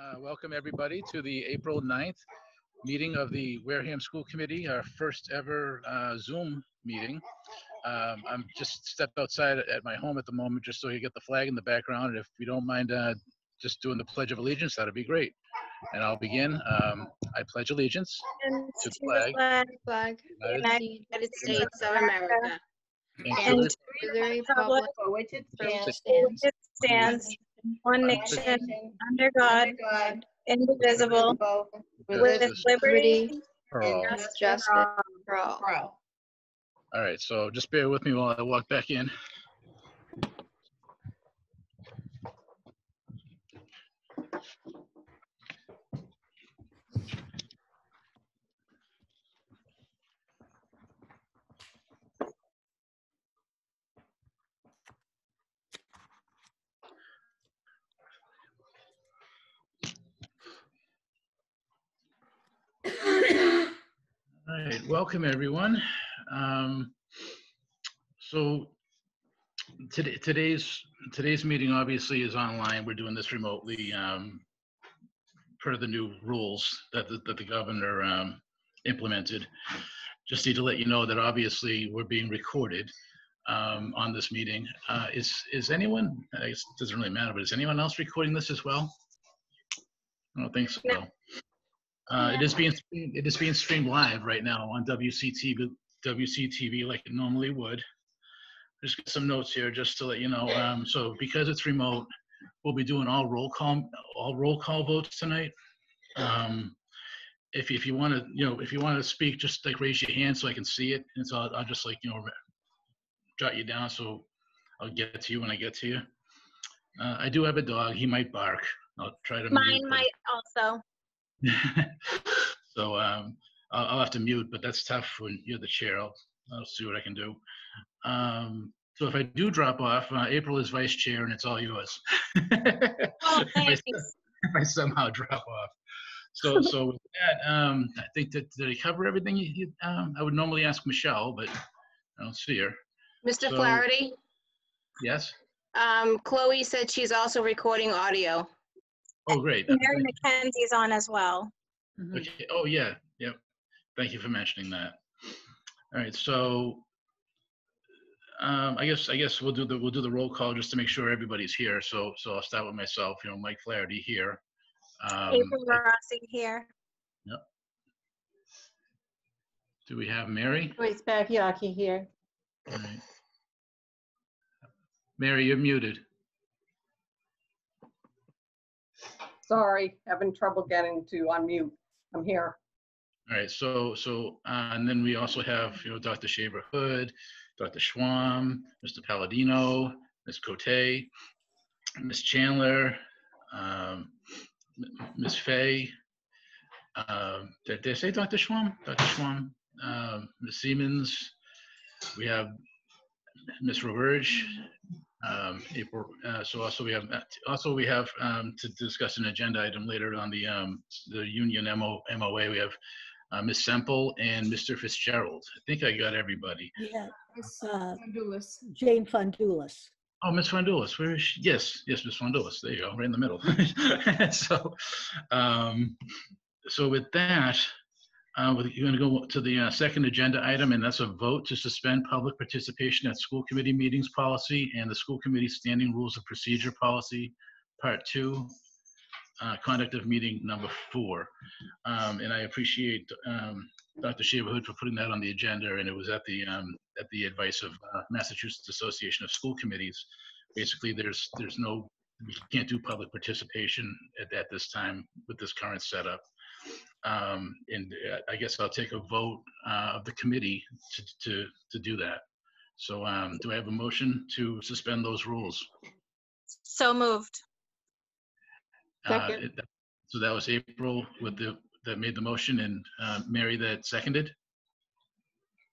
Uh, Welcome, everybody, to the April 9th meeting of the Wareham School Committee, our first ever uh, Zoom meeting. Um, I'm just stepped outside at my home at the moment, just so you get the flag in the background. And if you don't mind uh, just doing the Pledge of Allegiance, that'd be great. And I'll begin. Um, I pledge allegiance And to to the flag flag flag United of the United States of America and and the to the republic For which it for which stands, stands, it stands, one one nation, nation, under God, God, indivisible, with with liberty and justice for all. All right, so just bear with me while I walk back in. All right, welcome everyone. Um, so today, today's today's meeting obviously is online. We're doing this remotely um, per the new rules that the, that the governor um, implemented. Just need to let you know that obviously we're being recorded um, on this meeting. Uh, is is anyone? I guess it doesn't really matter, but is anyone else recording this as well? I don't think so. No. Uh, it is being streamed- it is being streamed live right now on WCTV WCTV like it normally would. Just got some notes here just to let you know. Um, so because it's remote, we'll be doing all roll call all roll call votes tonight. Um, if if you want to you know if you want to speak, just like raise your hand so I can see it, and so I'll, I'll just like you know jot you down so I'll get to you when I get to you. Uh, I do have a dog. He might bark. I'll try to. Mine might also. so um, I'll, I'll have to mute, but that's tough when you're the chair. I'll, I'll see what I can do. Um, so if I do drop off, uh, April is vice chair and it's all yours. if, Oh, I, if I somehow drop off. So, so with that, um, I think that did I cover everything? You, you, um, I would normally ask Michelle, but I don't see her. Mr. So- Flaherty, Yes. um, Chloe said she's also recording audio. Oh, great. Mary McKenzie's on as well. Okay. Oh, yeah. Yep. Thank you for mentioning that. All right. So, um, I guess I guess we'll do the we'll do the roll call just to make sure everybody's here. So so I'll start with myself. You know, Mike Flaherty here. Um, April Rossi here. do we have Mary? Joyce Bakayaki here. All right. Mary, you're muted. Sorry, having trouble getting to unmute. I'm here. All right. So so uh, and then we also have you know Dr. Shaver Hood, Dr. Schwam, Mr. Palladino, Ms. Cote, Ms. Chandler, um, Ms. Fay. Um, did, I say Dr. Schwam? Dr. Schwam, um, Ms. Siemens. We have Ms. Roberge. Um, April, uh, so also we have also we have um, to discuss an agenda item later on the um, the union MO, MOA. We have uh, Ms. Semple and Mr. Fitzgerald. I think I got everybody. Yeah, Miss uh, Fundulis. Jane Fundulis. Oh, Miss Fondulis, where is she? Yes, yes, Miss Fondulis. There you go, right in the middle. so, um, so with that, uh, we're going to go to the uh, second agenda item, and that's a vote to suspend public participation at school committee meetings policy and the school committee standing rules of procedure policy, part two, uh, conduct of meeting number four. Um, and I appreciate um, Dr. Shaver Hood for putting that on the agenda, and it was at the um, at the advice of uh, Massachusetts Association of School Committees. Basically, there's there's no we can't do public participation at, at this time with this current setup. Um, and uh, I guess I'll take a vote uh, of the committee to, to to do that. So um, do I have a motion to suspend those rules? So moved. Uh, Second. it- So that was April with the, that made the motion and uh, Mary that seconded?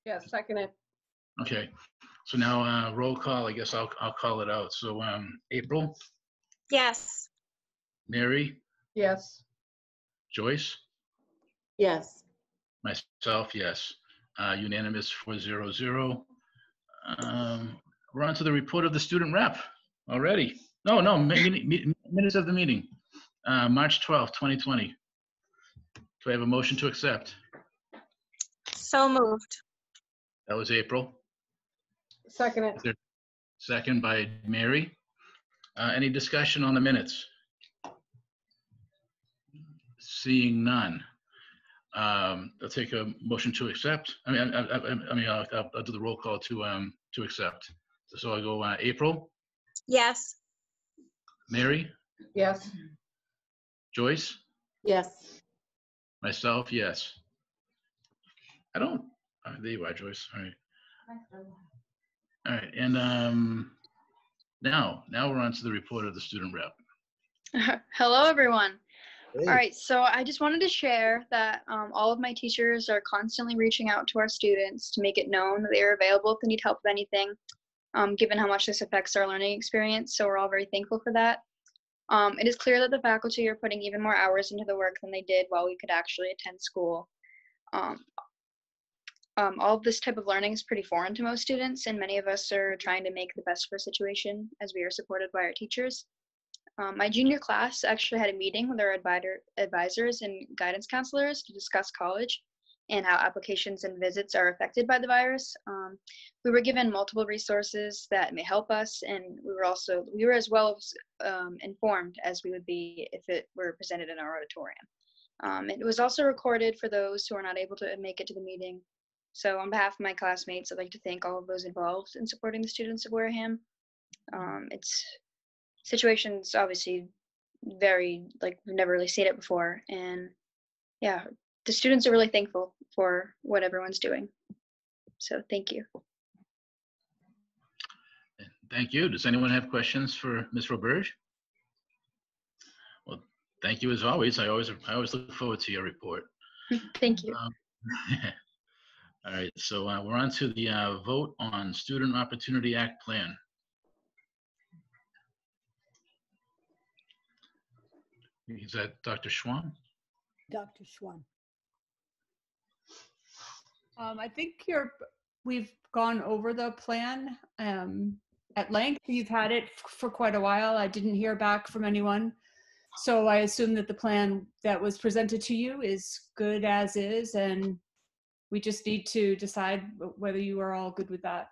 Yes, second it. Okay, so now uh, roll call, I guess I'll, I'll call it out. So um, April, Yes. Mary, Yes. Joyce, Yes. myself, yes. Uh, Unanimous four zero zero. Um, We're on to the report of the student rep already. No, no, mi- mi- mi- minutes of the meeting. uh, March 12th, 2020. Do I have a motion to accept? So moved. That was April. Second it. Second by Mary. Uh, Any discussion on the minutes? Seeing none. Um, I'll take a motion to accept. I mean, I, I, I- I mean, I'll, I'll- I'll do the roll call to, um, to accept. So I'll go, uh, April, Yes. Mary, Yes. Joyce, Yes. myself, yes. I don't, uh, there you are, Joyce. All right. All right, and, um, now, now we're on to the report of the student rep. Hello, everyone. All right, so I just wanted to share that um, all of my teachers are constantly reaching out to our students to make it known that they are available if they need help with anything, um, given how much this affects our learning experience. So we're all very thankful for that. Um, it is clear that the faculty are putting even more hours into the work than they did while we could actually attend school. Um, um, all of this type of learning is pretty foreign to most students, and many of us are trying to make the best of our situation as we are supported by our teachers. Um, my junior class actually had a meeting with our advisor, advisors and guidance counselors to discuss college and how applications and visits are affected by the virus. Um, we were given multiple resources that may help us, and we were also we were as well um, informed as we would be if it were presented in our auditorium. Um, it was also recorded for those who are not able to make it to the meeting. So, on behalf of my classmates, I'd like to thank all of those involved in supporting the students of Wareham. Um, it's situation's obviously very like we've never really seen it before and yeah the students are really thankful for what everyone's doing so thank you Thank you. Does anyone have questions for Ms. Roberge? Well, thank you as always. I always, I always look forward to your report. thank you Um, All right, so uh, we're on to the uh, vote on Student Opportunity Act Plan. Is that Dr. Schwam? Dr. Schwam. Um, I think you're, we've gone over the plan, um, at length. You've had it for quite a while. I didn't hear back from anyone. So I assume that the plan that was presented to you is good as is, and we just need to decide whether you are all good with that.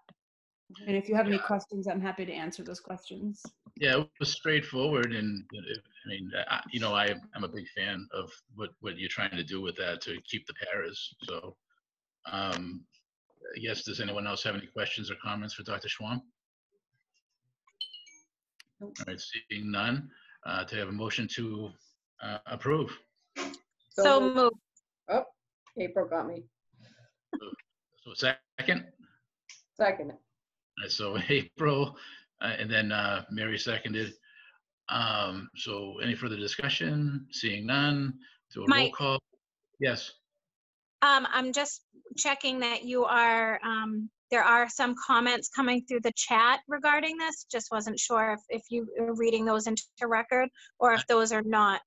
And if you have any questions, I'm happy to answer those questions. Yeah, it was straightforward and, I mean, I- you know, I, I'm a big fan of what, what you're trying to do with that to keep the paras, so. um, I guess, does anyone else have any questions or comments for Dr. Schwam? All right, seeing none, uh, to have a motion to uh, approve. So moved. moved. Oh, April got me. So second, Second right, so April, uh, and then uh, Mary seconded. Um, So any further discussion? Seeing none, do a roll Mike. call. Yes. Um, I'm just checking that you are, um, there are some comments coming through the chat regarding this. Just wasn't sure if, if you were reading those into record or if those are not.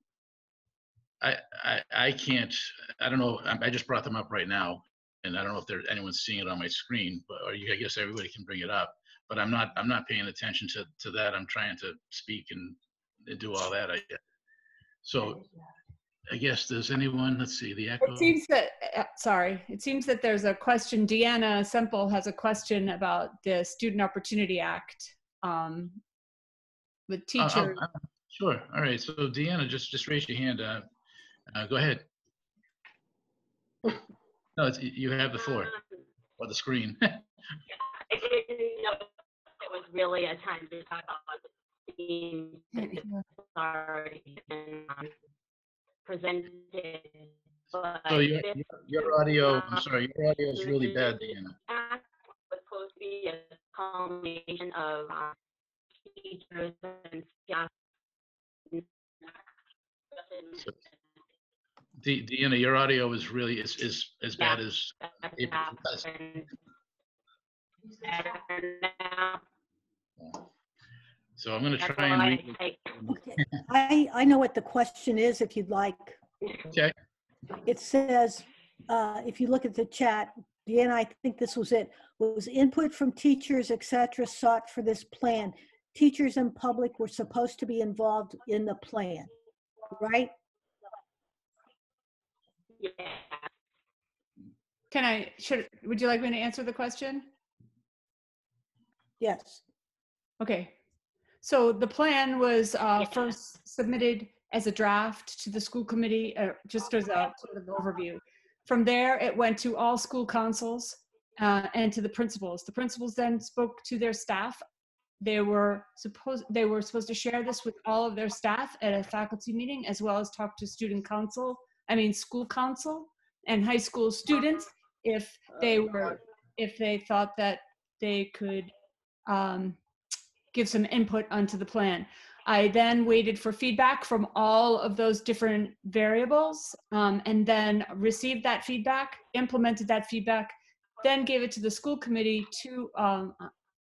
I, I, I can't, I don't know, I I just brought them up right now, and I don't know if there, anyone's seeing it on my screen, but, or you, I guess everybody can bring it up. But I'm not, I'm not paying attention to, to that. I'm trying to speak and and do all that, I guess. So I guess, does anyone, let's see, the echo. It seems that, uh, sorry, it seems that there's a question, Deanna Semple has a question about the Student Opportunity Act. um, With Uh, teacher, uh, Sure, all right, so Deanna, just, just raise your hand, uh, uh, go ahead. No, it's, you have the floor, or the screen. I didn't know it was really a time to talk about the themes that have already been um, presented. but So your, your- your audio, uh, I'm sorry, your audio is really bad, Deanna. act was supposed to be a culmination of um, teachers and staff. De- Deanna, your audio is really, is, is as bad as, April was. And and now, so I'm gonna try and why read. I- Okay. I, I know what the question is if you'd like. Okay, It says, uh, if you look at the chat, Deanna, I think this was it, was input from teachers, et cetera, sought for this plan. Teachers and public were supposed to be involved in the plan. right? Yeah. Can I, should, would you like me to answer the question? Yes. Okay. So the plan was uh, Yeah. first submitted as a draft to the school committee, uh, just as a sort of overview. From there, it went to all school councils uh, and to the principals. The principals then spoke to their staff. They were supposed, they were supposed to share this with all of their staff at a faculty meeting, as well as talk to student council, I mean, school council and high school students if they were, if they thought that they could um, give some input onto the plan. I then waited for feedback from all of those different variables um, and then received that feedback, implemented that feedback, then gave it to the school committee to um,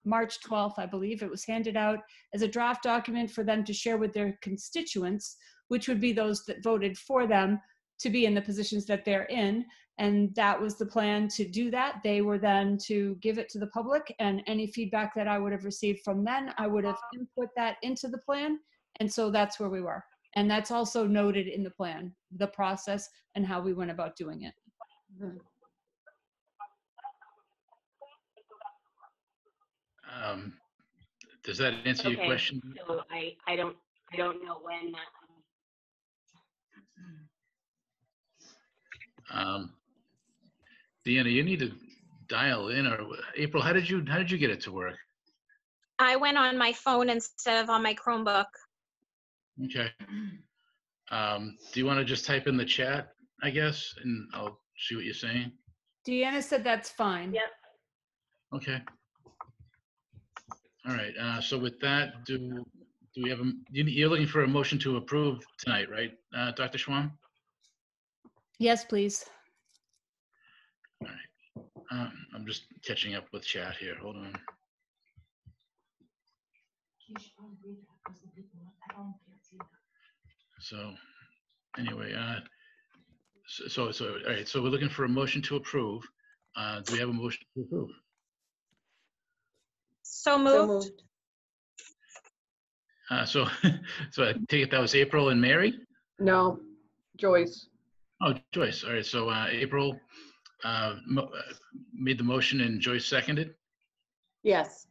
March 12th, I believe. It was handed out as a draft document for them to share with their constituents, which would be those that voted for them to be in the positions that they're in. And that was the plan to do that. They were then to give it to the public and any feedback that I would have received from them, I would have input that into the plan. And so that's where we were. And that's also noted in the plan, the process and how we went about doing it. Um, Does that answer your Okay. question? So I, I don't, I don't know when that. Um, Deanna, you need to dial in or April, how did you, how did you get it to work? I went on my phone instead of on my Chromebook. Okay. Um, do you want to just type in the chat, I guess, and I'll see what you're saying? Deanna said that's fine. Yep. Okay. All right, uh, so with that, do, do we have, a? you- you're looking for a motion to approve tonight, right, uh, Dr. Schwam? Yes, please. All right. Um, I'm just catching up with chat here, hold on. So, anyway, uh, so- so, so, all right, so we're looking for a motion to approve. Uh, do we have a motion to approve? So So moved. moved. Uh, so, so I take it that was April and Mary? No, Joyce. Oh, Joyce, all right, so, uh, April, uh, mo- uh, made the motion and Joyce seconded? Yes.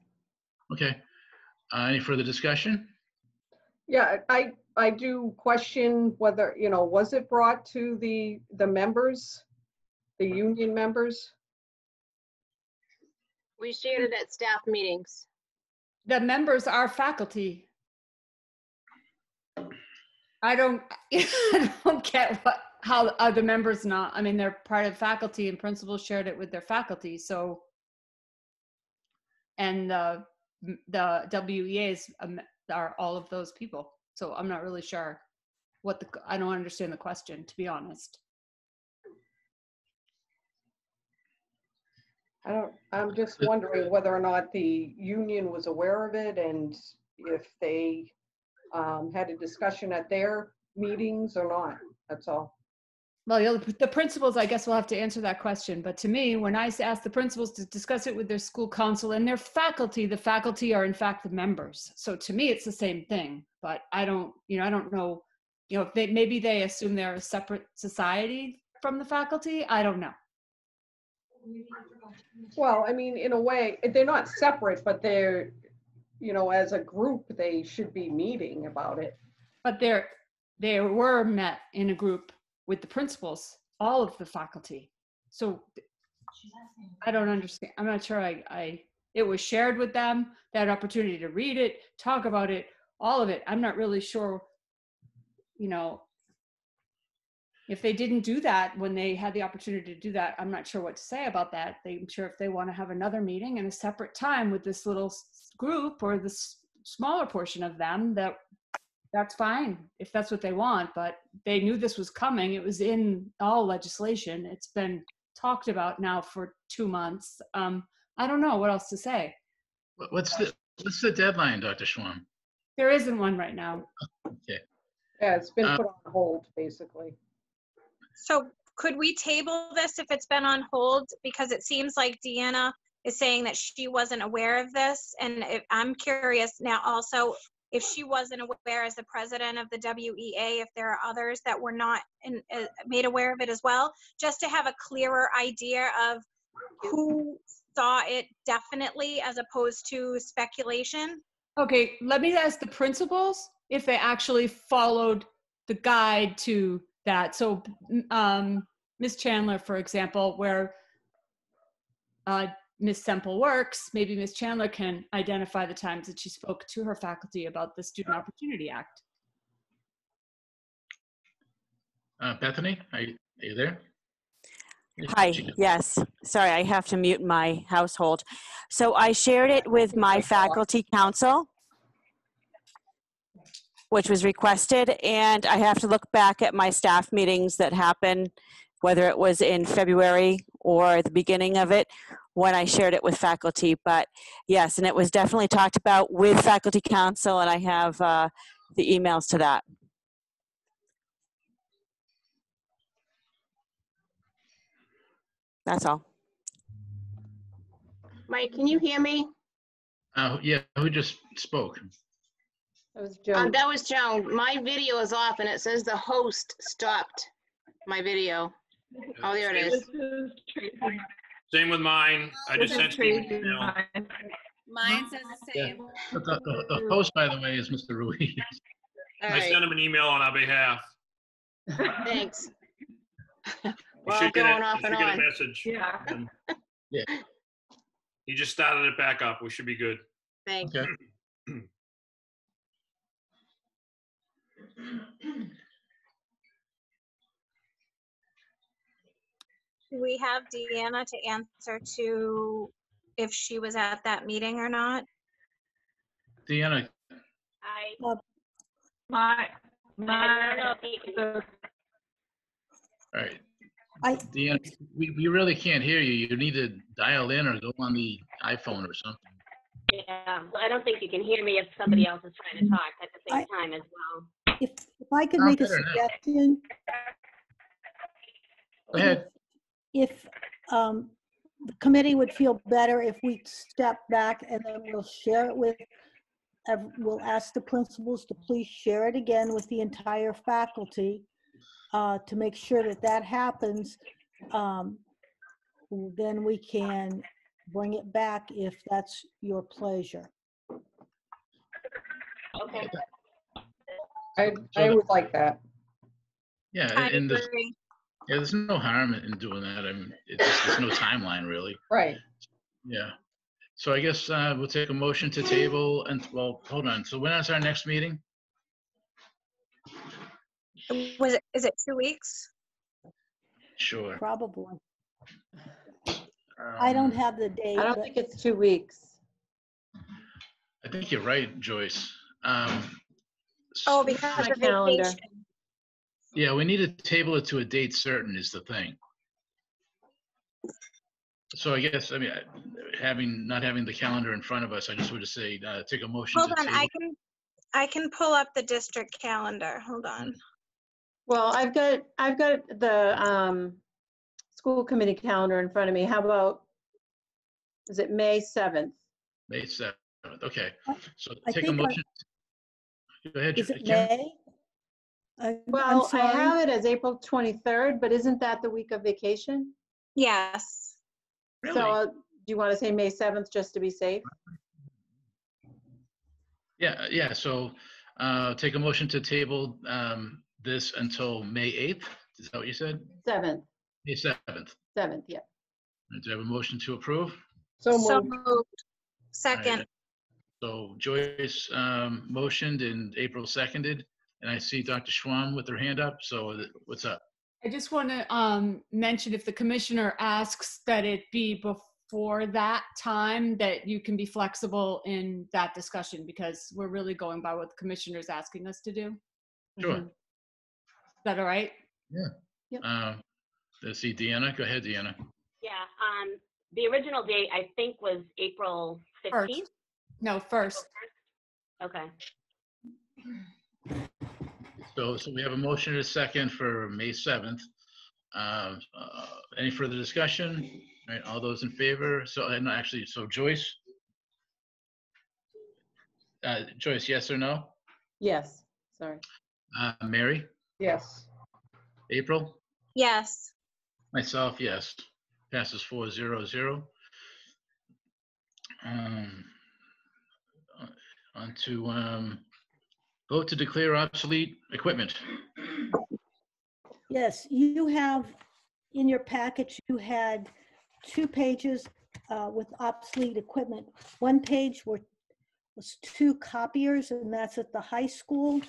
Okay. Uh, any further discussion? Yeah, I, I do question whether, you know, was it brought to the, the members, the union members? We shared it at staff meetings. The members are faculty. I don't, I don't get what, how are the members not, I mean, they're part of faculty and principals shared it with their faculty, so. And the, the WEAs um, are all of those people, so I'm not really sure what the, I don't understand the question, to be honest. I don't, I'm just wondering whether or not the union was aware of it and if they um, had a discussion at their meetings or not, that's all. Well, you'll- the principals, I guess, will have to answer that question. But to me, when I ask the principals to discuss it with their school council and their faculty, the faculty are in fact the members. So to me, it's the same thing. But I don't, you know, I don't know, you know, if they, maybe they assume they're a separate society from the faculty. I don't know. Well, I mean, in a way, they're not separate, but they're, you know, as a group, they should be meeting about it. But they're, they were met in a group with the principals, all of the faculty. So I don't understand. I'm not sure I, I, it was shared with them, that opportunity to read it, talk about it, all of it. I'm not really sure, you know, if they didn't do that when they had the opportunity to do that, I'm not sure what to say about that. They- I'm sure if they want to have another meeting and a separate time with this little group or this smaller portion of them, that that's fine if that's what they want. But they knew this was coming. It was in all legislation. It's been talked about now for two months. Um, I don't know what else to say. What's the, what's the deadline, Dr. Schwam? There isn't one right now. Okay. Yeah, it's been Uh, put on hold, basically. So could we table this if it's been on hold? Because it seems like Deanna is saying that she wasn't aware of this. And if, I'm curious now also if she wasn't aware as the president of the WEA, if there are others that were not in, uh, made aware of it as well, just to have a clearer idea of who saw it definitely as opposed to speculation. Okay, let me ask the principals if they actually followed the guide to that. So, um. Chandler, for example, where uh, Ms. Semple works, maybe Miss Chandler can identify the times that she spoke to her faculty about the Student Opportunity Act. Uh, Bethany, are you, are you there? Hi, yes. Sorry, I have to mute my household. So I shared it with my faculty council, which was requested, and I have to look back at my staff meetings that happened, whether it was in February or the beginning of it, when I shared it with faculty. But yes, and it was definitely talked about with faculty council, and I have uh, the emails to that. That's all. Mike, can you hear me? Uh, yeah, who just spoke? That was Um, Joan. that was Joan. My video is off and it says the host stopped my video. Oh, there it is. Same with mine. I just sent you an email. Mine says the Yeah. same. The, the, the host, by the way, is Mr. Ruiz. All I right, sent him an email on our behalf. thanks. You Well, should get going a- off you and should get a on. message. Yeah. Yeah. He just started it back up. We should be good. Thanks. Okay. we have Deanna to answer to if she was at that meeting or not? Deanna, I, My, I don't know my, if you can, all right. I- Deanna, we, we really can't hear you. You need to dial in or go on the iPhone or something. yeah, well, I don't think you can hear me if somebody else is trying to mm-hmm. talk at the same I- time as well. If, if I could Sounds make a better now. suggestion. Go ahead. If um, the committee would feel better if we step back and then we'll share it with, ev- we'll ask the principals to please share it again with the entire faculty uh, to make sure that that happens. Um, Then we can bring it back if that's your pleasure. Okay. I, I would like that. Yeah, I and there's, agree. Yeah, there's no harm in in doing that. I mean, it's, just- there's no timeline really. Right. Yeah. So I guess uh, we'll take a motion to table and, well, hold on. So when is our next meeting? Was it, is it two weeks? Sure. Probably. I don't Um, have the date. I don't but- think it's two weeks. I think you're right, Joyce. Um, Oh, because My of calendar. vacation. Yeah, we need to table it to a date certain is the thing. So I guess, I mean, I- having, not having the calendar in front of us, I just would say, uh, take a motion to Hold on, I table. can, I can pull up the district calendar. Hold on. Well, I've got, I've got the um, school committee calendar in front of me. How about, is it May 7th? May 7th, okay. So I take a think I- motion. Go ahead. Is it Kim. May? I- I'm Well, I sorry. have it as April 23rd, but isn't that the week of vacation? Yes. So Really? uh, do you want to say May 7th just to be safe? Yeah, yeah, so uh, take a motion to table um, this until May 8th. Is that what you said? 7th, May 7th. 7th, yeah. Do you have a motion to approve? So So moved. moved. Second. So Joyce um, motioned and April seconded, and I see Dr. Schwam with her hand up, so uh, what's up? I just want to um, mention if the commissioner asks that it be before that time, that you can be flexible in that discussion because we're really going by what the commissioner is asking us to do. Is Sure. Mhm. that all right? Yeah. Um, Let's see, Deanna, go ahead, Deanna. Yeah, um, the original date, I think, was April First. 15th. No, first. Okay. So, so we have a motion and a second for May 7th. Um, uh, Any further discussion? All right, all those in favor? So, and actually, so Joyce? Uh, Joyce, yes or no? Yes, sorry. Uh, Mary? Yes. April? Yes. Myself, yes. Passes four zero zero. Um, uh, On to, um, vote to declare obsolete equipment. Yes, you have, in your package, you had two pages uh, with obsolete equipment. One page were, was two copiers, and that's at the high school.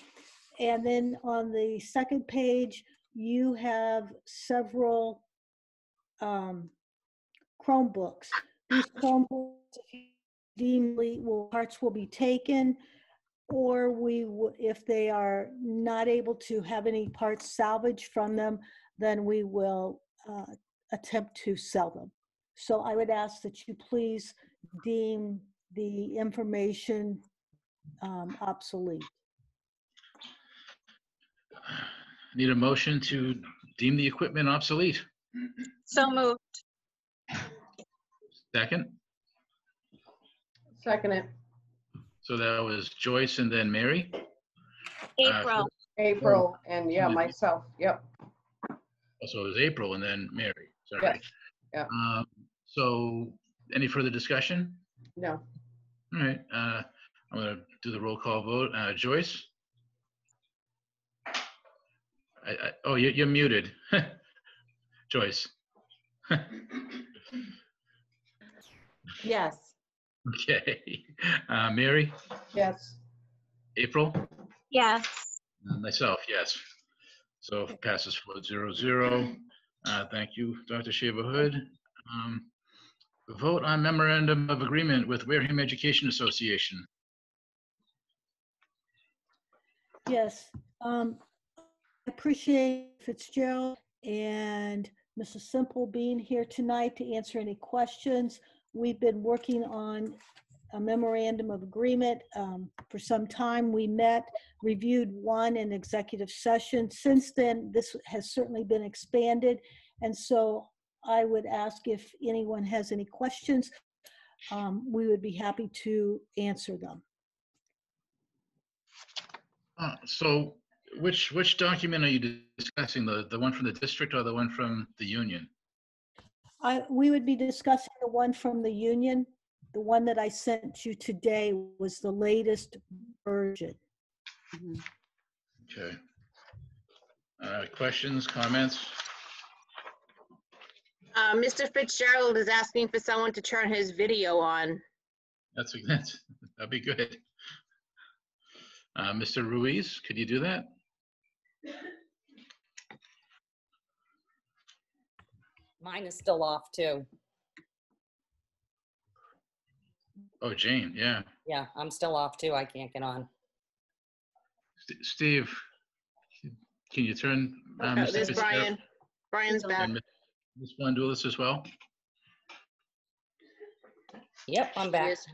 And then on the second page, you have several um, Chromebooks. These Chromebooks, if you deem parts will be taken, or we, w- if they are not able to have any parts salvaged from them, then we will uh, attempt to sell them. So I would ask that you please deem the information um, obsolete. Need a motion to deem the equipment obsolete. So moved. Second, Second it. So that was Joyce and then Mary. Uh, April. April and yeah, myself. Yep. So it was April and then Mary, sorry. Yes, yeah. Um, So any further discussion? No. All right, uh, I'm gonna do the roll call vote. Uh, Joyce? I, I, oh, you're, you're muted. Joyce? Yes, Okay. Uh, Mary? Yes. April? Yes. Uh, Myself, yes. So passes four zero zero. Uh, Thank you, Dr. Shaver Hood. Um, Vote on memorandum of agreement with Wareham Education Association. Yes, um, I appreciate Fitzgerald and Mrs. Semple being here tonight to answer any questions. We've been working on a memorandum of agreement um, for some time. We met, reviewed one in executive session. Since then, this has certainly been expanded. And so I would ask if anyone has any questions, um, we would be happy to answer them. Uh, So which, which document are you discussing? The, the one from the district or the one from the union? I, we would be discussing the one from the union. The one that I sent you today was the latest version. Okay. Uh, Questions, comments? Uh, Mr. Fitzgerald is asking for someone to turn his video on. That's, that's, that'd be good. Uh, Mr. Ruiz, could you do that? Mine is still off too. Oh, Jane, yeah. Yeah, I'm still off too. I can't get on. St- Steve, can you turn? uh, Uh, Mr. There's Fitzgerald Brian. Brian's back. and Ms. Wondoulis as well? Yep, I'm back. Yes.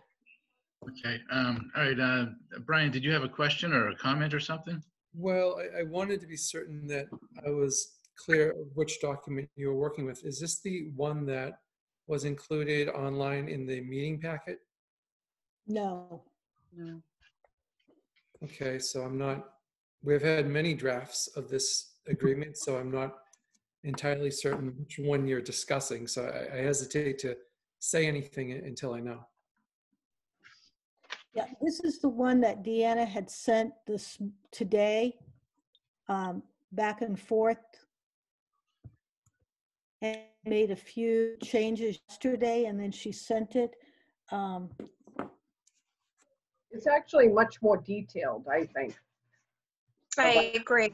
Okay, um, all right, uh, Brian, did you have a question or a comment or something? Well, I, I wanted to be certain that I was clear which document you were working with. Is this the one that was included online in the meeting packet? No. no. Okay, so I'm not, we've had many drafts of this agreement, so I'm not entirely certain which one you're discussing. So I, I hesitate to say anything until I know. Yeah, this is the one that Deanna had sent this today, um, back and forth. And made a few changes yesterday and then she sent it. Um, It's actually much more detailed, I think. I agree.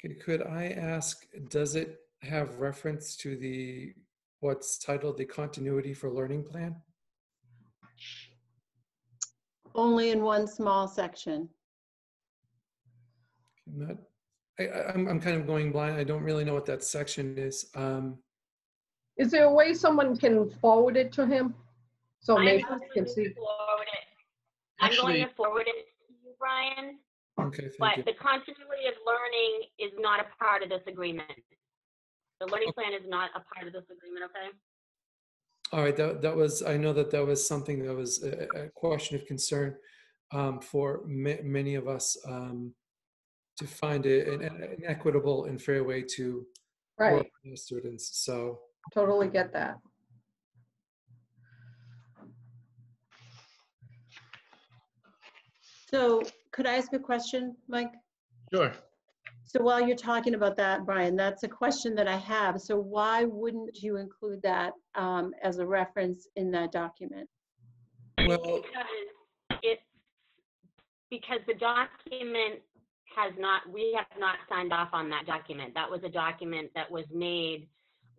Could- Could I ask, does it have reference to the, what's titled the Continuity for Learning Plan? Only in one small section. I'm not, I, I- I'm, I'm kind of going blind. I don't really know what that section is. Um, Is there a way someone can forward it to him? So I'm maybe he can see. forward it. I'm going to forward it to you, Brian, okay, but thank you. the continuity of learning is not a part of this agreement. The learning plan is not a part of this agreement, okay? All right, that, that was, I know that that was something that was a, a question of concern um, for ma- many of us um, to find a- an, an equitable and fair way to work Right, with the students. So, totally get that. So could I ask a question, Mike? Sure. So while you're talking about that, Brian, that's a question that I have. So why wouldn't you include that um, as a reference in that document? well, Because it's, because the document has not, we have not signed off on that document. That was a document that was made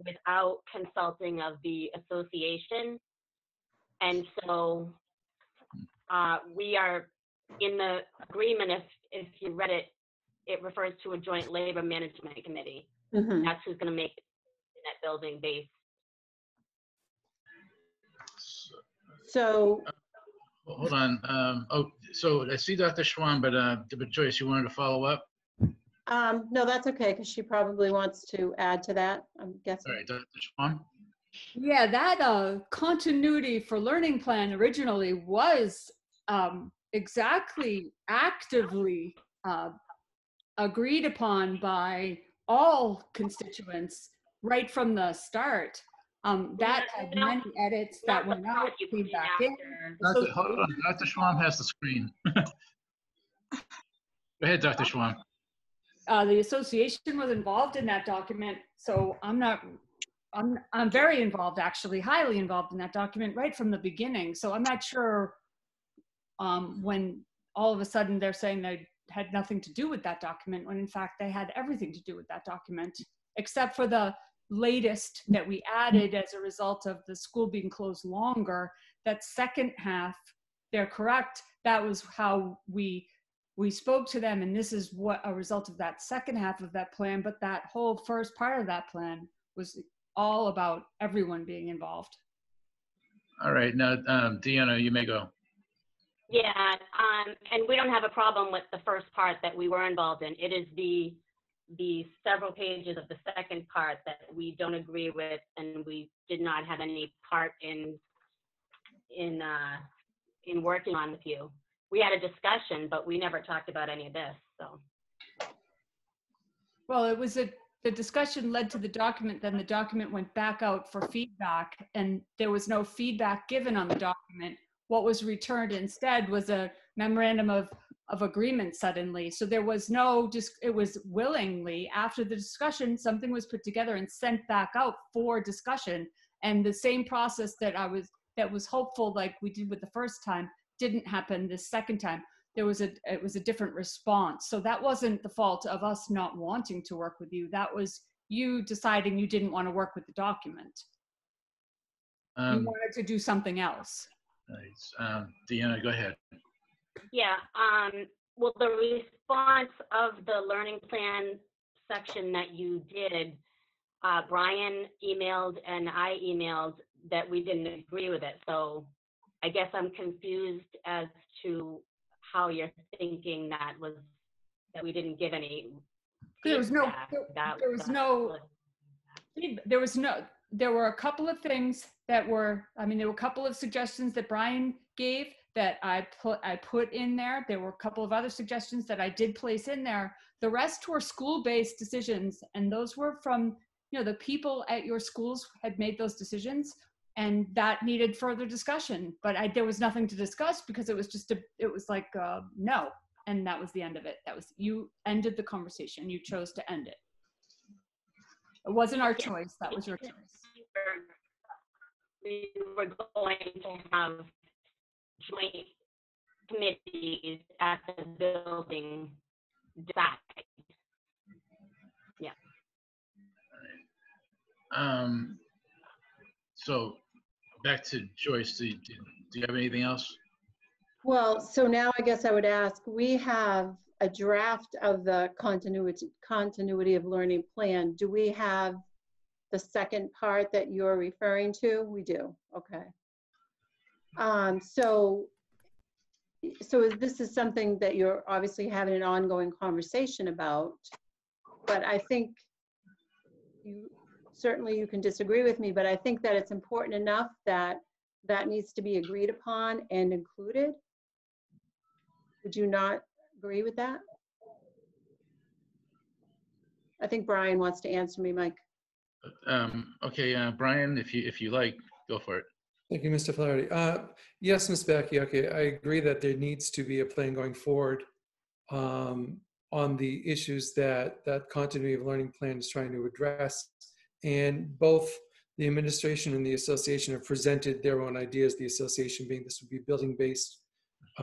without consulting of the association. And so uh, we are in the agreement, if, if you read it, it refers to a joint labor management committee. Mhm. That's who's gonna make that building based. So, Hold on. Um, oh, so I see Dr. Schwam, but, uh, but Joyce, you wanted to follow up? um, no, that's okay, because she probably wants to add to that, I'm guessing. right, Dr. Schwam? Yeah, that uh, continuity for learning plan originally was um, exactly actively uh, agreed upon by all constituents right from the start. Um, that had No, many edits that were Not the went out, part you put in feedback in. after. Dr. Hold on, Dr. Schwam has the screen. Go ahead, Dr. Schwam. uh, the association was involved in that document, so I'm not, I'm, I'm very involved, actually, highly involved in that document right from the beginning. So I'm not sure um, when all of a sudden they're saying they had nothing to do with that document, when in fact they had everything to do with that document, except for the latest that we added as a result of the school being closed longer. That second half, they're correct. That was how we we spoke to them and this is what a result of that second half of that plan but that whole first part of that plan was all about everyone being involved All right, now, um, Deanna, you may go. Yeah, um, and we don't have a problem with the first part that we were involved in. It is the, the several pages of the second part that we don't agree with and we did not have any part in, in, uh, in working on with you. We had a discussion, but we never talked about any of this, so. well it was a the discussion led to the document then the document went back out for feedback and there was no feedback given on the document what was returned instead was a memorandum of of agreement suddenly. So there was no just it was willingly after the discussion something was put together and sent back out for discussion. And the same process that i was that was hopeful like we did with the first time didn't happen this second time. There was a it was a different response. So that wasn't the fault of us not wanting to work with you. That was you deciding you didn't want to work with the document. You Um, wanted to do something else. um, Deanna, go ahead. Yeah, um, well, the response of the learning plan section that you did, uh, Brian emailed and I emailed that we didn't agree with it. So I guess I'm confused as to how you're thinking that was, that we didn't give any. there was no there, That- there was no there was no there were a couple of things that were i mean there were a couple of suggestions that brian gave that i put i put in there. There were a couple of other suggestions that i did place in there. The rest were school-based decisions and those were from you know the people at your schools had made those decisions and that needed further discussion. But I, there was nothing to discuss because it was just a it was like uh, no and that was the end of it. That was you ended the conversation. You chose to end it. It wasn't our choice. That was your choice. We were going to have joint committees at the building decide. Yeah. Um, so back to Joyce, do, do do you have anything else? Well, so now I guess I would ask, we have a draft of the continuity, continuity of learning plan. Do we have the second part that you're referring to? We do, okay. Um, so, so this is something that you're obviously having an ongoing conversation about, but I think you, certainly you can disagree with me, but I think that it's important enough that that needs to be agreed upon and included. Would you not agree with that? I think Brian wants to answer me, Mike. Um, okay, uh, Brian, if you, if you like, go for it. Thank you, Mr. Flaherty. Uh, Yes, Ms. Becky, okay, I agree that there needs to be a plan going forward um, on the issues that that continuity of learning plan is trying to address. And both the administration and the association have presented their own ideas, the association being this would be building-based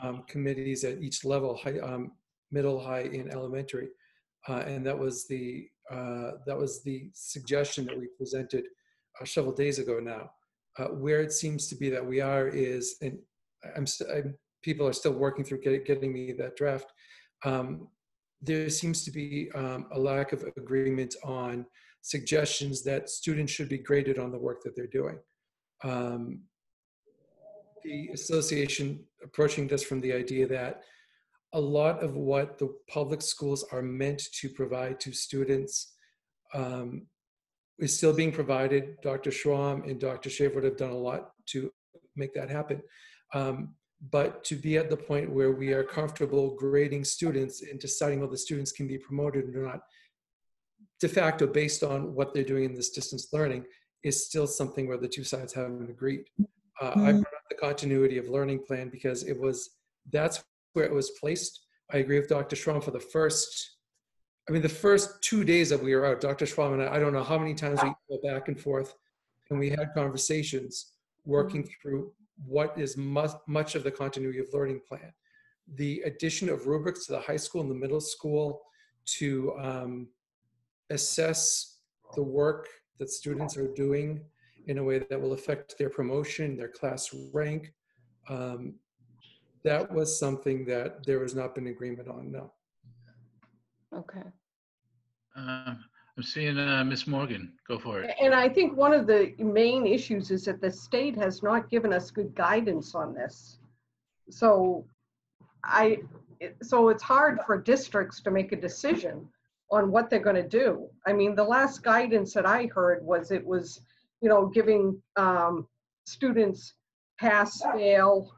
um, committees at each level, high, um, middle, high, and elementary. Uh, And that was the, uh, that was the suggestion that we presented uh, several days ago now. Uh, where it seems to be that we are is, and I'm, st- I'm people are still working through getting, getting me that draft. Um, there seems to be um, a lack of agreement on suggestions that students should be graded on the work that they're doing. Um, the association approaching this from the idea that a lot of what the public schools are meant to provide to students um, is still being provided. Dr. Schwam and Dr. Shaver have done a lot to make that happen. Um, but to be at the point where we are comfortable grading students and deciding whether students can be promoted or not, de facto based on what they're doing in this distance learning, is still something where the two sides haven't agreed. Uh, I brought up the continuity of learning plan because it was that's where it was placed. I agree with Dr. Schwam for the first I mean, the first two days that we were out, Dr. Schwam and I, I don't know how many times we go back and forth, and we had conversations working through what is much, much of the continuity of learning plan. The addition of rubrics to the high school and the middle school to um, assess the work that students are doing in a way that will affect their promotion, their class rank. Um, that was something that there has not been agreement on, no. Okay. Um, I'm seeing uh, Miss Morgan. Go for it. And I think one of the main issues is that the state has not given us good guidance on this. So I, so it's hard for districts to make a decision on what they're gonna do. I mean, the last guidance that I heard was it was, you know, giving um, students pass, fail,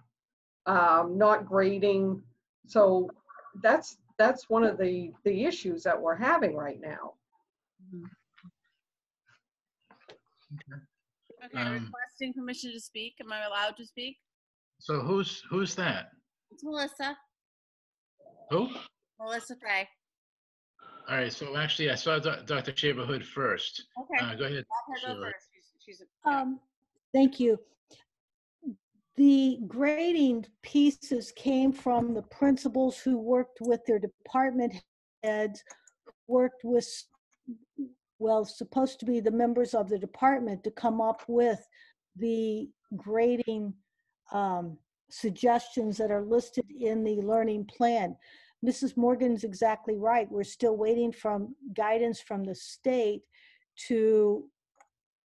um, not grading. So that's, that's one of the, the issues that we're having right now. Okay, Um, requesting permission to speak. Am I allowed to speak? So who's, who's that? It's Melissa, Who? Melissa Frey. All right, so actually, I saw Doc- Dr. Shaver Hood first. Okay. Uh, Go ahead. Let her go first. She's, she's a- Um, thank you. The grading pieces came from the principals who worked with their department heads, worked with, well, supposed to be the members of the department to come up with the grading um, suggestions that are listed in the learning plan. Mrs. Morgan's exactly right. We're still waiting from guidance from the state to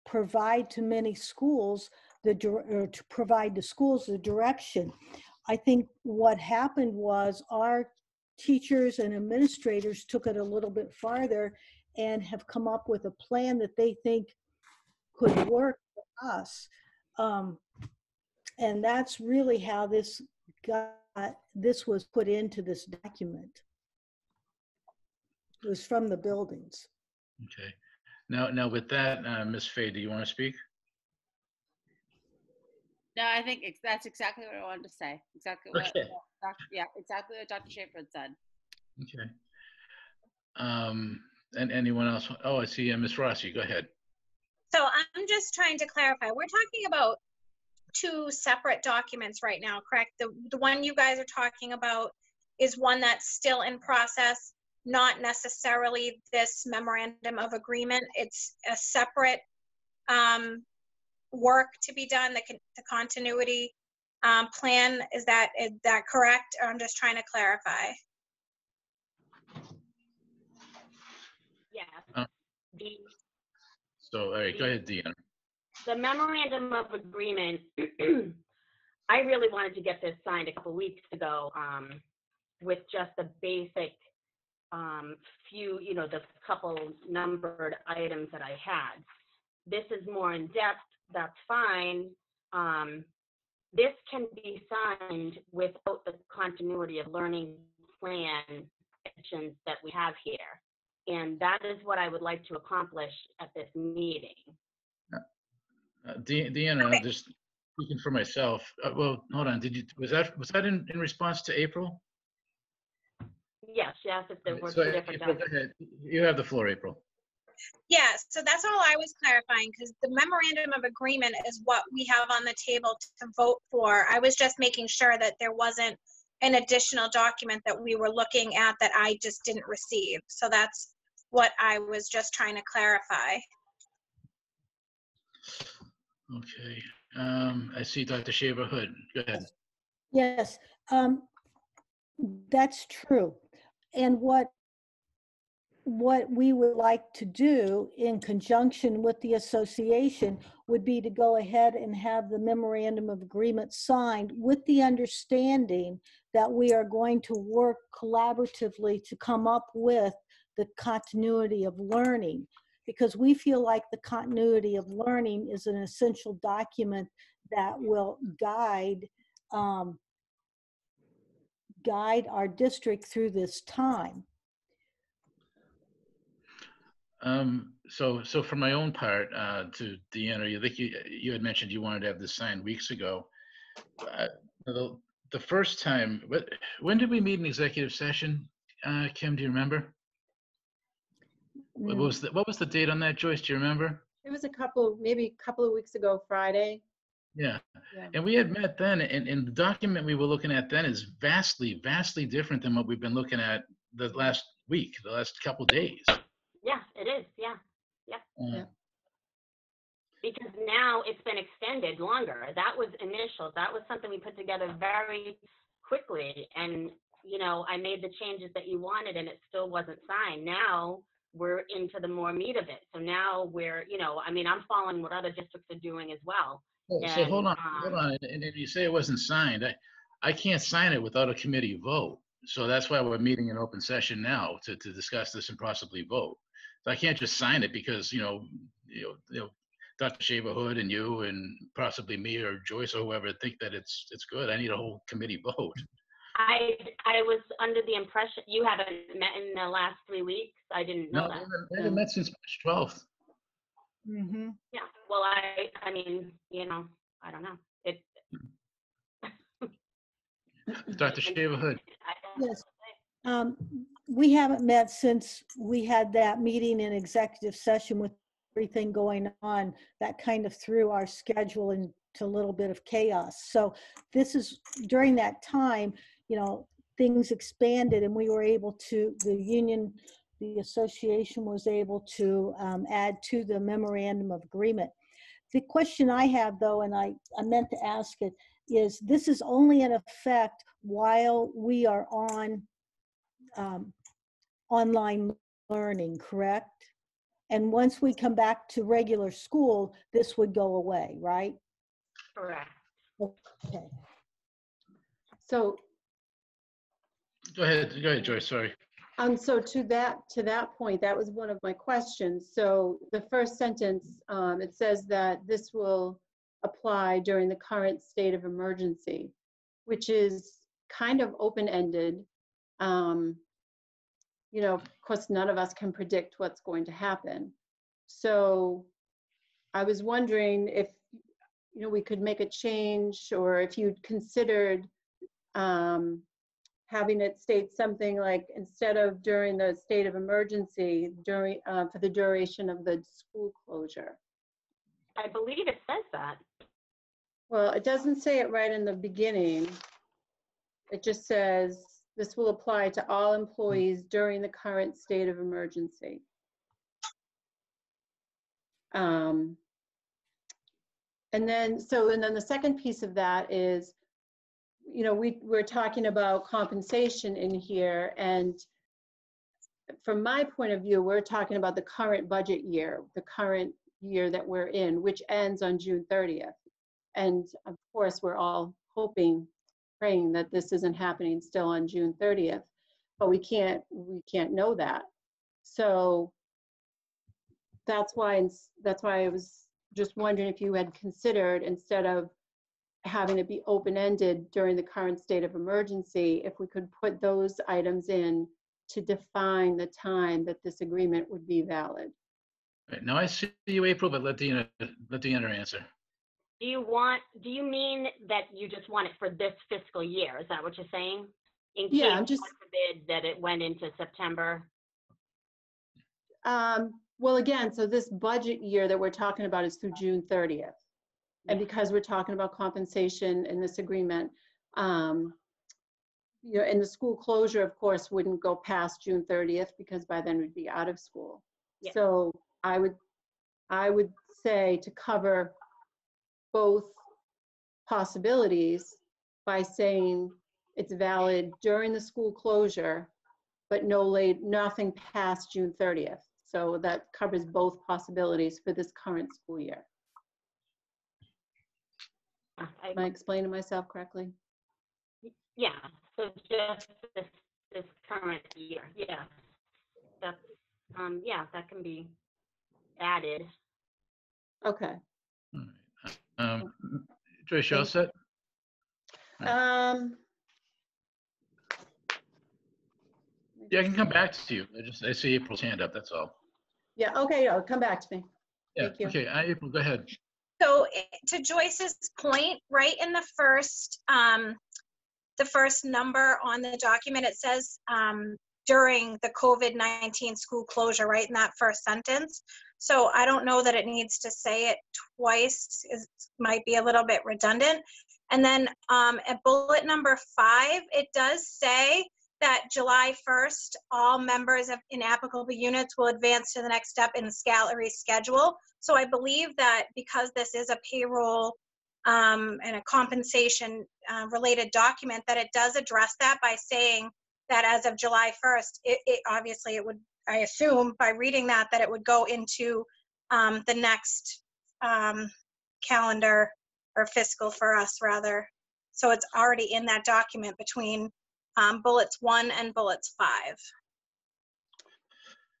provide to many schools the, or to provide the schools the direction. I think what happened was our teachers and administrators took it a little bit farther and have come up with a plan that they think could work for us. Um, and that's really how this got, this was put into this document. It was from the buildings. Okay. Now, now with that, uh, Ms. Fay, do you want to speak? No, I think ex- that's exactly what I wanted to say. Exactly what, Okay. Doc- yeah, exactly what Dr. Shaver said. Okay. Um, and anyone else? Oh, I see, uh, Ms. Rossi, go ahead. So I'm just trying to clarify, we're talking about two separate documents right now, correct? The, the one you guys are talking about is one that's still in process, not necessarily this memorandum of agreement. It's a separate um, work to be done, the, con- the continuity um, plan. Is that, is that correct? Or I'm just trying to clarify. Yes. Uh. The, So, all right, go ahead, Deanna. the memorandum of agreement, I really wanted to get this signed a couple weeks ago um, with just the basic um, few, you know, the couple numbered items that I had. this is more in depth, that's fine. Um, this can be signed without the continuity of learning plan sections that we have here. And that is what I would like to accomplish at this meeting. Uh, De- Deanna, just speaking for myself, uh, well, hold on, did you, was that, was that in, in response to April? Yes, yes, if there were So, two different April, go ahead. You have the floor, April. Yeah, so that's all I was clarifying, because the memorandum of agreement is what we have on the table to vote for. I was just making sure that there wasn't an additional document that we were looking at that I just didn't receive. So that's what I was just trying to clarify. Okay, um, I see Dr. Shaver Hood. Go ahead. Yes, um, that's true. And what, what we would like to do in conjunction with the association would be to go ahead and have the memorandum of agreement signed with the understanding that we are going to work collaboratively to come up with the continuity of learning. Because we feel like the continuity of learning is an essential document that will guide um, guide our district through this time. Um, so, so for my own part, uh, to Deanna, you think you, you had mentioned you wanted to have this signed weeks ago. Uh, The, the first time, what, when did we meet in executive session? Uh, Kim, do you remember? What was the, what was the date on that, Joyce? Do you remember? It was a couple, maybe a couple of weeks ago, Friday. Yeah. Yeah. And we had met then, and, and the document we were looking at then is vastly, vastly different than what we've been looking at the last week, the last couple days. Yeah, it is, yeah, yeah. Uh, Because now it's been extended longer. That was initial. That was something we put together very quickly. And, you know, I made the changes that you wanted and it still wasn't signed. Now we're into the more meat of it. So now we're, you know, I mean, I'm following what other districts are doing as well. So so hold And, on, hold um, on, and and you say it wasn't signed, I, I can't sign it without a committee vote. So that's why we're meeting in open session now to, to discuss this and possibly vote. So I can't just sign it because, you know, you know, you know, Dr. Shaver Hood and you and possibly me or Joyce or whoever think that it's, it's good. I need a whole committee vote. I, I was under the impression, you haven't met in the last three weeks? I didn't know we that. haven't- we haven't met since March 12th. Mm-hmm. Yeah, well, I, I mean, you know, I don't know. It, Dr. Shaver Hood. Yes. Um, we haven't met since we had that meeting in executive session with everything going on. That kind of threw our schedule into a little bit of chaos. So this is, during that time, you know, things expanded and we were able to, the union, the association was able to um, add to the memorandum of agreement. The question I have though, and I, I meant to ask it, is this is only in effect while we are on um, online learning, correct? And once we come back to regular school, this would go away, right? correct. Okay. So, Go ahead, go ahead, Joyce, sorry. um, so to that, to that point, that was one of my questions. So the first sentence, um, it says that this will apply during the current state of emergency, which is kind of open-ended. Um, you know, of course, none of us can predict what's going to happen. So I was wondering if, you know, we could make a change or if you'd considered um, having it state something like instead of during the state of emergency, during, uh, for the duration of the school closure. I believe it says that. Well, it doesn't say it right in the beginning. It just says, this will apply to all employees during the current state of emergency. Um, And then, so, and then the second piece of that is, you know, we, we're talking about compensation in here, and from my point of view, we're talking about the current budget year, the current year that we're in, which ends on June 30th. And of course, we're all hoping, praying that this isn't happening still on June 30th, but we can't, we can't know that. So that's why, that's why I was just wondering if you had considered, instead of having it be open-ended during the current state of emergency, if we could put those items in to define the time that this agreement would be valid. Right, Now I see you, April, but let Deanna, let Deanna answer. Do you want, do you mean that you just want it for this fiscal year? Is that what you're saying? In Yeah, I'm just- God forbid, that it went into September? Um, well, again, so this budget year that we're talking about is through June 30th. And because we're talking about compensation in this agreement, um, you know, and the school closure, of course, wouldn't go past June 30th because by then we'd be out of school. Yeah. So I would, I would say to cover both possibilities by saying it's valid during the school closure, but no late, nothing past June 30th. So that covers both possibilities for this current school year. I- Am I explaining myself correctly? Yeah, so just this, this current year, yeah. That's, um, yeah, that can be added. Okay. Um, Joyce, you all set? Um, Yeah, I can come back to you. I just, I see April's hand up, that's all. yeah, okay, yeah, come back to me. Yeah, Thank you. okay, uh, April, go ahead. So eh, to Joyce's point, right in the first, um, the first number on the document, it says, um, during the COVID-19 school closure, right in that first sentence. So I don't know that it needs to say it twice, it might be a little bit redundant. And then, um, at bullet number five, it does say that July 1st, all members of inapplicable units will advance to the next step in the salary schedule. So I believe that because this is a payroll um, and a compensation uh, related document, that it does address that by saying that as of July 1st, it, it obviously it would, I assume by reading that, that it would go into um, the next um, calendar or fiscal for us rather. So it's already in that document between um, bullets one and bullets five.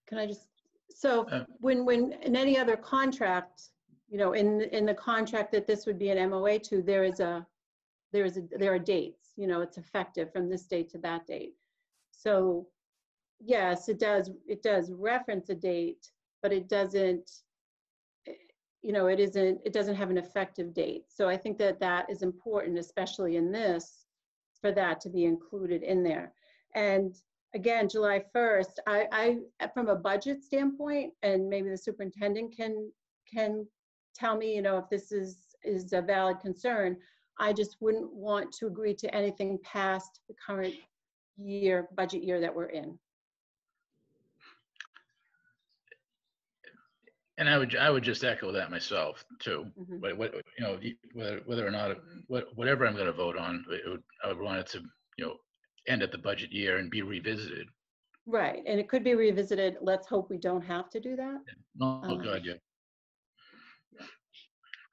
Can I just, so Uh, when, when, in any other contract, you know, in, in the contract that this would be an MOA to, there is a, there is, a there are dates, you know, it's effective from this date to that date. So, yes, it does, it does reference a date, but it doesn't, eh, you know, it isn't, it doesn't have an effective date. So I think that that is important, especially in this, for that to be included in there. And again, July 1st, I, I, from a budget standpoint, and maybe the superintendent can, can tell me, you know, if this is, is a valid concern, I just wouldn't want to agree to anything past the current year, budget year that we're in. And I would, I would just echo that myself too. Mhm. But what, you know, whether, whether or not, what, whatever I'm gonna vote on, it would, I would want it to, you know, end at the budget year and be revisited. Right, and it could be revisited. Let's hope we don't have to do that. Oh, oh, Um, God, yeah.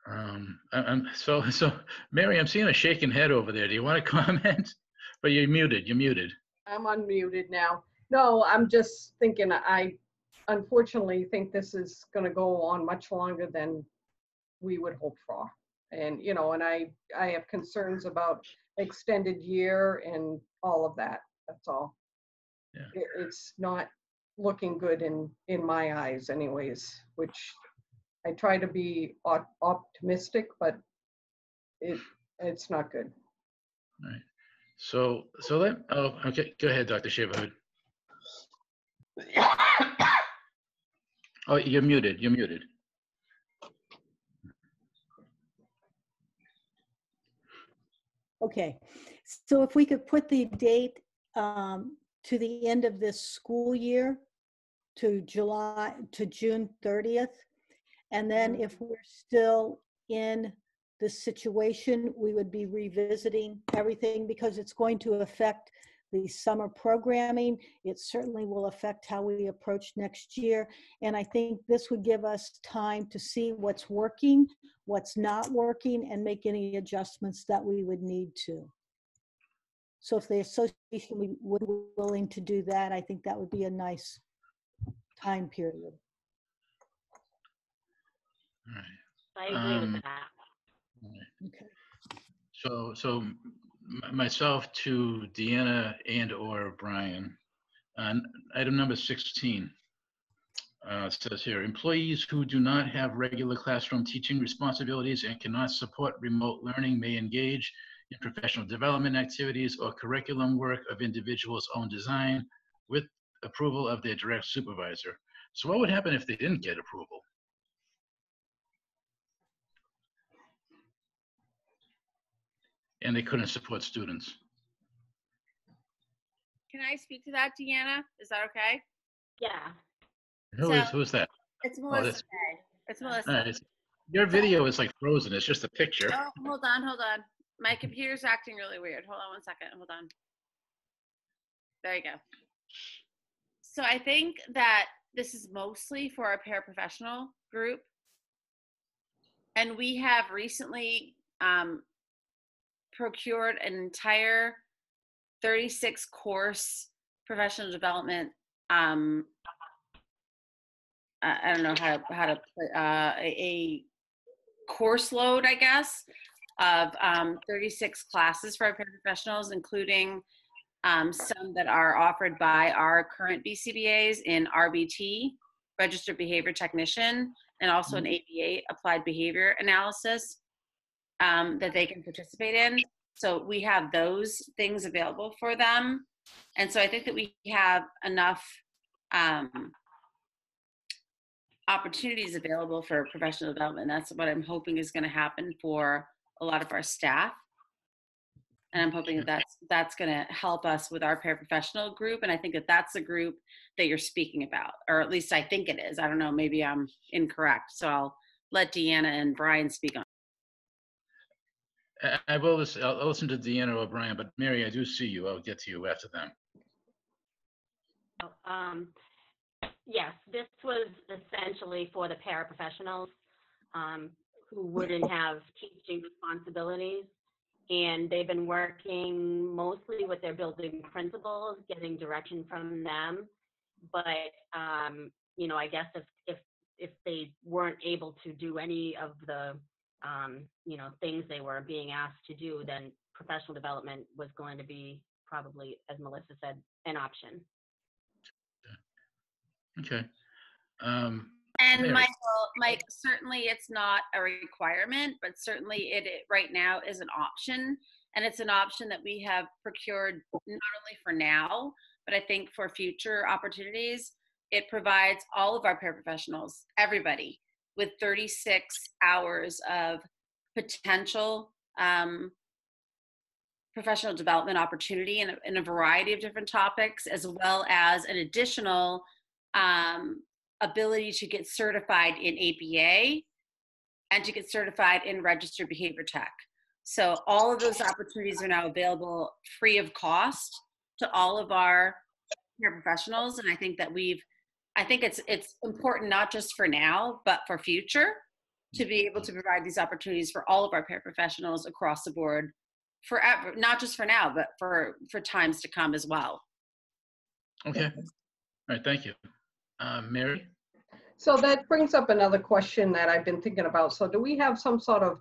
Um, I- I'm, so, so, Mary, I'm seeing a shaking head over there. Do you want to comment? But you're muted, you're muted. I'm unmuted now. No, I'm just thinking, I unfortunately think this is gonna go on much longer than we would hope for. And, you know, and I, I have concerns about extended year and all of that, that's all. Yeah. It, it's not looking good in, in my eyes anyways, which I try to be op- optimistic, but it, it's not good. Right. So, so let, oh, okay, go ahead, Dr. Shaver Hood. Oh, you're muted, you're muted. Okay, so if we could put the date um, to the end of this school year, to July, to June 30th. And then if we're still in this situation, we would be revisiting everything because it's going to affect the summer programming. It certainly will affect how we approach next year. And I think this would give us time to see what's working, what's not working, and make any adjustments that we would need to. So if the association would be willing to do that, I think that would be a nice time period. All right. I agree Um, with that. Okay. So, so myself to Deanna and or Brian. On item number 16, uh, says here, employees who do not have regular classroom teaching responsibilities and cannot support remote learning may engage in professional development activities or curriculum work of individuals' own design with approval of their direct supervisor. So what would happen if they didn't get approval? And they couldn't support students? Can I speak to that, Deanna? Is that okay? Yeah. Who is, So- who's that? It's Oh, Melissa. that's- Day. It's Melissa. right, it's- Your video is like frozen, it's just a picture. Oh, hold on, hold on. My computer's acting really weird. Hold on one second. Hold on. There you go. So I think that this is mostly for our paraprofessional group. And we have recently um, procured an entire 36 course professional development um, I don't know how to how to put uh, a, a course load, I guess, of um, 36 classes for our paraprofessionals, including um, some that are offered by our current BCBAs in RBT, Registered Behavior Technician, and also an ABA, Applied Behavior Analysis, um, that they can participate in. So we have those things available for them. And so I think that we have enough um, opportunities available for professional development. That's what I'm hoping is going to happen for a lot of our staff. And I'm hoping that that's, that's going to help us with our paraprofessional group. And I think that that's the group that you're speaking about, or at least I think it is. I don't know, maybe I'm incorrect. So I'll let Deanna and Brian speak on. I- will, listen- I'll listen to Deanna O'Brien, but Mary, I do see you. I'll get to you after them. Um, yes, this was essentially for the paraprofessionals um, who wouldn't have teaching responsibilities. And they've been working mostly with their building principals, getting direction from them. But, um, you know, I guess if, if, if they weren't able to do any of the, um, you know, things they were being asked to do, then professional development was going to be probably, as Melissa said, an option. Okay. Um, And Mary. Michael, Mike, certainly it's not a requirement, but certainly it, it right now is an option. And it's an option that we have procured not only for now, but I think for future opportunities. It provides all of our paraprofessionals, everybody, with 36 hours of potential um, professional development opportunity in a, in a variety of different topics, as well as an additional um, ability to get certified in ABA and to get certified in registered behavior tech. So all of those opportunities are now available free of cost to all of our professionals. And I think that we've, I think it's it's important not just for now, but for future to be able to provide these opportunities for all of our paraprofessionals across the board forever, not just for now, but for for times to come as well. Okay. All right, thank you. Uh, Mary? So that brings up another question that I've been thinking about. So do we have some sort of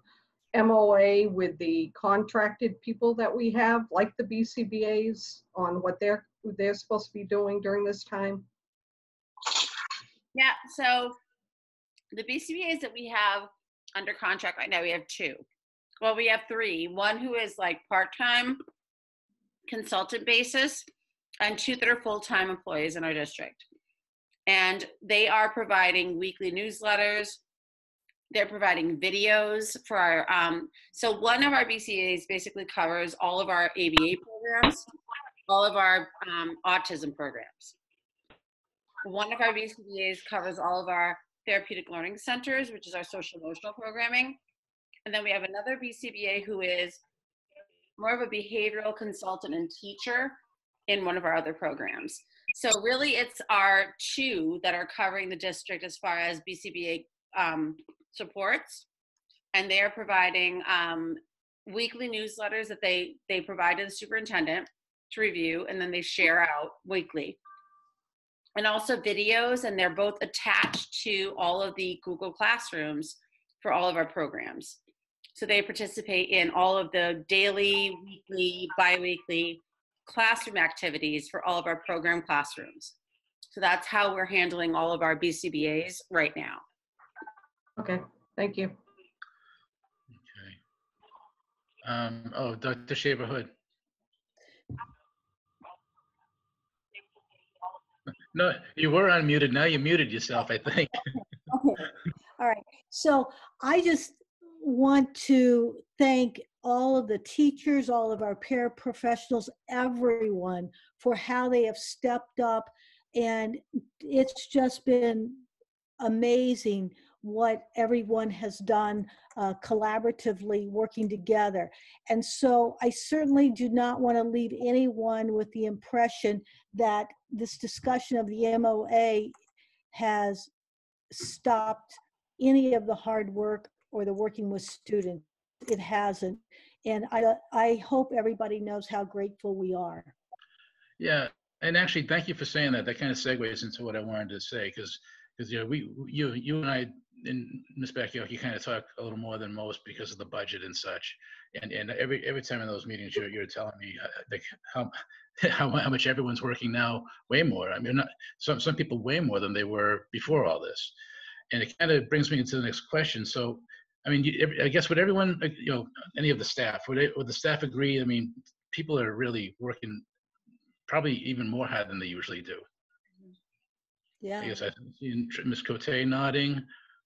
MOA with the contracted people that we have, like the BCBA's, on what they're, they're supposed to be doing during this time? Yeah, so the BCBA's that we have under contract right now, we have two. Well, we have three. One who is like part-time consultant basis, and two that are full-time employees in our district. And they are providing weekly newsletters. They're providing videos for our. Um, so one of our BCAs basically covers all of our ABA programs, all of our um, autism programs. One of our BCBAs covers all of our therapeutic learning centers, which is our social emotional programming. And then we have another BCBA who is more of a behavioral consultant and teacher in one of our other programs. So really it's our two that are covering the district as far as BCBA um, supports. And they're providing um, weekly newsletters that they, they provide to the superintendent to review and then they share out weekly and also videos and they're both attached to all of the google classrooms for all of our programs. So they participate in all of the daily, weekly, biweekly classroom activities for all of our program classrooms. So that's how we're handling all of our BCBA's right now. Okay, thank you. Okay. Um, oh, Dr. Shaver Hood. No, you were unmuted. Now you muted yourself, I think. Okay. All right. So I just want to thank all of the teachers, all of our paraprofessionals, everyone for how they have stepped up. And it's just been amazing what everyone has done uh, collaboratively working together. And so I certainly do not want to leave anyone with the impression that this discussion of the MOA has stopped any of the hard work or the working with students. It hasn't. And I, I hope everybody knows how grateful we are. Yeah, and actually, thank you for saying that. That kind of segues into what I wanted to say, because because you know, we you you and I and Ms. You kind of talk a little more than most because of the budget and such. And and every every time in those meetings, you're you're telling me uh, like how how how much everyone's working now, way more. I mean, not some some people way more than they were before all this. And it kind of brings me into the next question. So, I mean, you, I guess would everyone, uh, you know, any of the staff, would they, would the staff agree? I mean, people are really working probably even more hard than they usually do. Yeah. I guess I'm seeing Ms. Cote nodding.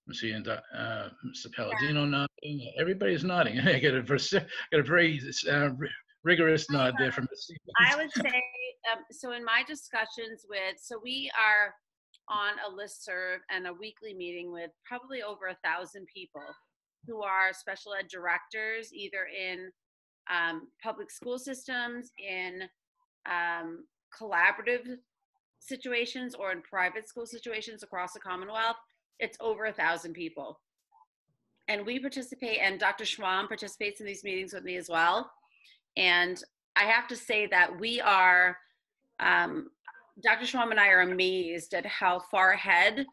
I'm seeing Doc- uh, Mr. Palladino nodding. Everybody's nodding. I get a, vers- got a very uh, ri- rigorous nod there from Ms. I would say, um, so in my discussions with, so we are on a listserv and a weekly meeting with probably over a thousand people who are special ed directors, either in um, public school systems, in um, collaborative situations, or in private school situations across the Commonwealth. It's over a thousand people. And we participate, and Dr. Schwam participates in these meetings with me as well. And I have to say that we are, um, Dr. Schwam and I are amazed at how far ahead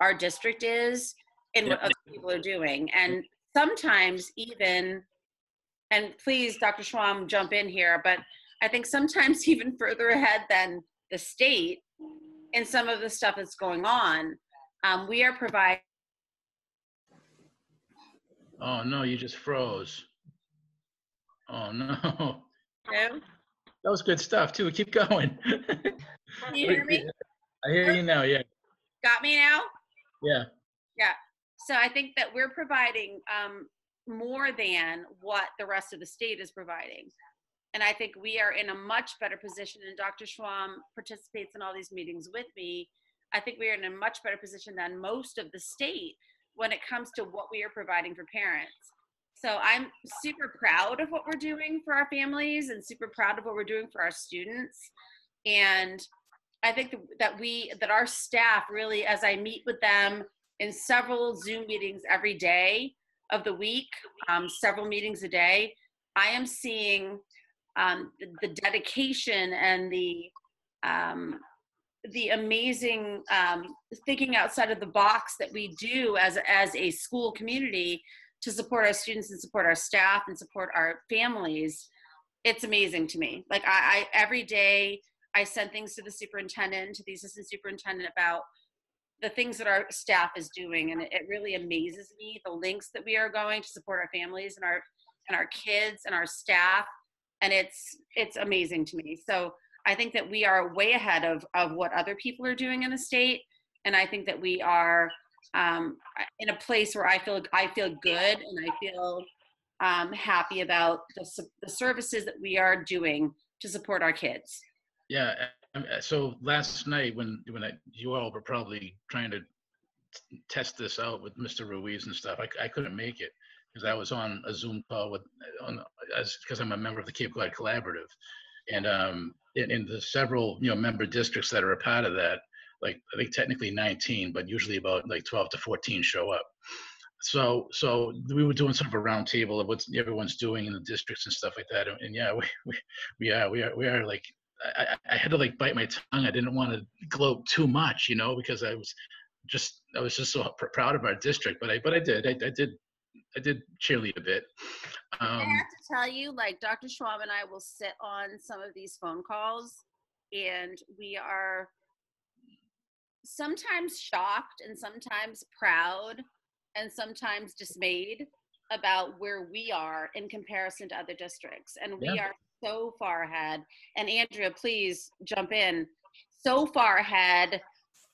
our district is in what other people are doing. And sometimes even, and please, Dr. Schwam, jump in here, but I think sometimes even further ahead than the state in some of the stuff that's going on. Um, we are providing Oh, no, you just froze. Oh, no. That was good stuff, too. Keep going. Can you hear me? I hear you now, yeah. Got me now? Yeah. Yeah. So I think that we're providing um, more than what the rest of the state is providing. And I think we are in a much better position, and Dr. Schwam participates in all these meetings with me. I think we are in a much better position than most of the state when it comes to what we are providing for parents. So I'm super proud of what we're doing for our families and super proud of what we're doing for our students. And I think that we, that our staff really, as I meet with them in several Zoom meetings every day of the week, um, several meetings a day, I am seeing um, the, the dedication and the um, the amazing um, thinking outside of the box that we do as as a school community to support our students and support our staff and support our families. It's amazing to me. Like I, I every day I send things to the superintendent, to the assistant superintendent about the things that our staff is doing, and it, it really amazes me the links that we are going to support our families and our and our kids and our staff, and it's it's amazing to me. So I think that we are way ahead of of what other people are doing in the state, and I think that we are um, in a place where I feel I feel good and I feel um, happy about the, the services that we are doing to support our kids. Yeah. So last night, when when I, you all were probably trying to t- test this out with Mr. Ruiz and stuff, i, I couldn't make it because I was on a Zoom call with because I'm a member of the Cape Cod Collaborative, and um in, in the several you know member districts that are a part of that, like I think technically 19, but usually about like 12 to 14 show up. So so we were doing sort of a round table of what everyone's doing in the districts and stuff like that, and, and yeah, we we we are we are we are like I, I I had to like bite my tongue. I didn't want to gloat too much, you know, because I was just I was just so pr- proud of our district. But I but I did I, I did I did cheerlead a bit. I Um, have to tell you, like Dr. Schwam and I will sit on some of these phone calls and we are sometimes shocked and sometimes proud and sometimes dismayed about where we are in comparison to other districts. And we Yeah. are so far ahead. And Andrea, please jump in. So far ahead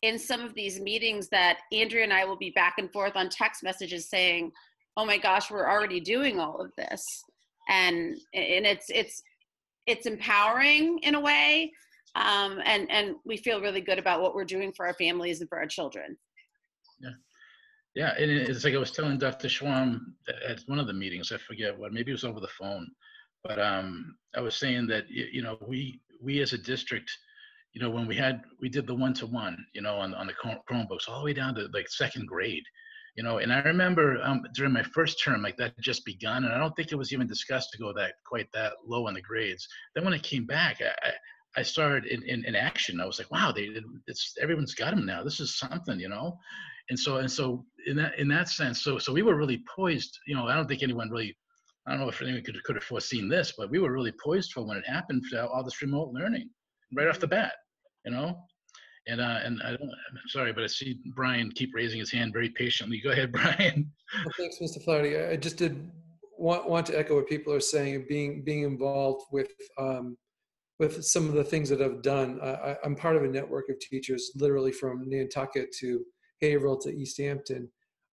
in some of these meetings that Andrea and I will be back and forth on text messages saying, oh my gosh, we're already doing all of this. And and it's it's it's empowering in a way. Um, and and we feel really good about what we're doing for our families and for our children. Yeah, Yeah, and it's like I was telling Dr. Schwam at one of the meetings, I forget what, maybe it was over the phone. But um, I was saying that, you know, we, we as a district, you know, when we had, we did the one-to-one, you know, on, on the Chromebooks, all the way down to like second grade. You know, and I remember um, during my first term, like that just begun, and I don't think it was even discussed to go that quite that low on the grades. Then when it came back, I, I, I started in, in, in action. I was like, wow, they, it's everyone's got them now. This is something, you know and so and so in that in that sense so so we were really poised you know i don't think anyone really i don't know if anyone could, could have foreseen this but we were really poised for when it happened for all this remote learning right off the bat you know and uh and i don't i'm sorry but i see brian keep raising his hand very patiently go ahead brian Well, thanks, Mr. Flaherty. I just did want, want to echo what people are saying, being, being involved with, um, with some of the things that I've done. I, I'm part of a network of teachers, literally from Nantucket to Haverhill to East Hampton.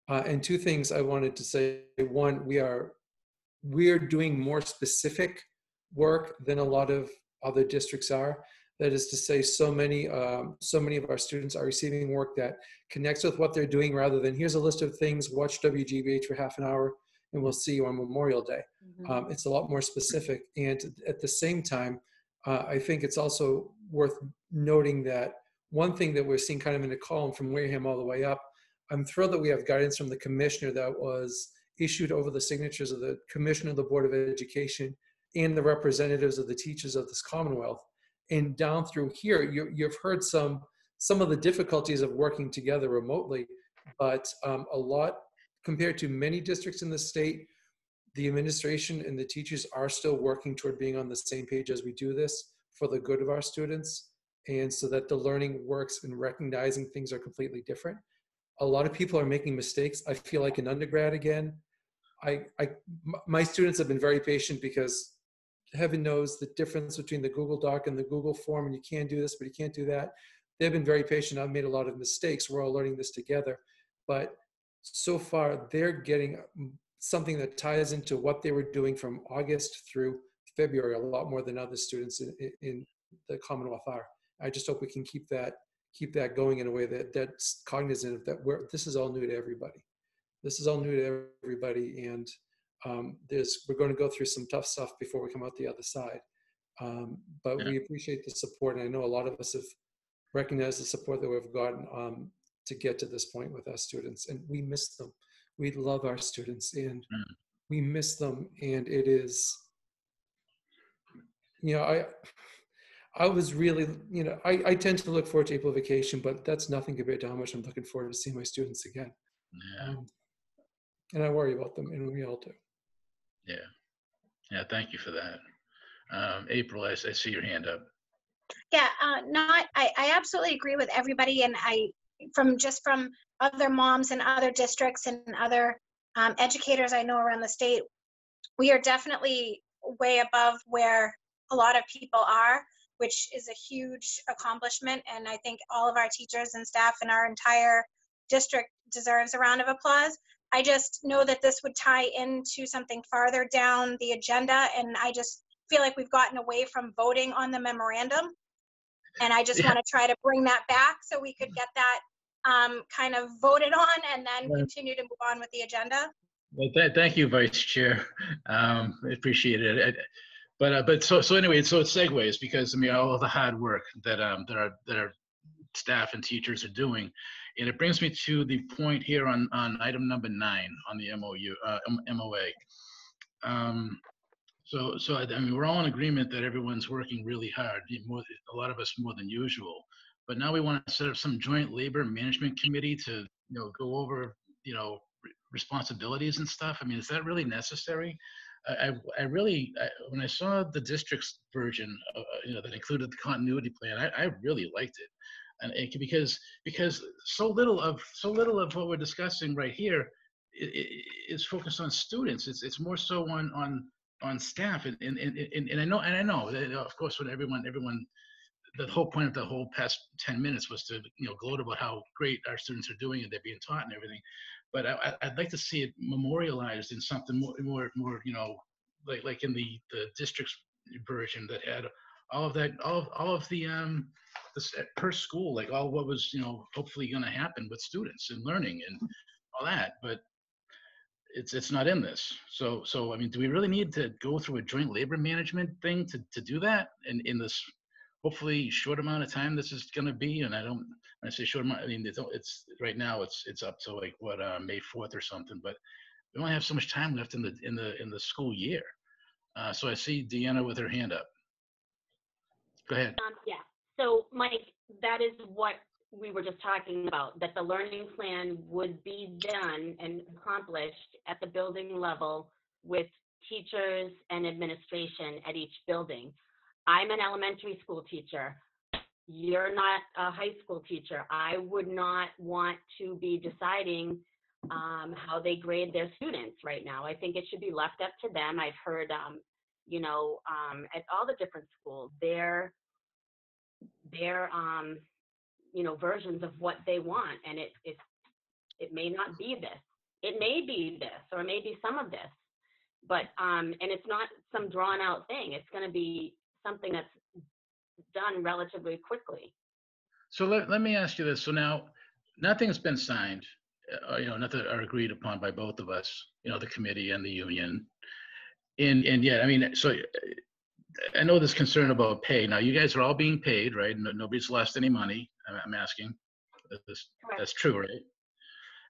Uh, and two things I wanted to say. One, we are, we are doing more specific work than a lot of other districts are. That is to say, so many, um, so many of our students are receiving work that connects with what they're doing rather than here's a list of things, watch WGBH for half an hour and we'll see you on Memorial Day. Um, it's a lot more specific. And at the same time, uh, I think it's also worth noting that one thing that we're seeing kind of in a column from Wareham all the way up, I'm thrilled that we have guidance from the commissioner that was issued over the signatures of the commissioner of the Board of Education and the representatives of the teachers of this Commonwealth. And down through here, you, you've heard some some of the difficulties of working together remotely, but um, a lot compared to many districts in the state, the administration and the teachers are still working toward being on the same page as we do this for the good of our students and so that the learning works and recognizing things are completely different. A lot of people are making mistakes. I feel like an undergrad again. I, I my students have been very patient because heaven knows the difference between the Google Doc and the Google form, and you can do this, but you can't do that. They've been very patient. I've made a lot of mistakes. We're all learning this together. But so far, they're getting mm, something that ties into what they were doing from August through February a lot more than other students in, in- the Commonwealth are. I just hope we can keep that keep that going in a way that that's cognizant of that we're this is all new to everybody. This is all new to everybody, and um, there's we're going to go through some tough stuff before we come out the other side. Um, but we appreciate the support, and I know a lot of us have recognized the support that we've gotten um, to get to this point with our students, and we miss them. We love our students, and we miss them, and it is, you know, I. I was really, you know, I, I tend to look forward to April vacation, but that's nothing compared to how much I'm looking forward to seeing my students again. yeah Um, and I worry about them, and we all do. Yeah yeah thank you for that um april i, I see your hand up Yeah, uh, not, I, I absolutely agree with everybody and I, from, just from other moms in other districts and other um, educators I know around the state, we are definitely way above where a lot of people are, which is a huge accomplishment. And I think all of our teachers and staff in our entire district deserves a round of applause. I just know that this would tie into something farther down the agenda, and I just feel like we've gotten away from voting on the memorandum. And I just Yeah. want to try to bring that back so we could get that um, kind of voted on and then continue to move on with the agenda. Well, th- thank you, Vice Chair. Um, I appreciate it. I- But, uh, but so, so anyway, so it segues because, I mean, all of the hard work that, um, that our, that our staff and teachers are doing. And it brings me to the point here on, on item number nine on the MOU, uh, MOA. Um, so, so I mean, we're all in agreement that everyone's working really hard, more, a lot of us more than usual. but now we want to set up some joint labor management committee to, you know, go over, you know, re- responsibilities and stuff. I mean, is that really necessary? I, I, really, I, when I saw the district's version, uh, you know, that included the continuity plan, I, I really liked it. And it, because, because so little of, so little of what we're discussing right here is focused on students. It's, it's more so on, on, on staff. And, and, and, and I know, and I know, that, uh, of course, when everyone, everyone, the whole point of the whole past 10 minutes was to, you know, gloat about how great our students are doing and they're being taught and everything. But I, I'd like to see it memorialized in something more, more, more, you know, like, like in the, the district's version that had all of that, all, of all of the, um, this per school, like all what was, you know, hopefully going to happen with students and learning and all that. But it's it's not in this. So so I mean, do we really need to go through a joint labor management thing to to do that in in this hopefully short amount of time this is going to be? And I don't I say short amount, I mean it's, it's right now it's it's up to like what uh, May fourth or something, but we only have so much time left in the in the in the school year. Uh, so I see Deanna with her hand up. Go ahead. Um, yeah, so Mike, that is what we were just talking about, that the learning plan would be done and accomplished at the building level with teachers and administration at each building. I'm an elementary school teacher. You're not a high school teacher. I would not want to be deciding um, how they grade their students right now. I think it should be left up to them. I've heard, um, you know, um, at all the different schools, their their um, you know versions of what they want, and it it it may not be this. It may be this, or it may be some of this, but um, and it's not some drawn out thing. It's going to be something that's done relatively quickly. So let, let me ask you this. So now, nothing's been signed, uh, you know, nothing are agreed upon by both of us, you know, the committee and the union. And, and yet, I mean, so uh, I know there's concern about pay. Now, you guys are all being paid, right? No, nobody's lost any money, I'm, I'm asking. That's, that's true, right?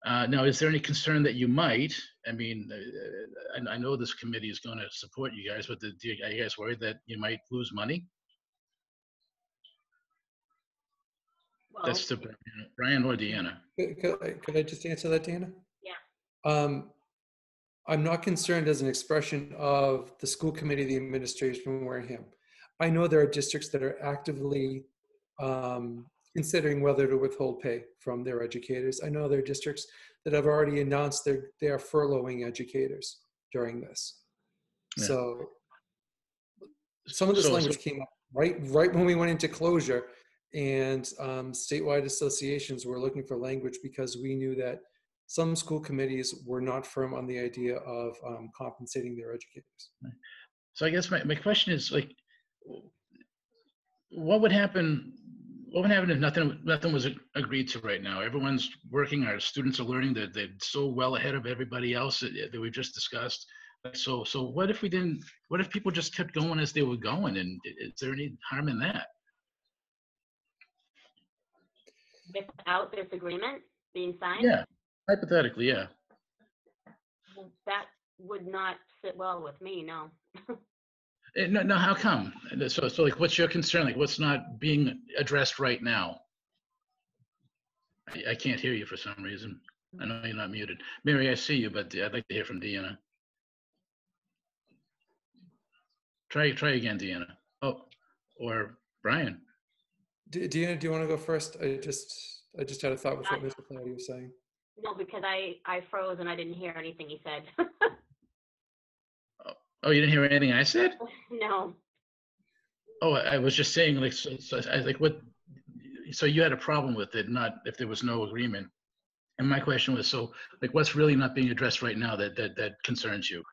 Uh, now, is there any concern that you might, I mean, uh, I, I know this committee is going to support you guys, but do you, are you guys worried that you might lose money? That's to Brian or Deanna. Could, could I- could I just answer that, Dana? Yeah. Um, I'm not concerned as an expression of the school committee, the administration, Wareham. I know there are districts that are actively um, considering whether to withhold pay from their educators. I know there are districts that have already announced they're, they are furloughing educators during this. Yeah. So some of this So- so- language came up right, right when we went into closure and um, statewide associations were looking for language because we knew that some school committees were not firm on the idea of um, compensating their educators. So I guess my, my question is like, what would happen? What would happen if nothing nothing was agreed to right now? Everyone's working. Our students are learning. They're, they're, so well ahead of everybody else that, that we just discussed. So so what if we didn't? What if people just kept going as they were going? And is there any harm in that? Without this agreement being signed, Yeah, hypothetically, yeah. that would not sit well with me. No. Eh, No, no, how come? So, so like, what's your concern? Like, what's not being addressed right now? I, I can't hear you for some reason. I know you're not muted. Mary, I see you, but I'd like to hear from Deanna. Try, try again, Deanna. Oh, or Brian. D- Deanna, do you want to go first? I just, I just had a thought with what Mr. Flaherty was saying. No, because I, I froze and I didn't hear anything he said. Oh, you didn't hear anything I said? no. Oh, I I was just saying, like, so, so I like what, so you had a problem with it, not if there was no agreement. And my question was, so, like, what's really not being addressed right now that, that, that concerns you?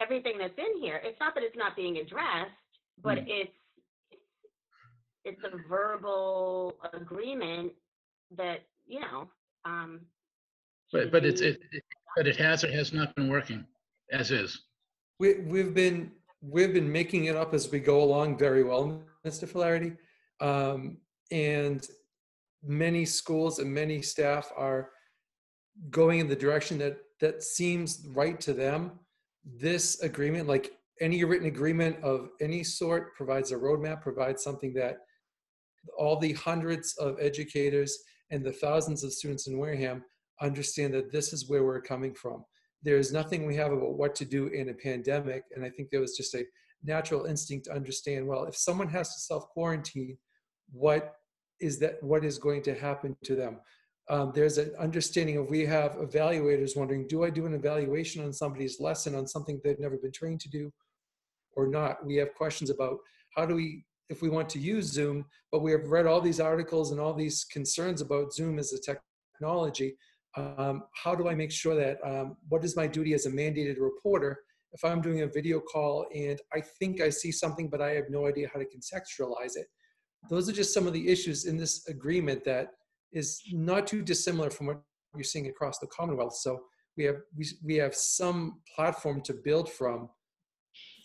Everything that's in here, it's not that it's not being addressed, but Hmm. it's, it's a verbal agreement that, you know, um, But, but it's, it, it- but it has or has not been working, as is. We, we've been, we've been making it up as we go along very well, Mr. Flaherty. Um, and many schools and many staff are going in the direction that, that seems right to them. This agreement, like any written agreement of any sort provides a roadmap, provides something that all the hundreds of educators and the thousands of students in Wareham understand that this is where we're coming from. There is nothing we have about what to do in a pandemic. And I think there was just a natural instinct to understand, well, if someone has to self quarantine, what is that, what is going to happen to them? Um, there's an understanding of we have evaluators wondering, do I do an evaluation on somebody's lesson on something they've never been trained to do or not? We have questions about how do we if we want to use Zoom, but we have read all these articles and all these concerns about Zoom as a technology. Um, how do I make sure that, um, what is my duty as a mandated reporter if I'm doing a video call and I think I see something, but I have no idea how to contextualize it? Those are just some of the issues in this agreement that is not too dissimilar from what you're seeing across the Commonwealth. So we have, we, we have some platform to build from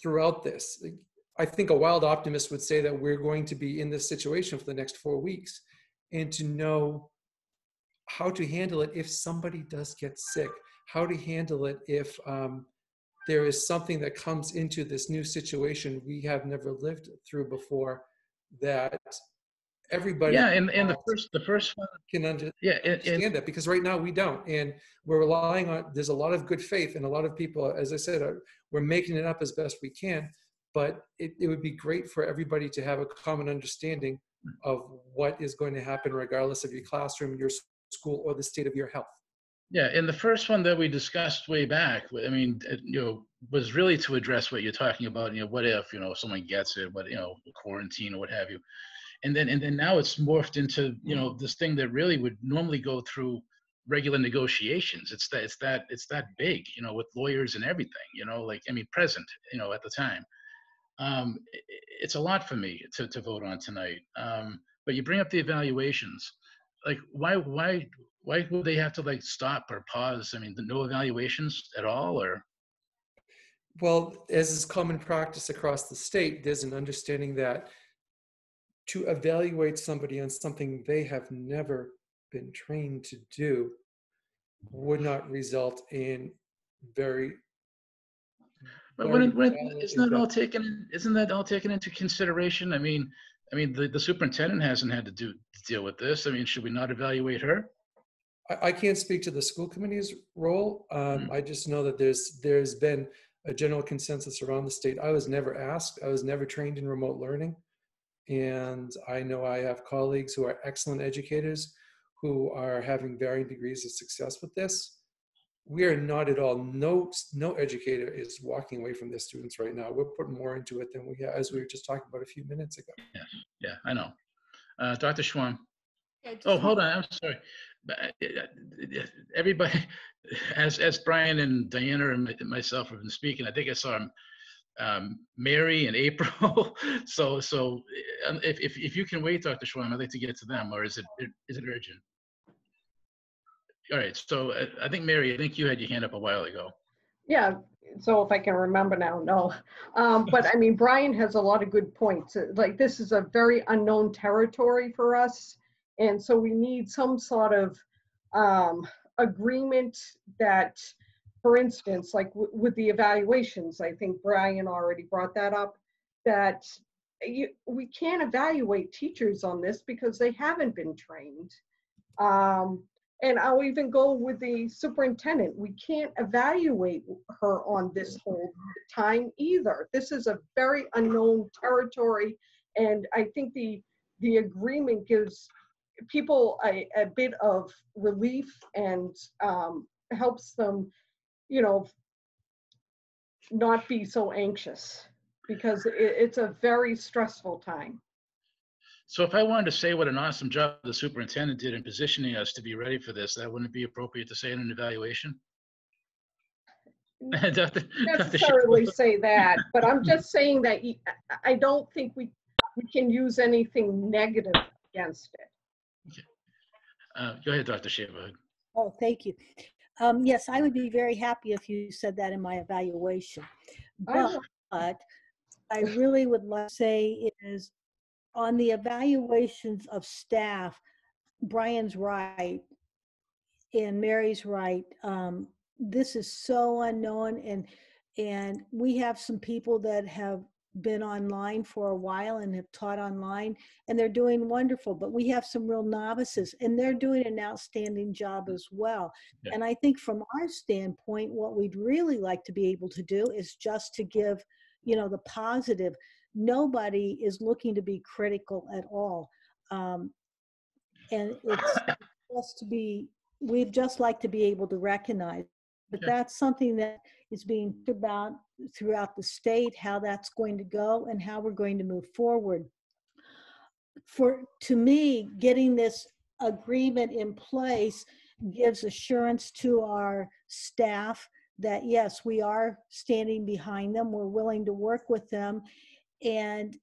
throughout this. I think a wild optimist would say that we're going to be in this situation for the next four weeks and to know how to handle it if somebody does get sick, how to handle it if um, there is something that comes into this new situation we have never lived through before that everybody Yeah, and, and the first, the first one, can under, yeah, and, and understand that because right now we don't and we're relying on there's a lot of good faith and a lot of people as i said are, we're making it up as best we can but it, it would be great for everybody to have a common understanding of what is going to happen regardless of your classroom your school or the state of your health Yeah, and the first one that we discussed way back, I mean, you know, was really to address what you're talking about. You know, what if you know someone gets it, what you know, quarantine or what have you, and then and then now it's morphed into you know this thing that really would normally go through regular negotiations. It's that it's that it's that big, you know, with lawyers and everything. You know, like I mean, present, you know, at the time. Um, it's a lot for me to to vote on tonight. Um, but you bring up the evaluations like why why why would they have to like stop or pause i mean no evaluations at all or well as is common practice across the state there's an understanding that to evaluate somebody on something they have never been trained to do would not result in very but very wouldn't, wouldn't, isn't that all taken isn't that all taken into consideration i mean i mean the, the superintendent hasn't had to do to deal with this i mean should we not evaluate her I, I can't speak to the school committee's role. Um, I just know that there's there's been a general consensus around the state. I was never asked. I was never trained in remote learning, and I know I have colleagues who are excellent educators who are having varying degrees of success with this. We are not at all. No no educator is walking away from their students right now. We're putting more into it than we as we were just talking about a few minutes ago. yeah yeah i know uh, dr Schwam Yeah, just oh one- hold on i'm sorry But, uh, everybody as as brian and diana and myself have been speaking i think i saw um, Mary and April. so, so um, if, if, if you can wait, Dr. Schwam, I'd like to get to them, or is it, is it urgent? All right, so uh, I think Mary, I think you had your hand up a while ago. Yeah, so if I can remember now, no. Um, but I mean, Brian has a lot of good points. Like, this is a very unknown territory for us. And so we need some sort of um, agreement that, for instance, like with the evaluations, I think Brian already brought that up, that you, we can't evaluate teachers on this because they haven't been trained. Um, and I'll even go with the superintendent. We can't evaluate her on this whole time either. This is a very unknown territory. And I think the, the agreement gives people a, a bit of relief and um, helps them, you know, not be so anxious because it, it's a very stressful time. So if I wanted to say what an awesome job the superintendent did in positioning us to be ready for this, that wouldn't be appropriate to say in an evaluation? Dr. Dr. necessarily say that, but I'm just saying that I don't think we, we can use anything negative against it. Uh, Go ahead, Dr. Shaver. Oh, thank you. Um, yes, I would be very happy if you said that in my evaluation. I But. I really would like to say is on the evaluations of staff, Brian's right and Mary's right. Um, this is so unknown and And we have some people that have been online for a while and have taught online and they're doing wonderful. But we have some real novices and they're doing an outstanding job as well. Yeah. And I think from our standpoint, what we'd really like to be able to do is just to give, you know, the positive. Nobody is looking to be critical at all. Um, and it's just to be, we'd just like to be able to recognize. But that's something that is being about throughout the state, how that's going to go and how we're going to move forward. For, to me, getting this agreement in place gives assurance to our staff that yes, we are standing behind them, we're willing to work with them. And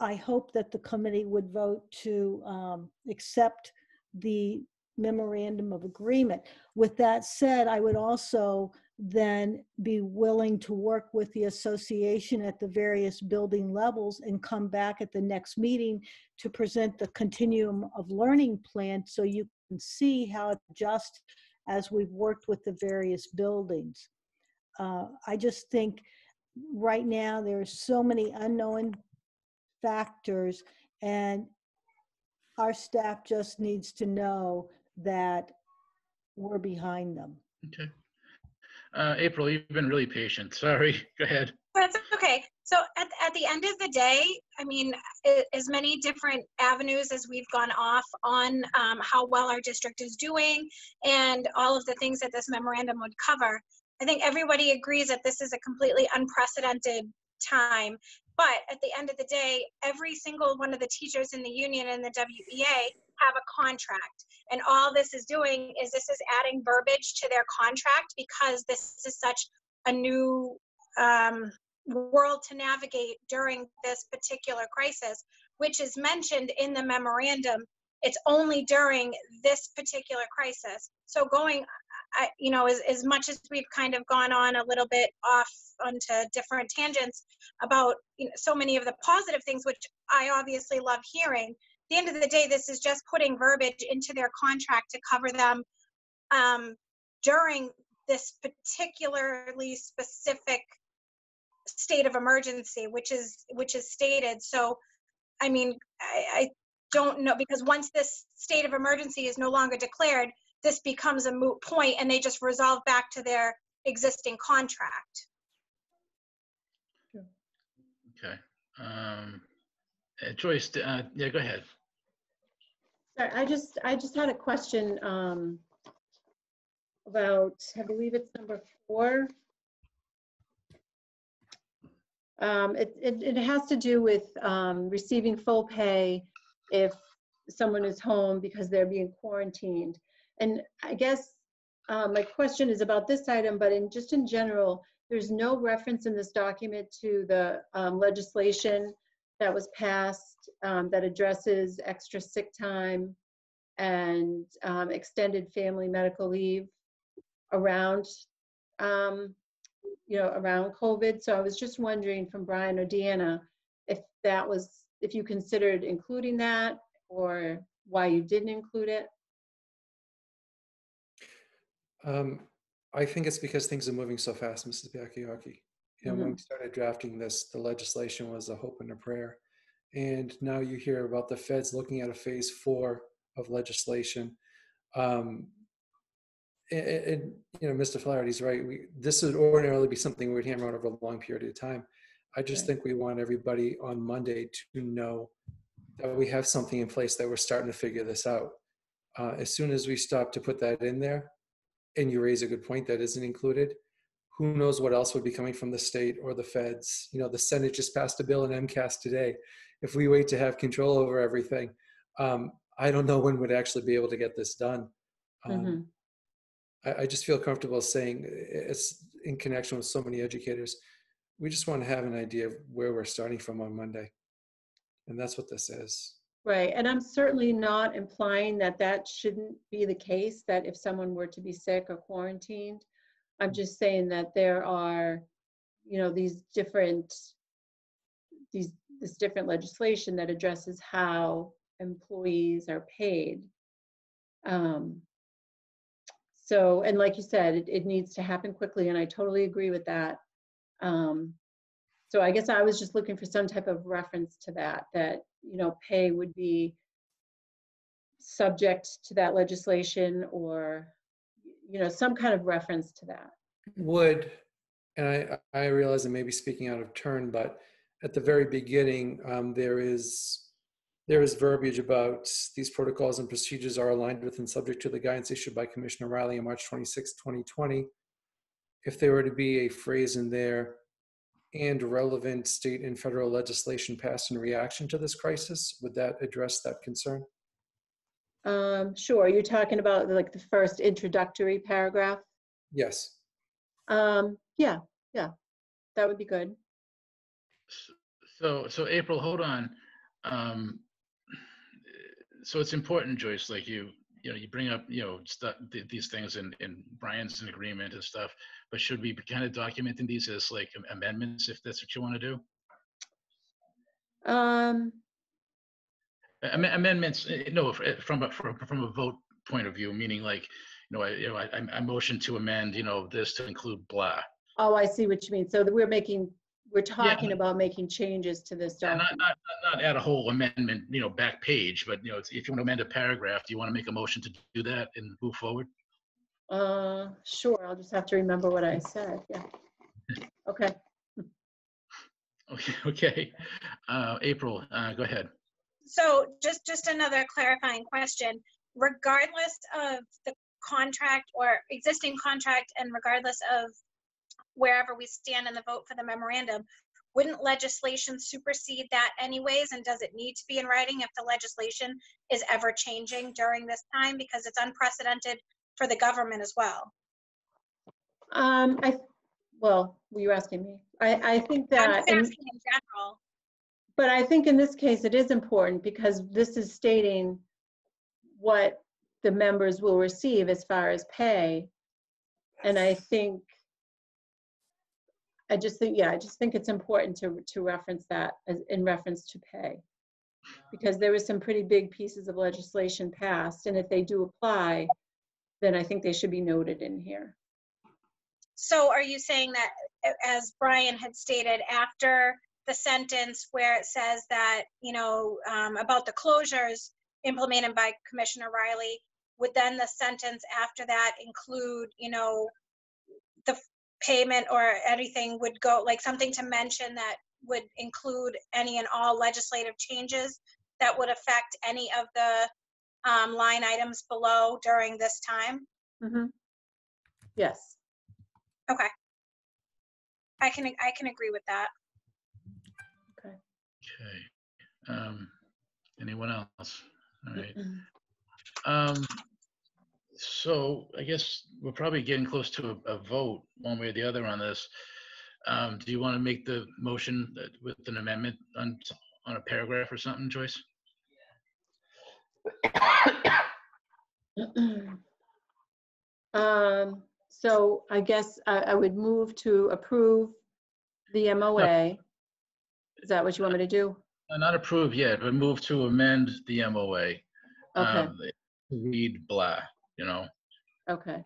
I hope that the committee would vote to um, accept the memorandum of agreement. With that said, I would also then be willing to work with the association at the various building levels and come back at the next meeting to present the continuum of learning plan so you can see how it adjusts as we've worked with the various buildings. Uh, I just think right now there are so many unknown factors and our staff just needs to know that we're behind them. Okay. Uh, April, you've been really patient. Sorry. Go ahead. That's okay. So at, at the end of the day, I mean, a- as many different avenues as we've gone off on um, how well our district is doing and all of the things that this memorandum would cover, I think everybody agrees that this is a completely unprecedented time. But at the end of the day, every single one of the teachers in the union and the WEA have a contract. And all this is doing is this is adding verbiage to their contract because this is such a new um, world to navigate during this particular crisis, which is mentioned in the memorandum. It's only during this particular crisis. So going, I, you know, as, as much as we've kind of gone on a little bit off onto different tangents about you know, so many of the positive things, which I obviously love hearing. The end of the day, this is just putting verbiage into their contract to cover them um, during this particularly specific state of emergency, which is which is stated. So, I mean, I, I don't know because once this state of emergency is no longer declared, this becomes a moot point, and they just resolve back to their existing contract. Okay. Um, uh, Joyce, uh, yeah, go ahead. Sorry, I just, I just had a question um, about, I believe it's number four. Um, It, it, it has to do with um, receiving full pay if someone is home because they're being quarantined. And I guess uh, my question is about this item, but in, just in general, there's no reference in this document to the um, legislation that was passed um, that addresses extra sick time and um, extended family medical leave around, um, you know, around COVID. So I was just wondering from Brian or Deanna if that was, if you considered including that or why you didn't include it. Um, I think it's because things are moving so fast, Mrs. Bacchiocchi. You know, when we started drafting this, the legislation was a hope and a prayer. And now you hear about the feds looking at a phase four of legislation. Um, and, and, you know, Mr. Flaherty's right. We, this would ordinarily be something we'd hammer out over a long period of time. I just think we want everybody on Monday to know that we have something in place that we're starting to figure this out. Uh, as soon as we stop to put that in there, and you raise a good point that isn't included, who knows what else would be coming from the state or the feds? You know, the Senate just passed a bill in MCAS today. If we wait to have control over everything, um, I don't know when we'd actually be able to get this done. Um, Mhm. I, I just feel comfortable saying it's in connection with so many educators. We just want to have an idea of where we're starting from on Monday. And that's what this is. Right, and I'm certainly not implying that that shouldn't be the case, that if someone were to be sick or quarantined. I'm just saying that there are, you know, these different, these, this different legislation that addresses how employees are paid. Um, So, and like you said, it, it needs to happen quickly, and I totally agree with that. Um, So I guess I was just looking for some type of reference to that, that, you know, pay would be subject to that legislation or, you know, some kind of reference to that. would, and I, I realize I may be speaking out of turn, but at the very beginning, um, there is, there is verbiage about these protocols and procedures are aligned with and subject to the guidance issued by Commissioner Riley on March 26, 2020. If there were to be a phrase in there, and relevant state and federal legislation passed in reaction to this crisis, would that address that concern? Um, Sure, you're talking about like the first introductory paragraph? Yes. Um, Yeah, yeah, that would be good. So, so April, hold on. Um, So it's important, Joyce, like you, you know, you bring up, you know, stuff, these things and, and Brian's in agreement and stuff, but should we be kind of documenting these as like amendments if that's what you want to do? Um, Am- Amendments, eh, no, f- eh, from, a- from, from a vote point of view, meaning like, you know, I, you know, I, I- I motion to amend, you know, this to include blah. Oh, I see what you mean. So that we're making, we're talking about making changes to this Yeah, document. Not, not, not add a whole amendment, you know, back page, but, you know, if you want to amend a paragraph, do you want to make a motion to do that and move forward? Uh, Sure, I'll just have to remember what I said, yeah. Okay. Okay, okay. Uh, April, uh, go ahead. So just, just another clarifying question. Regardless of the contract or existing contract and regardless of wherever we stand in the vote for the memorandum, wouldn't legislation supersede that anyways? And does it need to be in writing if the legislation is ever changing during this time? Because it's unprecedented for the government as well. Um, I, well, were you asking me? I, I think I'm that, asking in general. but I think in this case, it is important because this is stating what the members will receive as far as pay. And I think, I just think, yeah, I just think it's important to, to reference that as, in reference to pay. Because there was some pretty big pieces of legislation passed, and if they do apply, then I think they should be noted in here. So are you saying that, as Brian had stated, after the sentence where it says that, you know, um, about the closures implemented by Commissioner Riley, would then the sentence after that include, you know, the payment or anything would go, like something to mention that would include any and all legislative changes that would affect any of the um, line items below during this time? Mhm. Yes. Okay. I can, I can agree with that. Okay. Um, anyone else? All right. Um, so I guess we're probably getting close to a, a vote, one way or the other on this. Um, do you want to make the motion that- with an amendment on, on a paragraph or something, Joyce? Um, so I guess I, I would move to approve the MOA. Is that what you want me to do? Uh, Not approved yet, but move to amend the MOA. Okay, um, Read blah, you know? okay.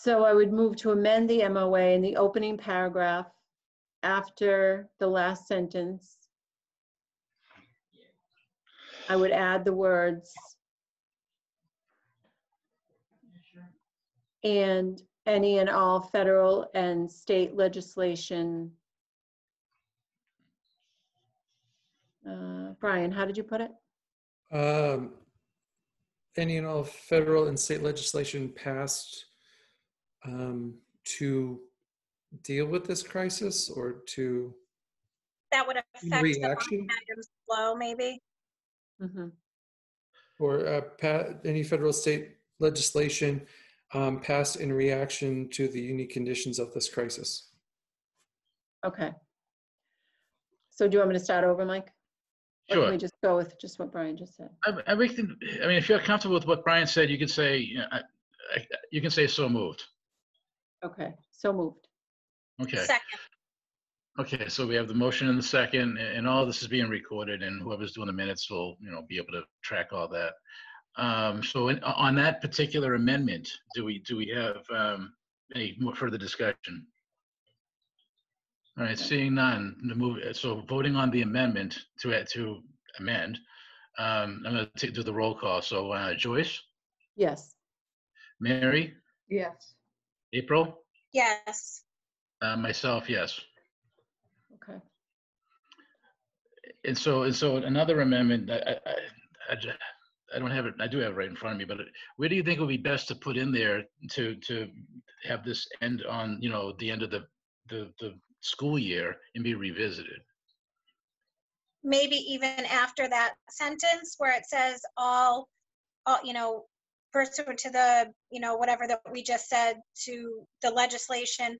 So I would move to amend the MOA in the opening paragraph after the last sentence. I would add the words and any and all federal and state legislation. Uh, Brian, how did you put it? Um, any and all federal and state legislation passed um, to deal with this crisis or to That would affect the line reaction? items below, maybe? Mhm. or uh, pa- any federal state legislation um, passed in reaction to the unique conditions of this crisis. Okay. So do you want me to start over, Mike? Or can Sure. we just go with just what Brian just said? I, I think, I mean, if you're comfortable with what Brian said, you can say, you know, I- I- you can say so moved. Okay, so moved. Okay. Second. Okay, so we have the motion and the second, a- and all this is being recorded, and whoever's doing the minutes will, you know, be able to track all that. Um, so in- on that particular amendment, do we, do we have, um, any more further discussion? All right, seeing none, the move, so voting on the amendment to, add- to amend, um, I'm gonna take, do the roll call. So uh, Joyce, Yes. Mary, Yes. April, Yes. uh, myself, yes. Okay. And so, and so another amendment, I, I, I, ju- I don't have it, I do have it right in front of me, but where do you think would be best to put in there to, to have this end on, you know, the end of the, the, the school year and be revisited? maybe even after that sentence where it says all, all, you know, pursuant to the, you know, whatever that we just said to the legislation,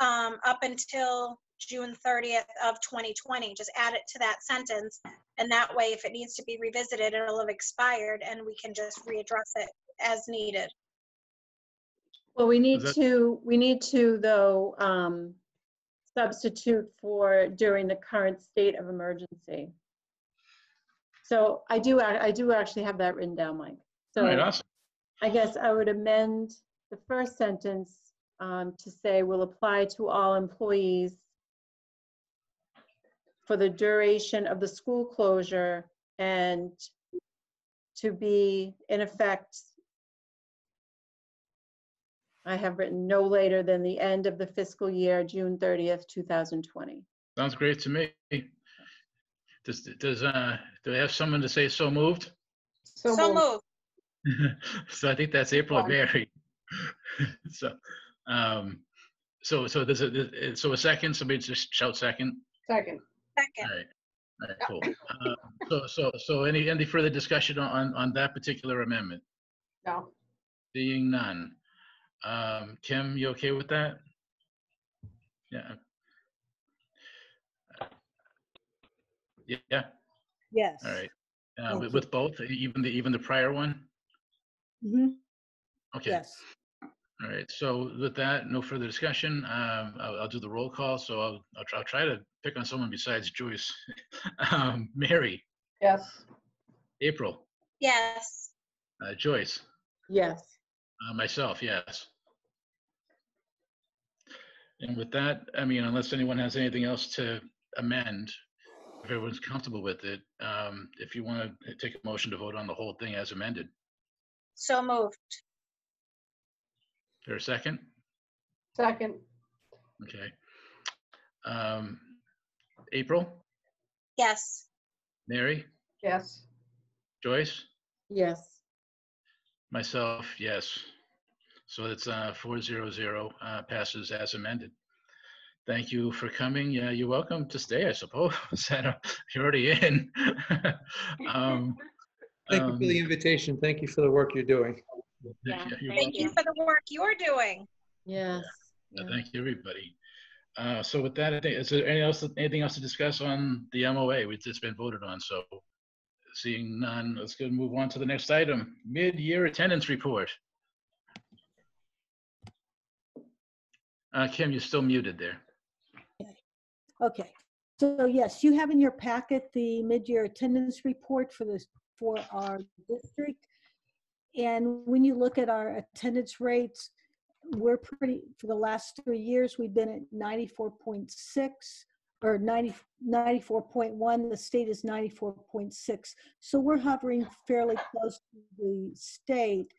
um, up until June 30th of 2020, just add it to that sentence. And that way, if it needs to be revisited, it'll have expired and we can just readdress it as needed. Well, we need that- to, we need to, though, um, substitute for during the current state of emergency. So I do, I do actually have that written down, Mike. All right, So awesome. I guess I would amend the first sentence um, to say will apply to all employees for the duration of the school closure and to be in effect I have written no later than the end of the fiscal year, June 30th, 2020. Sounds great to me. Does, does, uh, do I have someone to say so moved? So So moved. So I think that's April and Mary. So, um, so, so there's a, so a second, somebody just shout second. Second. All Second. right, all right, cool. Uh, So, so, so any, any further discussion on, on that particular amendment? No. Seeing none. Um, Kim, you okay with that? Yeah. Yeah, Yes. all right. Uh, with, with both, even the, even the prior one? Mhm, Okay. Yes. All right, so with that, no further discussion. Um, I'll, I'll do the roll call, so I'll, I'll try, I'll try to pick on someone besides Joyce. Um, Mary, Yes. April, Yes. uh, Joyce, Yes. Uh, myself, yes. And with that, I mean, unless anyone has anything else to amend, if everyone's comfortable with it, um, if you want to take a motion to vote on the whole thing as amended. So moved. Is there a second? Second. Okay. Um, April, Yes. Mary, Yes. Joyce? Yes. Myself, yes. So it's uh, 400, uh, passes as amended. Thank you for coming. Yeah, you're welcome to stay, I suppose. I You're already in. Um, Thank you for the um, invitation. Thank you for the work you're doing. Yeah, you're Thank you for the work you're doing. Yes. Yeah, Thank you, everybody. Uh, So with that, I think, is there any else, anything else to discuss on the MOA? It's it's been voted on, so seeing none, let's go move on to the next item, mid-year attendance report. Uh, Kim, you're still muted there. Okay. So yes, you have in your packet the mid-year attendance report for this, for our district. And when you look at our attendance rates, we're pretty, for the last three years, we've been at 94.6 or 90, 94.1. The state is 94.6. So we're hovering fairly close to the state.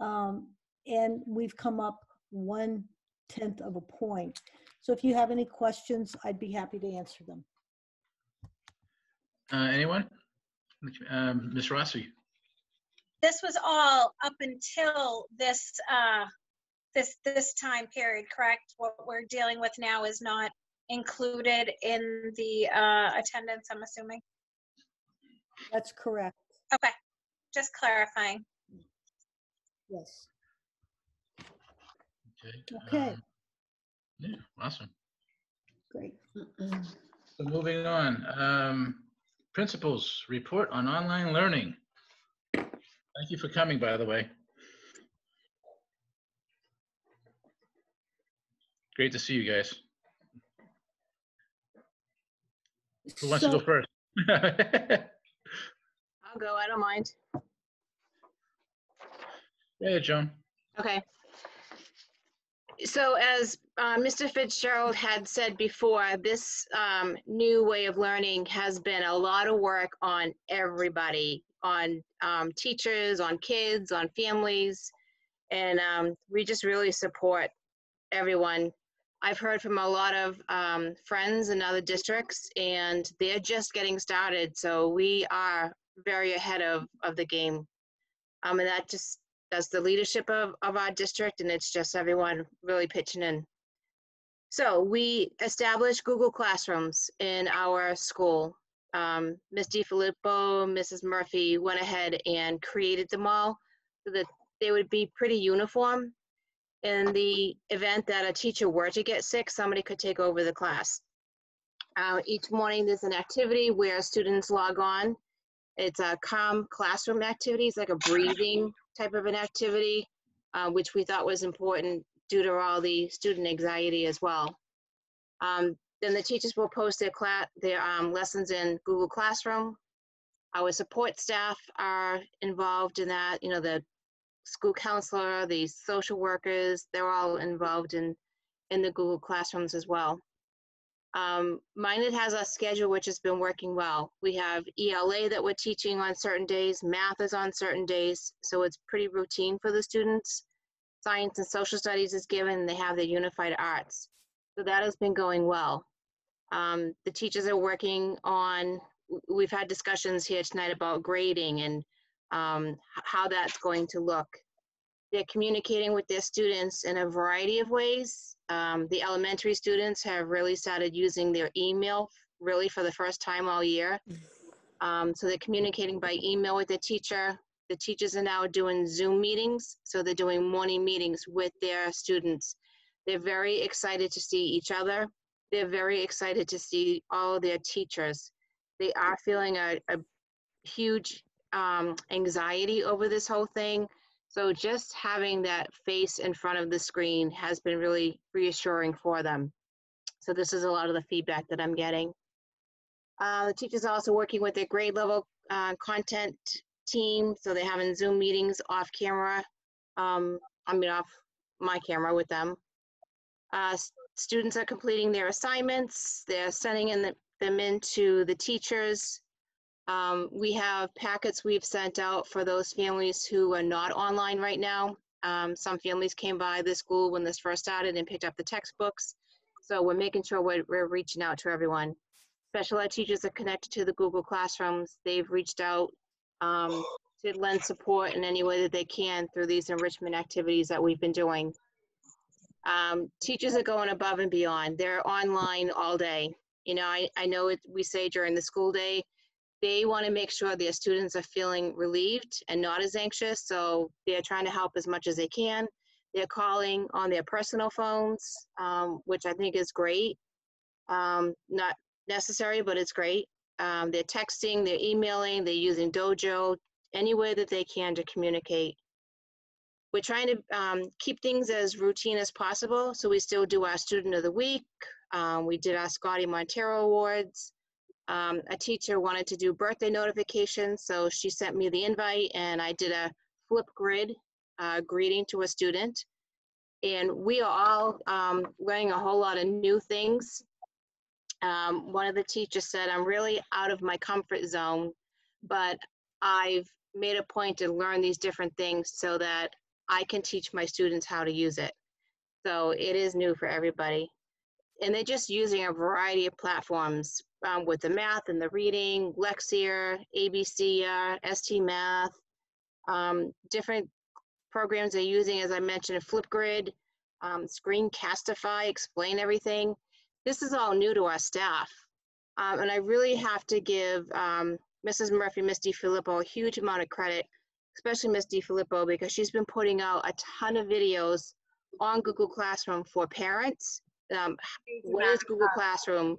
Um, and we've come up one tenth of a point. So if you have any questions, I'd be happy to answer them. Uh, Anyone? Um, Ms. Rossi? This was all up until this, uh, this, this time period, correct? What we're dealing with now is not included in the, uh, attendance, I'm assuming? That's correct. Okay, just clarifying. Yes. Okay. Okay, um, Yeah, awesome. great. So moving on, um, principals report on online learning. Thank you for coming, by the way. Great to see you guys. Who wants to go first? I'll go, I don't mind. Yeah, Joan. Okay. so as uh, Mr. Fitzgerald had said before, this um, new way of learning has been a lot of work on everybody, on um, teachers, on kids, on families. And um, we just really support everyone. I've heard from a lot of um, friends in other districts, and they're just getting started. So we are very ahead of, of the game. Um, and that just that's the leadership of, of our district, and it's just everyone really pitching in. So we established Google Classrooms in our school. Um, Ms. DiFilippo, Mrs. Murphy went ahead and created them all so that they would be pretty uniform. In the event that a teacher were to get sick, somebody could take over the class. Uh, each morning there's an activity where students log on. It's a calm classroom activity. It's like a breathing type of an activity, uh, which we thought was important due to all the student anxiety as well. Um, then the teachers will post their, class, their um, lessons in Google Classroom. Our support staff are involved in that, you know, the school counselor, the social workers, they're all involved in, in the Google Classrooms as well. Um, Minot has a schedule which has been working well. We have ELA that we're teaching on certain days, math is on certain days, so it's pretty routine for the students. Science and social studies is given, they have the unified arts. So that has been going well. Um, the teachers are working on, we've had discussions here tonight about grading and um, how that's going to look. They're communicating with their students in a variety of ways. Um, the elementary students have really started using their email really for the first time all year. Um, so they're communicating by email with their teacher. The teachers are now doing Zoom meetings, so they're doing morning meetings with their students. They're very excited to see each other. They're very excited to see all their teachers. They are feeling a, a huge um, anxiety over this whole thing. So just having that face in front of the screen has been really reassuring for them. So this is a lot of the feedback that I'm getting. Uh, the teachers are also working with their grade level uh, content team. So they're having Zoom meetings off camera. Um, I mean, off my camera with them. Uh, students are completing their assignments. They're sending in the, them into the teachers. Um, we have packets we've sent out for those families who are not online right now. Um, some families came by the school when this first started and picked up the textbooks. So we're making sure we're, we're reaching out to everyone. Special ed teachers are connected to the Google Classrooms. They've reached out um, to lend support in any way that they can through these enrichment activities that we've been doing. Um, teachers are going above and beyond. They're online all day. You know, I, I know it, we say during the school day, they want to make sure their students are feeling relieved and not as anxious. So they're trying to help as much as they can. They're calling on their personal phones, um, which I think is great. Um, not necessary, but it's great. Um, they're texting, they're emailing, they're using Dojo, any way that they can to communicate. We're trying to um, keep things as routine as possible. So we still do our Student of the Week. Um, we did our Scotty Montero Awards. Um, a teacher wanted to do birthday notifications, so she sent me the invite and I did a Flipgrid uh, greeting to a student. And we are all um, learning a whole lot of new things. Um, one of the teachers said, I'm really out of my comfort zone, but I've made a point to learn these different things so that I can teach my students how to use it. So it is new for everybody. And they're just using a variety of platforms um, with the math and the reading, Lexia, ABC, uh, ST Math, um, different programs they're using, as I mentioned, Flipgrid, um, Screencastify, Explain Everything. This is all new to our staff. Um, and I really have to give um, Mrs. Murphy, Miss DiFilippo, a huge amount of credit, especially Miss DiFilippo, because she's been putting out a ton of videos on Google Classroom for parents. Um, what is Google Classroom?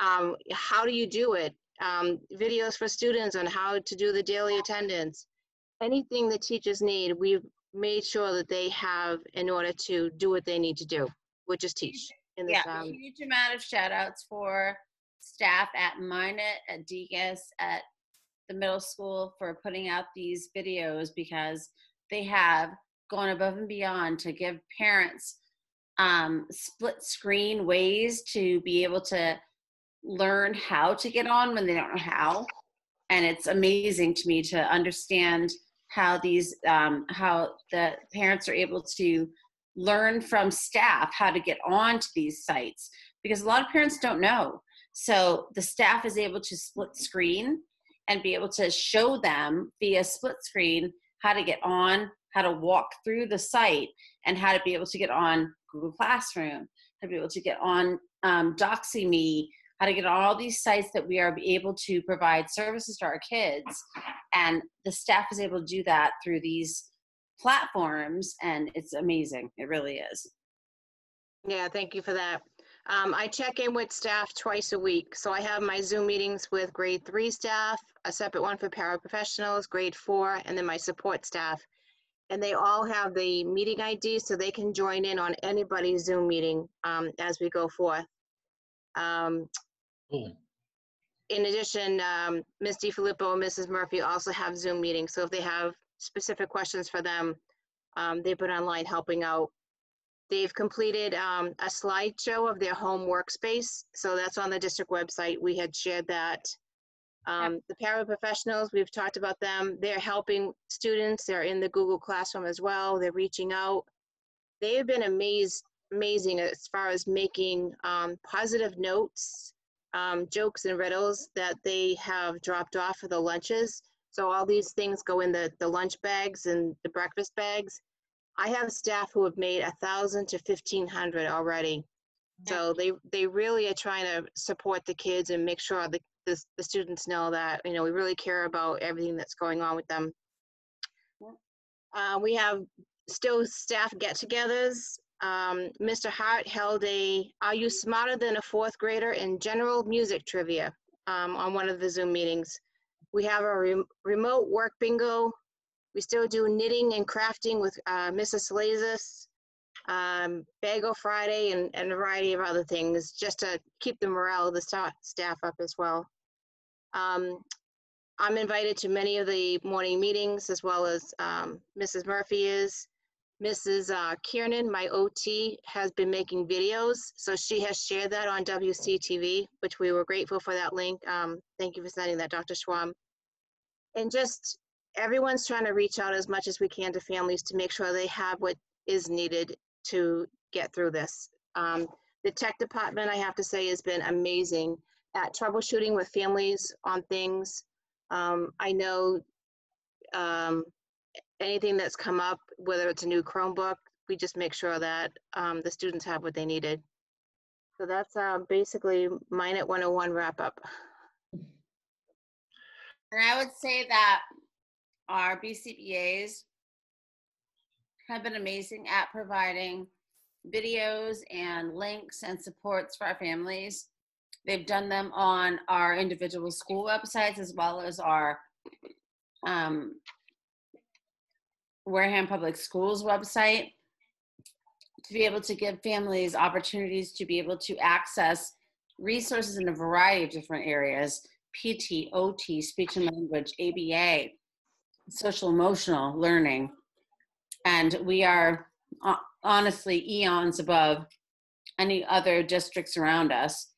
Um, how do you do it? Um, videos for students on how to do the daily attendance. Anything that teachers need, we've made sure that they have in order to do what they need to do, which is teach. In this, Yeah, a um, huge amount of shout outs for staff at Minot, at Decas, at the middle school for putting out these videos because they have gone above and beyond to give parents um, split screen ways to be able to learn how to get on when they don't know how. And it's amazing to me to understand how these um, how the parents are able to learn from staff how to get on to these sites because a lot of parents don't know. So the staff is able to split screen and be able to show them via split screen how to get on, how to walk through the site, and how to be able to get on Google Classroom, how to be able to get on um, DoxyMe, how to get on all these sites that we are able to provide services to our kids. And the staff is able to do that through these platforms, and it's amazing. It really is. Yeah, thank you for that. Um, I check in with staff twice a week. So I have my Zoom meetings with grade three staff, a separate one for paraprofessionals, grade four, and then my support staff. And they all have the meeting ID so they can join in on anybody's Zoom meeting um, as we go forth. Um, Cool. in addition, um, Ms. DiFilippo and Mrs. Murphy also have Zoom meetings. So if they have specific questions for them, um, they've been online helping out. They've completed um, a slideshow of their home workspace. So that's on the district website. We had shared that. Um, the paraprofessionals, we've talked about them. They're helping students. They're in the Google Classroom as well. They're reaching out. They have been amazed, amazing as far as making um, positive notes, um, jokes and riddles that they have dropped off for the lunches. So all these things go in the, the lunch bags and the breakfast bags. I have staff who have made a thousand to fifteen hundred already. So they, they really are trying to support the kids and make sure the, the, the students know that, you know, we really care about everything that's going on with them. Uh, we have still staff get-togethers. Um, Mr. Hart held a "Are You Smarter Than a Fourth Grader?" in general music trivia um, on one of the Zoom meetings. We have a rem- remote work bingo. We still do knitting and crafting with uh, Mrs. Salazis, um, Bagel Friday, and, and a variety of other things just to keep the morale of the sta- staff up as well. Um, I'm invited to many of the morning meetings as well as um, Mrs. Murphy is. Mrs. uh, Kiernan, my OT, has been making videos, so she has shared that on WCTV, which we were grateful for that link. Um, Thank you for sending that, Dr. Schwam. And just, everyone's trying to reach out as much as we can to families to make sure they have what is needed to get through this. Um, The tech department, I have to say, has been amazing at troubleshooting with families on things. Um, I know um, anything that's come up, whether it's a new Chromebook, we just make sure that um, the students have what they needed. So that's uh, basically At 101 wrap up. And I would say that our BCBAs have been amazing at providing videos and links and supports for our families. They've done them on our individual school websites as well as our um, Wareham Public Schools website to be able to give families opportunities to be able to access resources in a variety of different areas PT, OT, speech and language, ABA, social emotional learning. And we are uh, honestly eons above any other districts around us.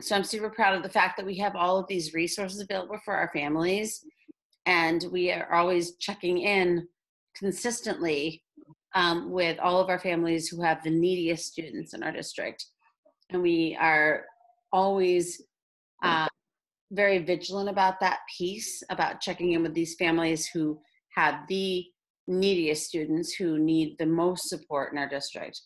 So I'm super proud of the fact that we have all of these resources available for our families. And we are always checking in consistently um, with all of our families who have the neediest students in our district. And we are always uh, very vigilant about that piece, about checking in with these families who have the neediest students who need the most support in our district.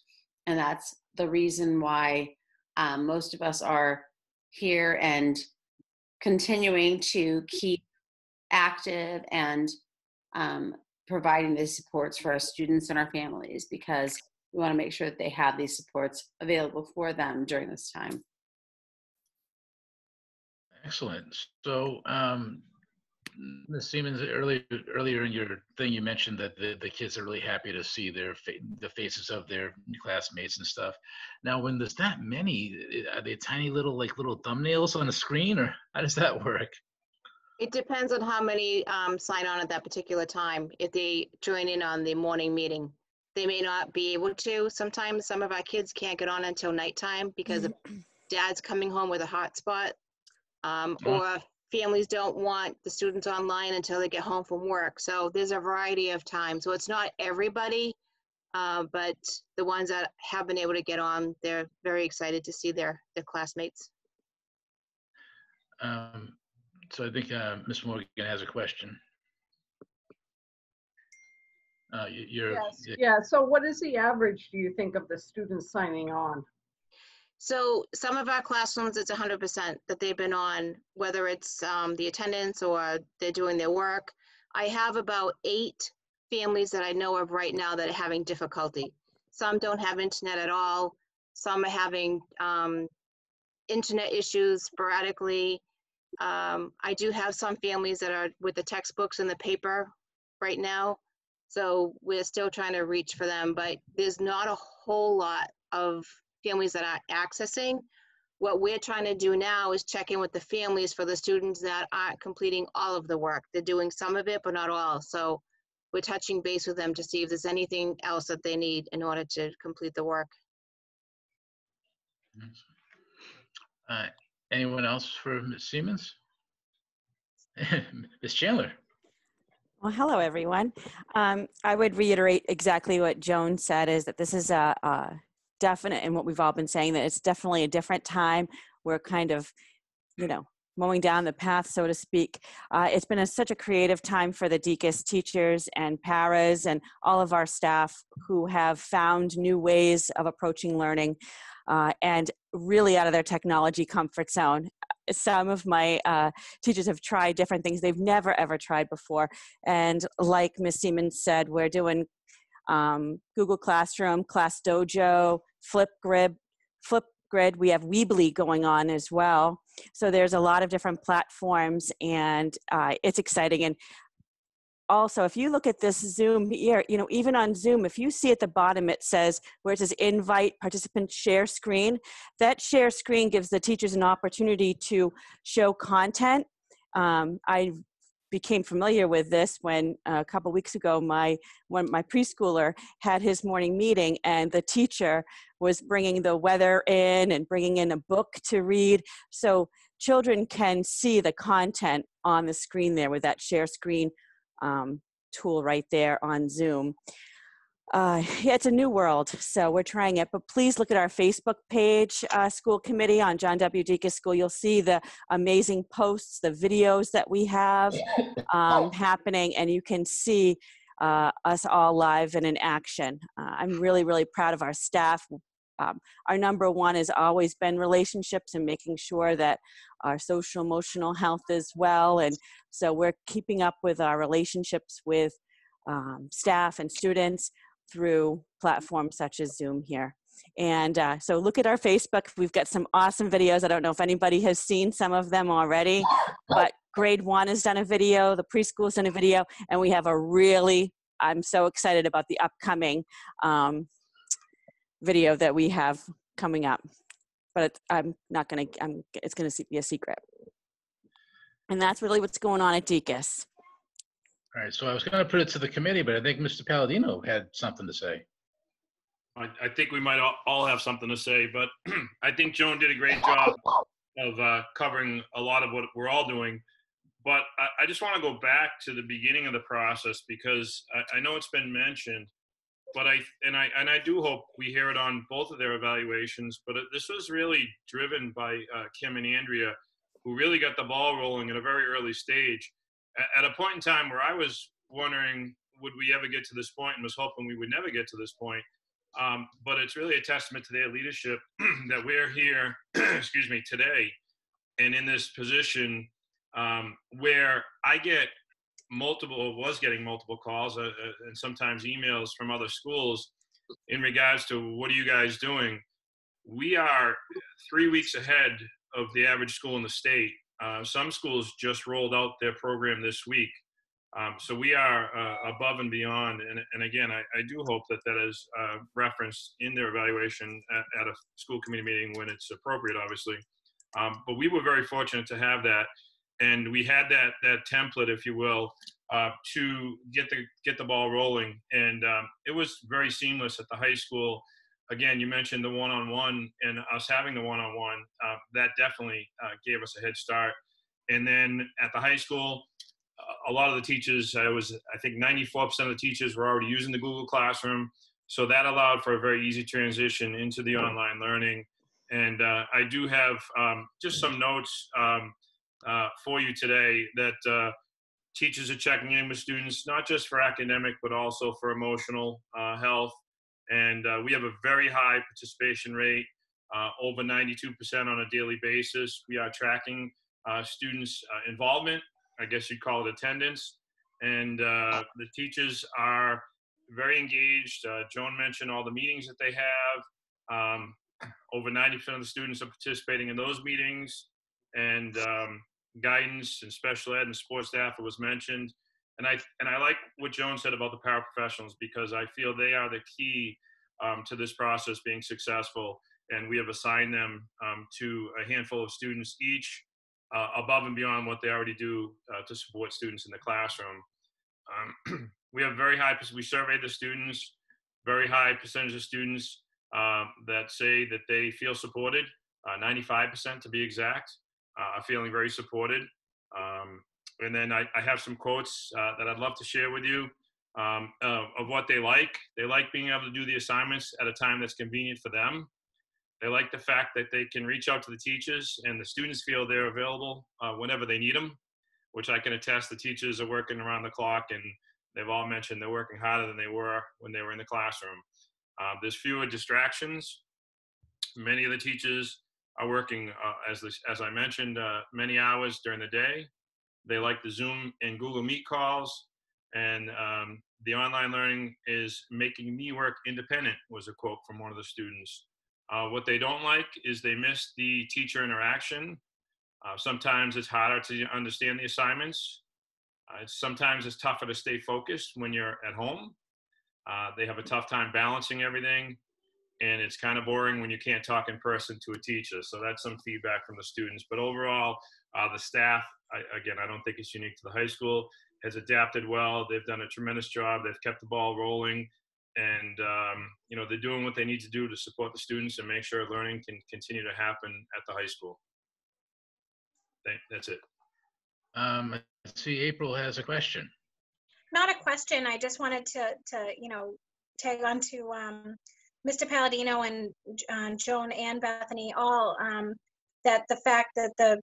And that's the reason why um, most of us are here and continuing to keep active and um, providing the supports for our students and our families because we want to make sure that they have these supports available for them during this time. Excellent. So, um, Ms. Siemens, earlier, earlier in your thing, you mentioned that the, the kids are really happy to see their, fa- the faces of their classmates and stuff. Now, when there's that many, are they tiny little, like little thumbnails on the screen or how does that work? It depends on how many um, sign on at that particular time, if they join in on the morning meeting. they may not be able to. Sometimes some of our kids can't get on until nighttime because of dad's coming home with a hotspot. Um, Oh. or families don't want the students online until they get home from work. So there's a variety of times. So it's not everybody, uh, but the ones that have been able to get on, they're very excited to see their, their classmates. Um, So I think uh, Ms. Morgan has a question. Uh, you- You're, Yes, y- yeah, so what is the average, do you think, of the students signing on? So some of our classrooms, it's hundred percent that they've been on, whether it's um, the attendance or they're doing their work. I have about eight families that I know of right now that are having difficulty. Some don't have internet at all. Some are having um, internet issues sporadically. Um, I do have some families that are with the textbooks and the paper right now. So we're still trying to reach for them, but there's not a whole lot of families that are accessing. What we're trying to do now is check in with the families for the students that aren't completing all of the work. They're doing some of it, but not all. So we're touching base with them to see if there's anything else that they need in order to complete the work. uh, anyone else for Ms. Siemens? Ms. Chandler? Well, hello, everyone. Um, I would reiterate exactly what Joan said, is that this is a, a definite, and what we've all been saying, that it's definitely a different time. We're kind of, you know, mowing down the path, so to speak. Uh, it's been a, such a creative time for the Decas teachers and paras and all of our staff who have found new ways of approaching learning uh, and really out of their technology comfort zone. Some of my uh, teachers have tried different things they've never ever tried before. And like Miss Siemens said, we're doing um, Google Classroom, Class Dojo, Flipgrid, Flipgrid. We have Weebly going on as well. So there's a lot of different platforms, and uh, it's exciting. And also, if you look at this Zoom here, you know, even on Zoom, if you see at the bottom it says where it says invite participant share screen, that share screen gives the teachers an opportunity to show content. Um, I became familiar with this when uh, a couple weeks ago my when my preschooler had his morning meeting and the teacher was bringing the weather in and bringing in a book to read. So children can see the content on the screen there with that share screen um, tool right there on zoom uh, yeah, it's a new world, so we're trying it. But please look at our Facebook page, uh, School Committee on John W. Decas School. You'll see the amazing posts, the videos that we have um, happening, and you can see uh, us all live and in action. Uh, I'm really, really proud of our staff. Um, our number one has always been relationships and making sure that our social emotional health is well. And so we're keeping up with our relationships with um, staff and students through platforms such as Zoom here. And uh, so look at our Facebook. We've got some awesome videos. I don't know if anybody has seen some of them already, but grade one has done a video, the preschool's done a video, and we have a really, I'm so excited about the upcoming um, video that we have coming up. But I'm not gonna, I'm, it's gonna be a secret. And that's really what's going on at Decas. All right, so I was going to put it to the committee, but I think Mr. Palladino had something to say. I, I think we might all- have something to say, but I think Joan did a great job of uh, covering a lot of what we're all doing. But I, I just want to go back to the beginning of the process because I, I know it's been mentioned, but I and I and I do hope we hear it on both of their evaluations. But it, this was really driven by uh, Kim and Andrea, who really got the ball rolling at a very early stage. At, a point in time where I was wondering, would we ever get to this point, and was hoping we would never get to this point. Um, but it's really a testament to their leadership that we're here, excuse me, today, and in this position um, where I get multiple, was getting multiple calls uh, uh, and sometimes emails from other schools in regards to what are you guys doing? We are three weeks ahead of the average school in the state. Uh, some schools just rolled out their program this week. Um, so we are uh, above and beyond. And, and again, I, I do hope that that is uh, referenced in their evaluation at, at, a school committee meeting when it's appropriate, obviously. Um, but we were very fortunate to have that. And we had that, that template, if you will, uh, to get the get the ball rolling, and um, it was very seamless at the high school. Again, you mentioned the one-on-one and us having the one-on-one. Uh, that definitely uh, gave us a head start. And then at the high school, a lot of the teachers, I was, I think 94% of the teachers were already using the Google Classroom. So that allowed for a very easy transition into the online learning. And uh, I do have um, just some notes um, uh, for you today that uh, teachers are checking in with students, not just for academic, but also for emotional uh, health. And uh, we have a very high participation rate, uh, over 92% on a daily basis. We are tracking students' involvement I guess you'd call it attendance. And uh, the teachers are very engaged. Uh, Joan mentioned all the meetings that they have. Um, over 90% of the students are participating in those meetings. And um, guidance and special ed and sports staff was mentioned. And I, and I like what Joan said about the paraprofessionals because I feel they are the key um, to this process being successful. And we have assigned them um, to a handful of students each uh, above and beyond what they already do uh, to support students in the classroom. Um, we have very high, we surveyed the students, very high percentage of students uh, that say that they feel supported, 95% uh, to be exact, uh, are feeling very supported. Um, and then I, I, have some quotes uh, that I'd love to share with you um, of what they like. They like being able to do the assignments at a time that's convenient for them. They like the fact that they can reach out to the teachers and the students feel they're available uh, whenever they need them, which I can attest the teachers are working around the clock and they've all mentioned they're working harder than they were when they were in the classroom. Uh, there's fewer distractions. Many of the teachers are working, uh, as, as I mentioned, uh, many hours during the day. They like the Zoom and Google Meet calls. And um, the online learning is making me work independent, was a quote from one of the students. Uh, what they don't like is they miss the teacher interaction. Uh, sometimes it's harder to understand the assignments. Uh, it's, sometimes it's tougher to stay focused when you're at home. Uh, they have a tough time balancing everything. And it's kind of boring when you can't talk in person to a teacher. So that's some feedback from the students. But overall, uh, the staff, I, again, I don't think it's unique to the high school, has adapted well. They've done a tremendous job. They've kept the ball rolling and um, you know they're doing what they need to do to support the students and make sure learning can continue to happen at the high school. That's it. Um, let's see, April has a question. Not a question. I just wanted to to you know tag on to um, Mr. Palladino and uh, Joan and Bethany all um, that the fact that the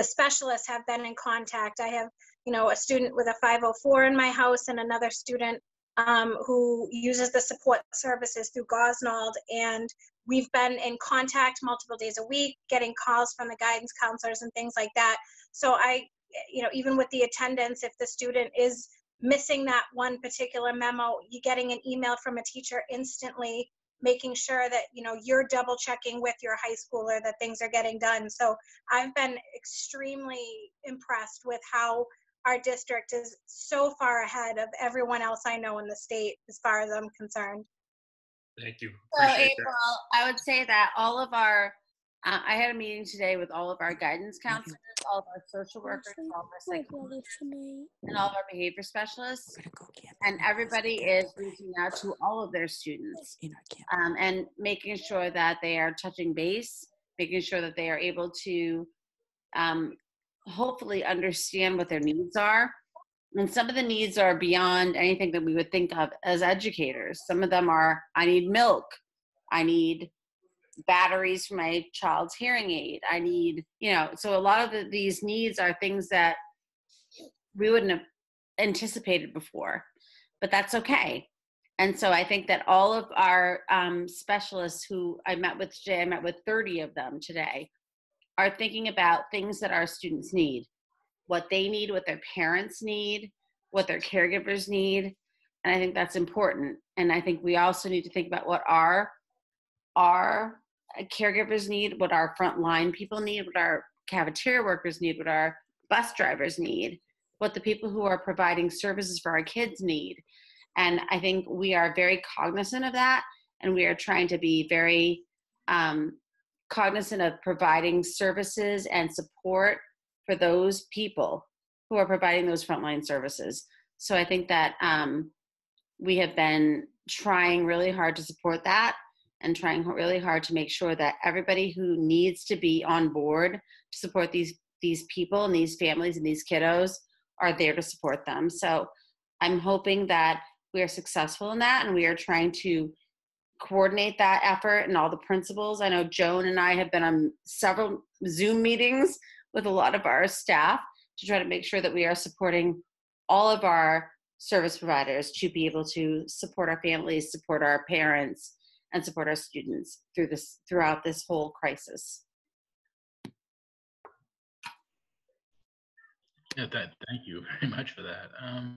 the specialists have been in contact. I have you know a student with a 504 in my house and another student um, who uses the support services through Gosnold. And we've been in contact multiple days a week, getting calls from the guidance counselors and things like that. So I, you know, even with the attendance, if the student is missing that one particular memo, you're getting an email from a teacher instantly making sure that you know you're double checking with your high schooler that things are getting done so i've been extremely impressed with how our district is so far ahead of everyone else I know in the state as far as I'm concerned. Thank you. So Appreciate April, I would say that all of our, uh, I had a meeting today with all of our guidance counselors, all of our social workers, all of our psychologists, and all of our behavior specialists. And everybody is reaching out to all of their students um, and making sure that they are touching base, making sure that they are able to um, hopefully understand what their needs are. And some of the needs are beyond anything that we would think of as educators. Some of them are I need milk, I need batteries for my child's hearing aid, I need, you know, so a lot of the, these needs are things that we wouldn't have anticipated before, but that's okay. And so I think that all of our um, specialists who I met with today, I met with 30 of them today, are thinking about things that our students need what they need, what their parents need, what their caregivers need. And I think that's important. And I think we also need to think about what our our caregivers need, what our frontline people need, what our cafeteria workers need, what our bus drivers need, what the people who are providing services for our kids need. And I think we are very cognizant of that, and we are trying to be very um, cognizant of providing services and support for those people who are providing those frontline services. So I think that um, we have been trying really hard to support that and trying really hard to make sure that everybody who needs to be on board to support these these people and these families and these kiddos are there to support them. So I'm hoping that we are successful in that and we are trying to coordinate that effort and all the principals. I know Joan and I have been on several Zoom meetings with a lot of our staff to try to make sure that we are supporting all of our service providers to be able to support our families, support our parents, and support our students through this throughout this whole crisis. Yeah, that, thank you very much for that. Um,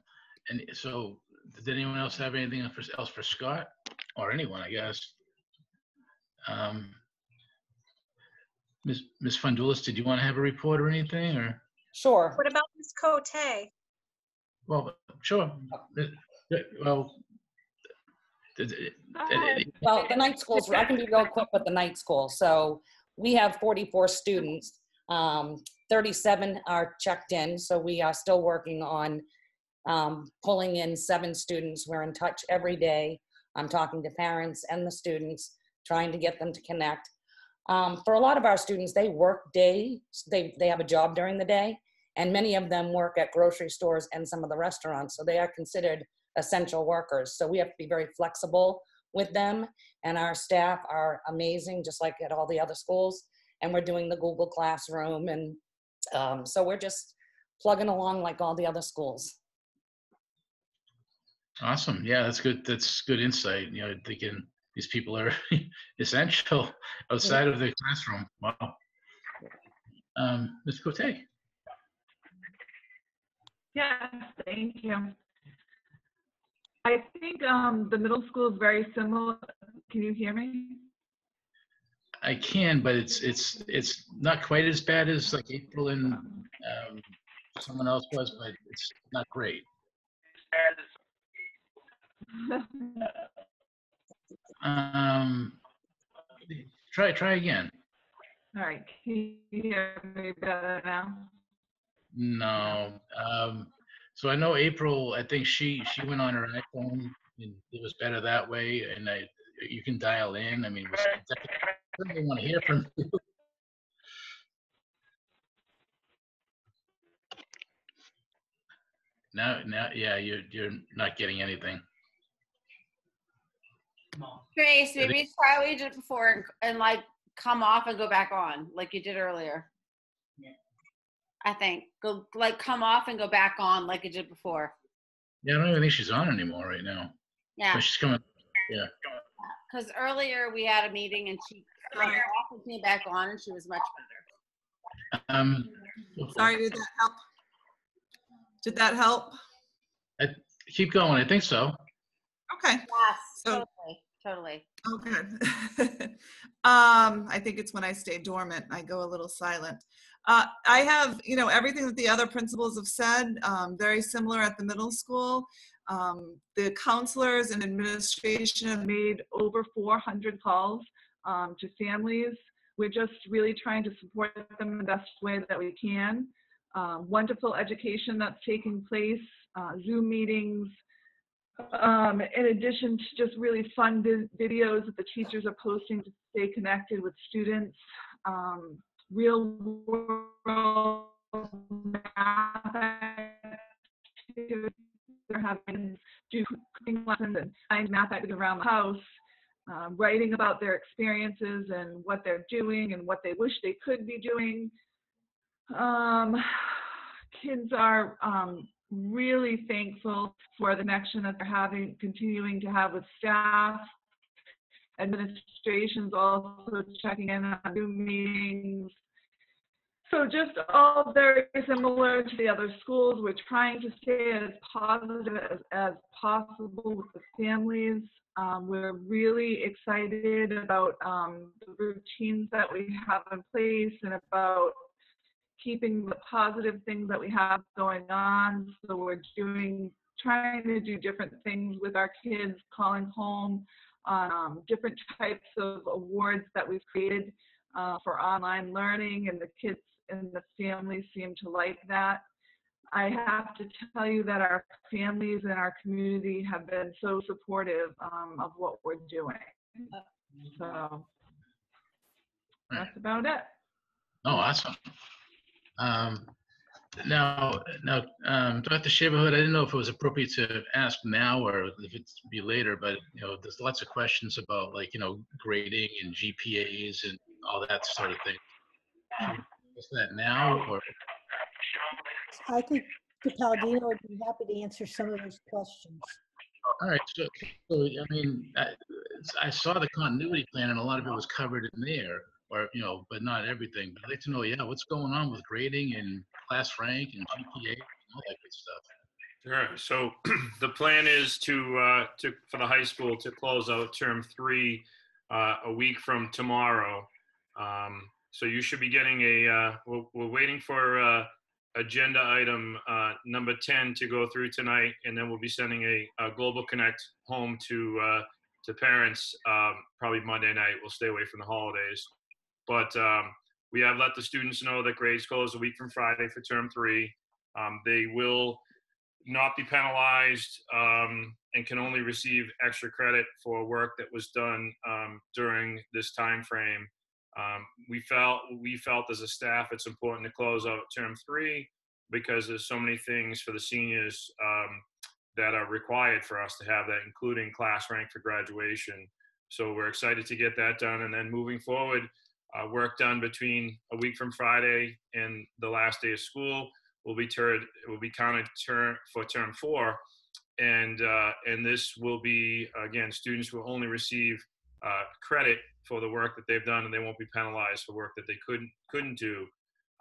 and so, did anyone else have anything else for- else for Scott? Or anyone, I guess? Um, Ms. Ms. Fundulis, did you want to have a report or anything, or? Sure. What about Ms. Cote? Well, sure. Uh, Well. Did- did- Well, the night schools, I can be real quick with the night school. So we have 44 students. Um, 37 are checked in, so we are still working on um, pulling in seven students. We're in touch every day. I'm talking to parents and the students, trying to get them to connect. Um, for a lot of our students, they work day, they, they have a job during the day, and many of them work at grocery stores and some of the restaurants, so they are considered essential workers. So we have to be very flexible with them, and our staff are amazing, just like at all the other schools. And we're doing the Google Classroom, and um, so we're just plugging along like all the other schools. Awesome. Yeah, that's good. That's good insight. You know, thinking these people are essential outside of the classroom. Wow. Um, Ms. Cote? Yes, thank you. I think um, the middle school is very similar. Can you hear me? I can, but it's it's it's not quite as bad as like April and um, someone else was, but it's not great. Um, try try again. All right, can you hear me better now? No. Um, so I know April. I think she she went on her iPhone and it was better that way. And I you can dial in. I mean, we certainly want to hear from you. Now, now, yeah, you're you're not getting anything. Grace, maybe try what you did before and, and like come off and go back on like you did earlier. I think go like come off and go back on like you did before. Yeah, I don't even think she's on anymore right now. Yeah. But she's coming. Yeah. Because earlier we had a meeting and she went off and came back on and she was much better. Um, Sorry, did that help? Did that help? I, keep going. I think so. Okay. Yes, So- totally, totally. Oh, good. um, I think it's when I stay dormant, I go a little silent. Uh, I have, you know, everything that the other principals have said, um, very similar at the middle school. Um, the counselors and administration have made over 400 calls um, to families. We're just really trying to support them in the best way that we can. Um, wonderful education that's taking place, uh, Zoom meetings, um, in addition to just really fun vi- videos that the teachers are posting to stay connected with students, um, real world math they're having, do cooking lessons and find math activities around the house, um, writing about their experiences and what they're doing and what they wish they could be doing. Um, kids are um, really thankful for the connection that they're having, continuing to have with staff. Administrations also checking in on Zoom meetings. So just all very similar to the other schools. We're trying to stay as positive as, as possible with the families. Um, we're really excited about um, the routines that we have in place and about keeping the positive things that we have going on. So we're doing, trying to do different things with our kids, calling home, um, different types of awards that we've created uh, for online learning, and the kids and the families seem to like that. I have to tell you that our families and our community have been so supportive um, of what we're doing. So that's about it. Oh, awesome. Um, now, now, um, Dr. Shaver Hood, I didn't know if it was appropriate to ask now or if it's be later, but you know, there's lots of questions about like, you know, grading and GPAs and all that sort of thing. Is that now or? I think the Palladino would be happy to answer some of those questions. All right, so, so I mean, I, I saw the continuity plan and a lot of it was covered in there, or, you know, but not everything. But I'd like to know, yeah, what's going on with grading and class rank and GPA and all that good stuff. Sure. So the plan is to, uh, to, for the high school to close out term three, uh, a week from tomorrow. Um, so you should be getting a, uh, we're, we're waiting for, uh, agenda item, uh, number 10 to go through tonight, and then we'll be sending a, a Global Connect home to, uh, to parents, um, probably Monday night. We'll stay away from the holidays. But, um, we have let the students know that grades close a week from Friday for term three. Um, they will not be penalized um, and can only receive extra credit for work that was done um, during this time frame. Um, we felt we felt as a staff it's important to close out term three because there's so many things for the seniors um, that are required for us to have that, including class rank for graduation. So we're excited to get that done, and then moving forward, uh, work done between a week from Friday and the last day of school will be turned will be counted term for term four, and uh, and this will be again students will only receive uh, credit for the work that they've done, and they won't be penalized for work that they couldn't couldn't do.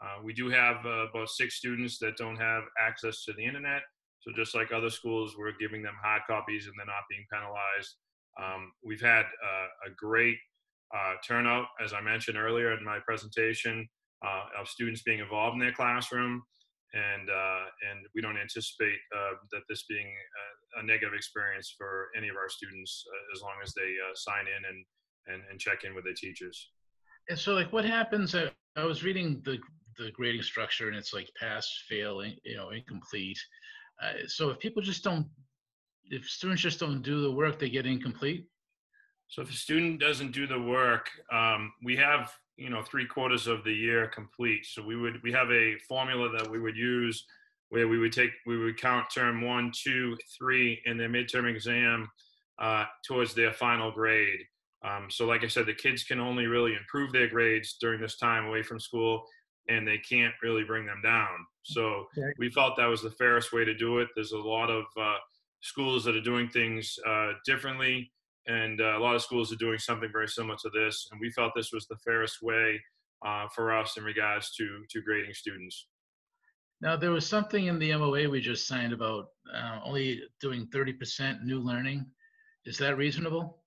Uh, we do have uh, about six students that don't have access to the internet. So just like other schools, we're giving them hard copies and they're not being penalized. Um, we've had uh, a great uh, turnout, as I mentioned earlier in my presentation, of students being involved in their classroom. And, uh, and we don't anticipate that this being a, a, negative experience for any of our students as long as they sign in and, and, and check in with their teachers. And so like what happens, I, I was reading the, the grading structure and it's like pass, fail, you know, incomplete. Uh, so if people just don't, if students just don't do the work, they get incomplete? So if a student doesn't do the work, um, we have you know three quarters of the year complete. So we would we have a formula that we would use where we would take we would count term one, two, three in their midterm exam uh, towards their final grade. Um, so like I said, the kids can only really improve their grades during this time away from school, and they can't really bring them down. So we felt that was the fairest way to do it. There's a lot of uh, schools that are doing things uh, differently and uh, a lot of schools are doing something very similar to this and we felt this was the fairest way uh, for us in regards to to grading students. Now there was something in the moa we just signed about uh, only doing 30% new learning. Is that reasonable?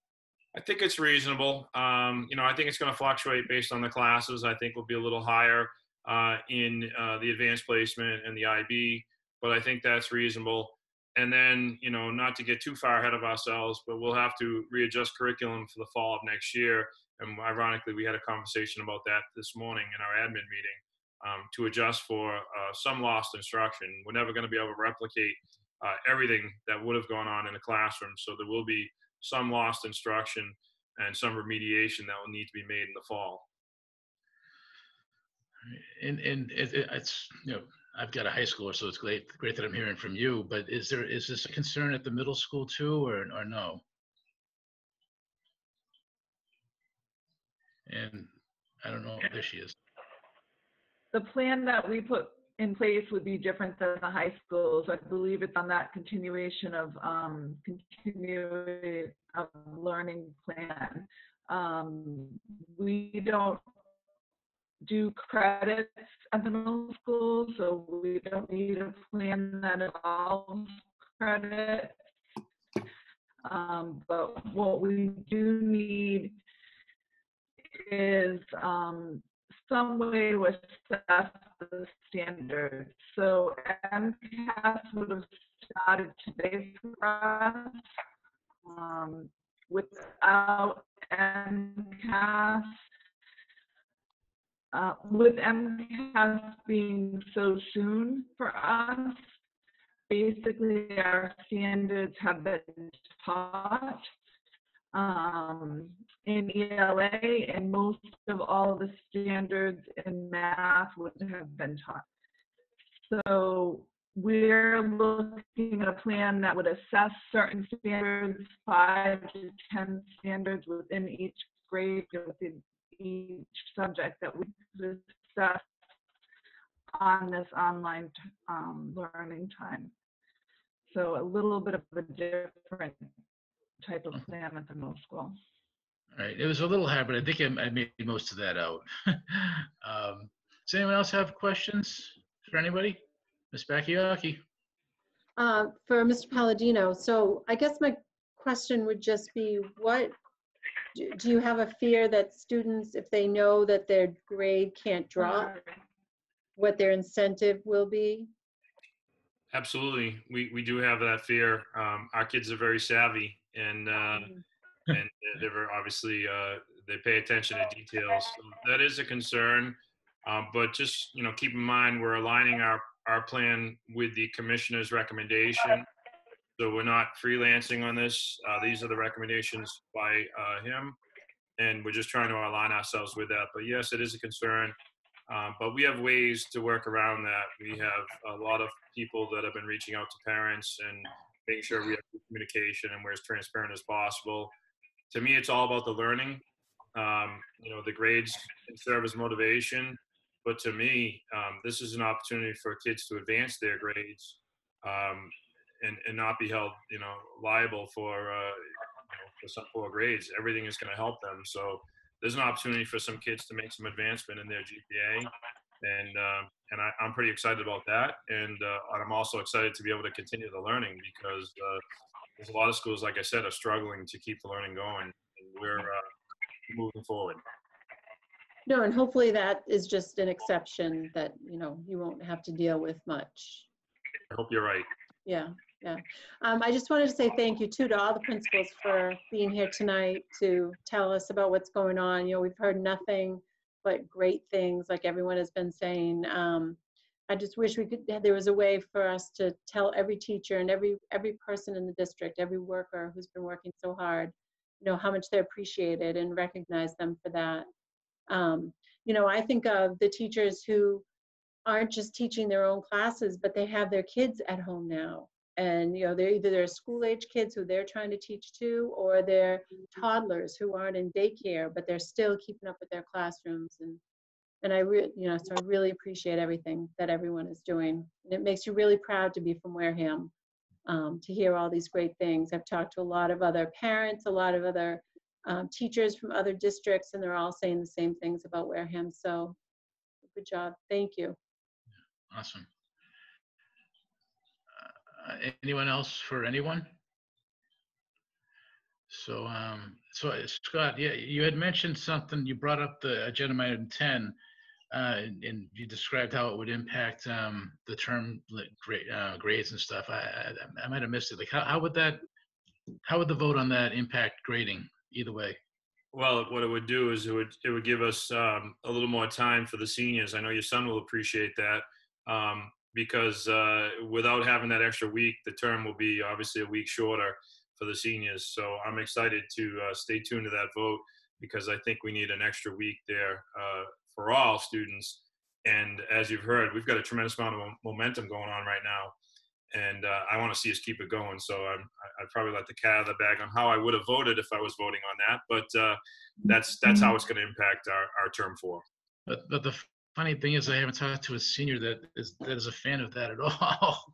I think it's reasonable. Um, you know i think it's going to fluctuate based on the classes. I think will be a little higher uh, in uh, the advanced placement and the ib but i think that's reasonable and then you know not to get too far ahead of ourselves but we'll have to readjust curriculum for the fall of next year. And ironically we had a conversation about that this morning in our admin meeting um, to adjust for uh, some lost instruction. We're never going to be able to replicate uh, everything that would have gone on in the classroom so there will be some lost instruction and some remediation that will need to be made in the fall. And and it, it's you know I've got a high schooler, so it's great, great that I'm hearing from you. But is there is this a concern at the middle school too, or or no? And I don't know. There she is. The plan that we put in place would be different than the high schools. I believe it's on that continuation of um, continuity of learning plan. Um, we don't do credits at the middle school, so we don't need a plan that involves credit. Um, but what we do need is um, some way to assess the standards. So MCAS would have started today for us. Um, without MCAS, uh, with MCAS being so soon for us, basically our standards have been taught um, in ELA, and most of all the standards in math would have been taught. So we're looking at a plan that would assess certain standards, five to 10 standards within each grade, within each subject that we could assess on this online um, learning time. So a little bit of a different type of plan at the middle school. All right, it was a little hard, but I think I I made most of that out. Um, Does anyone else have questions for anybody? Ms. Bacchiocchi? Uh, For Mr. Palladino, so I guess my question would just be, what, do do you have a fear that students, if they know that their grade can't drop, what their incentive will be? Absolutely. We, we do have that fear. Um, our kids are very savvy and, uh, and they're very, obviously, uh, they pay attention to details. So that is a concern. Um, but just, you know, keep in mind, we're aligning our, our plan with the commissioner's recommendation. So we're not freelancing on this. Uh, these are the recommendations by, uh, him. And we're just trying to align ourselves with that. But yes, it is a concern. Um, but we have ways to work around that. We have a lot of people that have been reaching out to parents and making sure we have communication and we're as transparent as possible. To me, it's all about the learning. Um, you know, the grades serve as motivation, but to me, um, this is an opportunity for kids to advance their grades um, and, and not be held, you know, liable for, uh, you know, for some poor grades. Everything is going to help them. So there's an opportunity for some kids to make some advancement in their GPA, and um, and I, I'm pretty excited about that. And uh, I'm also excited to be able to continue the learning because uh, there's a lot of schools, like I said, are struggling to keep the learning going, and we're uh, moving forward. No, and hopefully that is just an exception that, you know, you won't have to deal with much. I hope you're right. Yeah, yeah. Um, I just wanted to say thank you too to all the principals for being here tonight to tell us about what's going on. You know, we've heard nothing but great things, like everyone has been saying. Um, I just wish we could, there was a way for us to tell every teacher and every, every person in the district, every worker who's been working so hard, you know, how much they're appreciated and recognize them for that. Um, you know, I think of the teachers who aren't just teaching their own classes, but they have their kids at home now. And, you know, they're either they're school age kids who they're trying to teach to, or they're toddlers who aren't in daycare, but they're still keeping up with their classrooms. And, and I really, you know, so I really appreciate everything that everyone is doing. And it makes you really proud to be from Wareham, um, to hear all these great things. I've talked to a lot of other parents, a lot of other um, teachers from other districts, and they're all saying the same things about Wareham. So good job. Thank you. Awesome. Anyone else for anyone? So, um, so uh, Scott, yeah, you had mentioned something, you brought up the agenda item 10, uh, and and you described how it would impact, um, the term like, gra- uh, grades and stuff. I, I, I might have missed it. Like, how, how would that, how would the vote on that impact grading either way? Well, what it would do is it would it would give us um, a little more time for the seniors. I know your son will appreciate that um, because uh, without having that extra week, the term will be obviously a week shorter for the seniors. So I'm excited to uh, stay tuned to that vote because I think we need an extra week there uh, for all students. And as you've heard, we've got a tremendous amount of momentum going on right now. And uh, I want to see us keep it going. So I'm, I- I'd probably let the cat out of the bag on how I would have voted if I was voting on that. But uh, that's that's how it's going to impact our, our term four. But the funny thing is I haven't talked to a senior that is, that is a fan of that at all.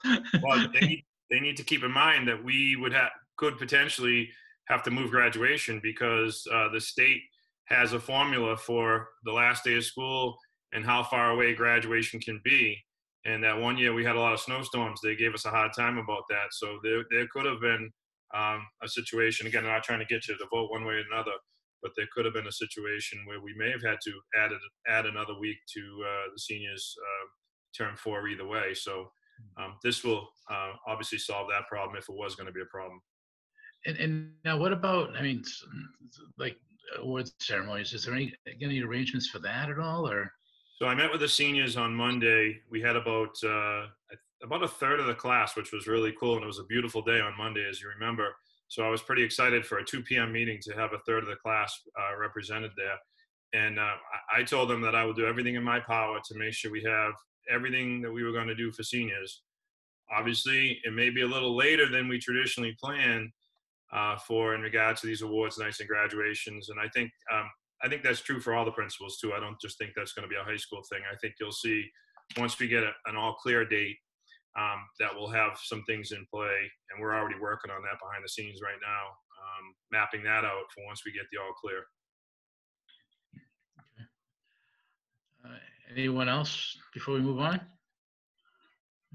well, they need, they need to keep in mind that we would have could potentially have to move graduation because uh, the state has a formula for the last day of school and how far away graduation can be. And that one year we had a lot of snowstorms. They gave us a hard time about that. So there, there could have been um, a situation. Again, I'm not trying to get you to vote one way or another, but there could have been a situation where we may have had to add it, add another week to uh, the seniors' uh, term four either way. So um, this will uh, obviously solve that problem if it was going to be a problem. And, and now what about, I mean, like awards ceremonies, is there any, any arrangements for that at all or? So I met with the seniors on Monday. We had about uh, about a third of the class, which was really cool, and it was a beautiful day on Monday, as you remember. So I was pretty excited for a 2 p.m. meeting to have a third of the class uh, represented there. And uh, I told them that I would do everything in my power to make sure we have everything that we were going to do for seniors. Obviously, it may be a little later than we traditionally plan uh, for in regard to these awards nights and graduations. And I think um, I think that's true for all the principals too. I don't just think that's going to be a high school thing. I think you'll see once we get a, an all clear date um, that we'll have some things in play, and we're already working on that behind the scenes right now, um, mapping that out for once we get the all clear. Uh, Anyone else before we move on?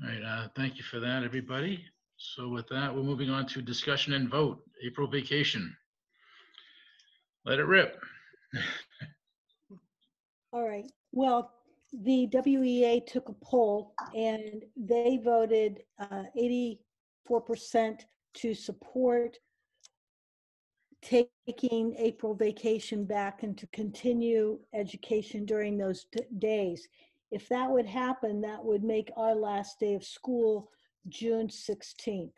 All right, uh, thank you for that, everybody. So with that, we're moving on to discussion and vote, April vacation. Let it rip. All right, well, the WEA took a poll and they voted uh, 84% to support taking April vacation back and to continue education during those days. If that would happen, that would make our last day of school June 16th.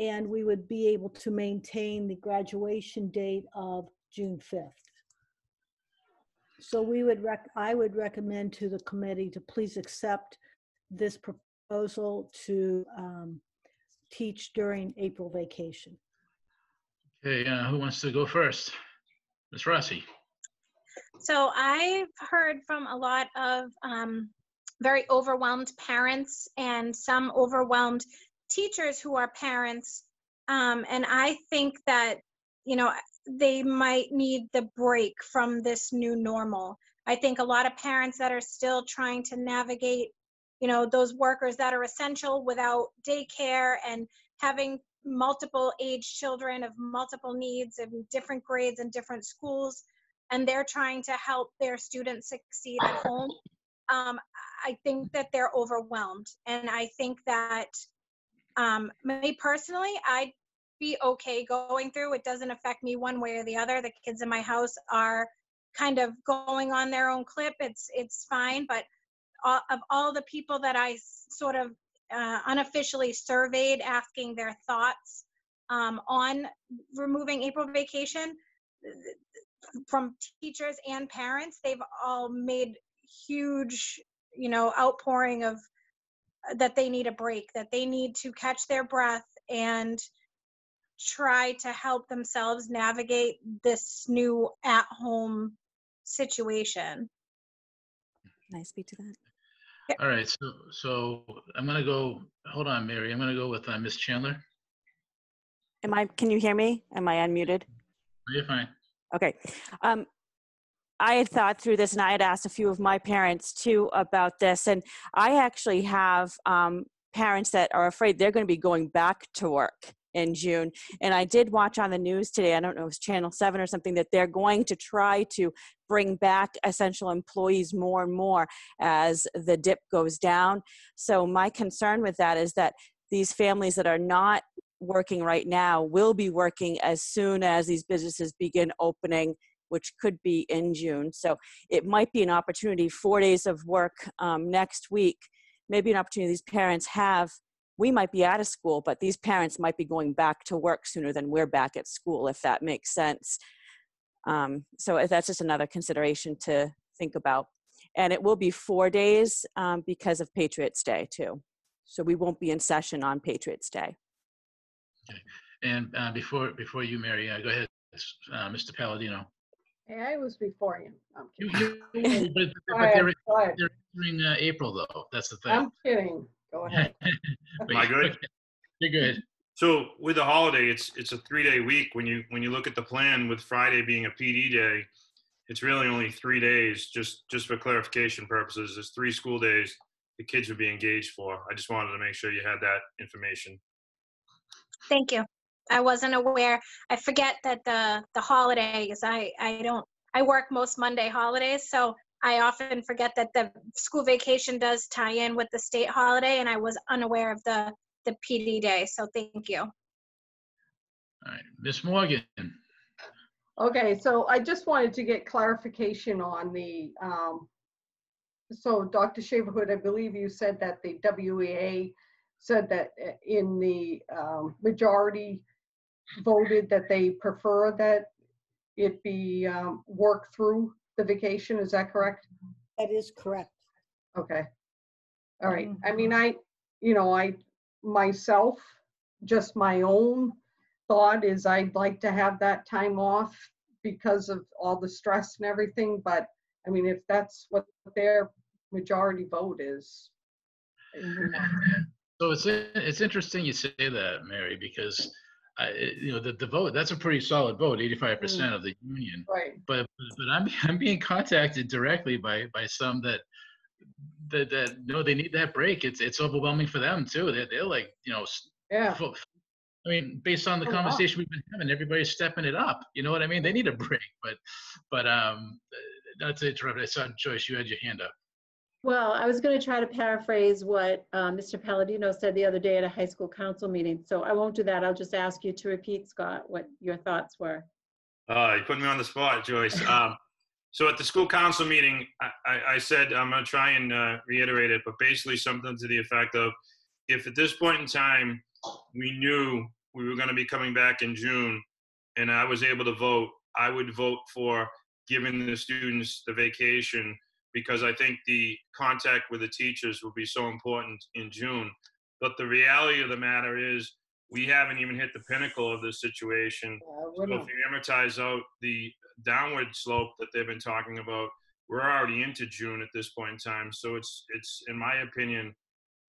And we would be able to maintain the graduation date of June 5th. So we would rec, I would recommend to the committee to please accept this proposal to um, teach during April vacation. Okay, uh, who wants to go first? Ms. Rossi? So I've heard from a lot of um, very overwhelmed parents and some overwhelmed teachers who are parents. Um, and I think that, you know, they might need the break from this new normal. I think a lot of parents that are still trying to navigate, you know, those workers that are essential without daycare and having multiple age children of multiple needs and different grades and different schools and they're trying to help their students succeed at home um, i think that they're overwhelmed and i think that um, me personally i'd be okay going through it doesn't affect me one way or the other the kids in my house are kind of going on their own clip it's it's fine but all, of all the people that I sort of uh, unofficially surveyed asking their thoughts um, on removing April vacation from teachers and parents. They've all made huge, you know, outpouring of uh, that they need a break, that they need to catch their breath and try to help themselves navigate this new at-home situation. Can I speak to that? All right, so, so I'm gonna go, hold on, Mary, I'm gonna go with uh, Ms. Chandler. Am I, can you hear me? Am I unmuted? You're fine. Okay. Um, I had thought through this and I had asked a few of my parents too about this. And I actually have um, parents that are afraid they're going to be going back to work in June. And I did watch on the news today, I don't know, it was Channel 7 or something, that they're going to try to bring back essential employees more and more as the dip goes down. So my concern with that is that these families that are not working right now will be working as soon as these businesses begin opening which could be in june so it might be an opportunity four days of work um, next week maybe an opportunity these parents have we might be out of school but these parents might be going back to work sooner than we're back at school if that makes sense um, so that's just another consideration to think about and it will be four days um, because of patriots day too so we won't be in session on patriots day Okay. And uh, before, before you, Mary, uh, go ahead, uh, Mr. Palladino. Hey, I was before you. I'm kidding. you- But but they're, ahead, they're entering uh, April though, that's the thing. I'm kidding. Go ahead. Am I good? You're good. So with the holiday, it's it's a three day week. When you when you look at the plan with Friday being a PD day, it's really only three days. Just just for clarification purposes, it's three school days the kids would be engaged for. I just wanted to make sure you had that information. Thank you. I wasn't aware. I forget that the the holidays. I I don't. I work most Monday holidays, so I often forget that the school vacation does tie in with the state holiday, and I was unaware of the the PD day. So thank you. All right, Ms. Morgan. Okay, so I just wanted to get clarification on the, um, so Dr. Shaver Hood, I believe you said that the WEA said that uh, in the um, majority voted that they prefer that it be um, worked through the vacation, is that correct? That is correct. Okay. All right. Mm-hmm. I mean, I, you know, I, myself, just my own thought is I'd like to have that time off because of all the stress and everything, but I mean, if that's what their majority vote is. you know. So it's it's interesting you say that, Mary, because I, you know the, the vote that's a pretty solid vote, 85% of the union. Right. But but I'm I'm being contacted directly by by some that that that no they need that break. It's it's overwhelming for them too. They're they're like you know. Yeah. full- I mean, based on the lot. conversation we've been having, everybody's stepping it up. You know what I mean? They need a break, but but um, not to interrupt. I saw Joyce, you had your hand up. Well, I was going to try to paraphrase what uh, Mr. Palladino said the other day at a high school council meeting. So I won't do that. I'll just ask you to repeat, Scott, what your thoughts were. Uh, you put me on the spot, Joyce. Um, so at the school council meeting, I, I, I said I'm going to try and uh, reiterate it, but basically something to the effect of, if at this point in time we knew we were going to be coming back in June, and I was able to vote, I would vote for giving the students the vacation because I think the contact with the teachers will be so important in June. But the reality of the matter is, we haven't even hit the pinnacle of this situation. we're So if you amortize out the downward slope that they've been talking about, we're already into June at this point in time. So it's it's in my opinion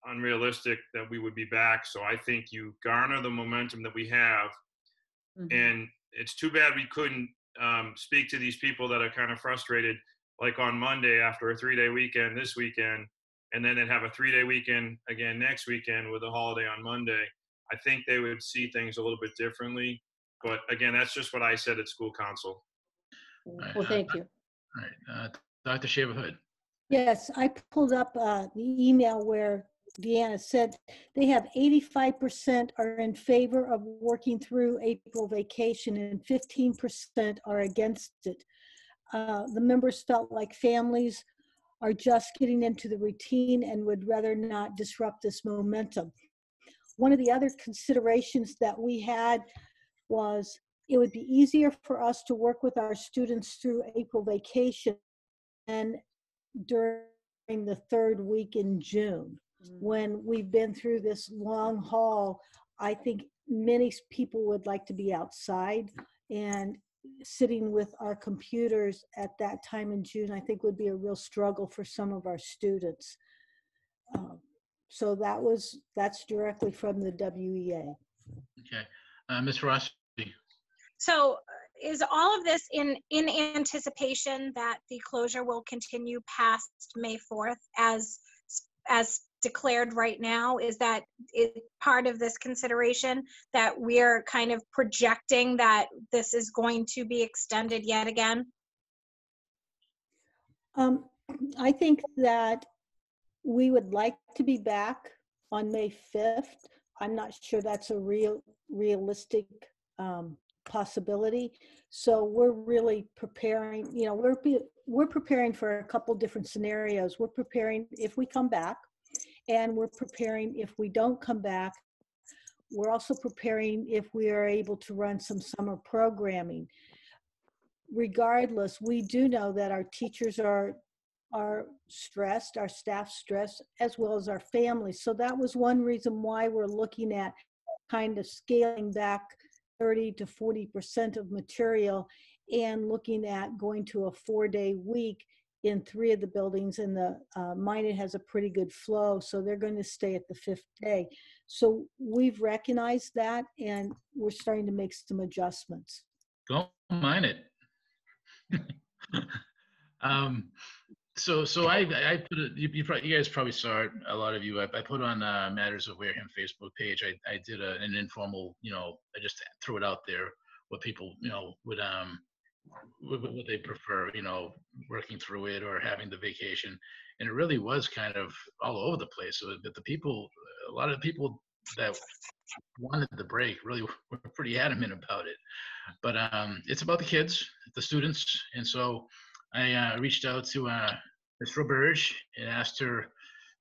unrealistic that we would be back. So I think you garner the momentum that we have, and it's too bad we couldn't um, speak to these people that are kind of frustrated, like on Monday after a three-day weekend this weekend, and then they'd have a three-day weekend again next weekend with a holiday on Monday. I think they would see things a little bit differently. But again, that's just what I said at school council. Well, thank you. All right, uh, Dr. Shaver Hood. Yes, I pulled up uh, the email where Deanna said they have 85% are in favor of working through April vacation and 15% are against it. Uh, The members felt like families are just getting into the routine and would rather not disrupt this momentum. One of the other considerations that we had was it would be easier for us to work with our students through April vacation and during the third week in June. When we've been through this long haul, I think many people would like to be outside and sitting with our computers at that time in June, I think would be a real struggle for some of our students. Um, So that was, that's directly from the WEA. Okay, uh, Ms. Rossi. So uh, is all of this in, in anticipation that the closure will continue past May 4th as, as declared right now? Is that part of this consideration that we're kind of projecting that this is going to be extended yet again? Um, I think that we would like to be back on May 5th. I'm not sure that's a real, realistic um, possibility. So we're really preparing, you know, we're, we're preparing for a couple different scenarios. We're preparing if we come back, and we're preparing if we don't come back. We're also preparing if we are able to run some summer programming regardless, we do know that our teachers are are stressed, our staff stressed, as well as our families. So that was one reason why we're looking at kind of scaling back 30 to 40 percent of material and looking at going to a four-day week in three of the buildings and the uh, Minot has a pretty good flow, so they're going to stay at the fifth day. So we've recognized that and we're starting to make some adjustments. Don't mind it. um, so, so I, I put it, you, you, probably, you guys probably saw it, a lot of you, I, I put on uh, Matters of Wareham Facebook page, I, I did a, an informal, you know, I just threw it out there, what people, you know, would, um, what, they prefer, you know, working through it or having the vacation. And it really was kind of all over the place. So that the people, a lot of the people that wanted the break really were pretty adamant about it. But um, it's about the kids, the students, and so I uh, reached out to uh, Ms. Roberge and asked her,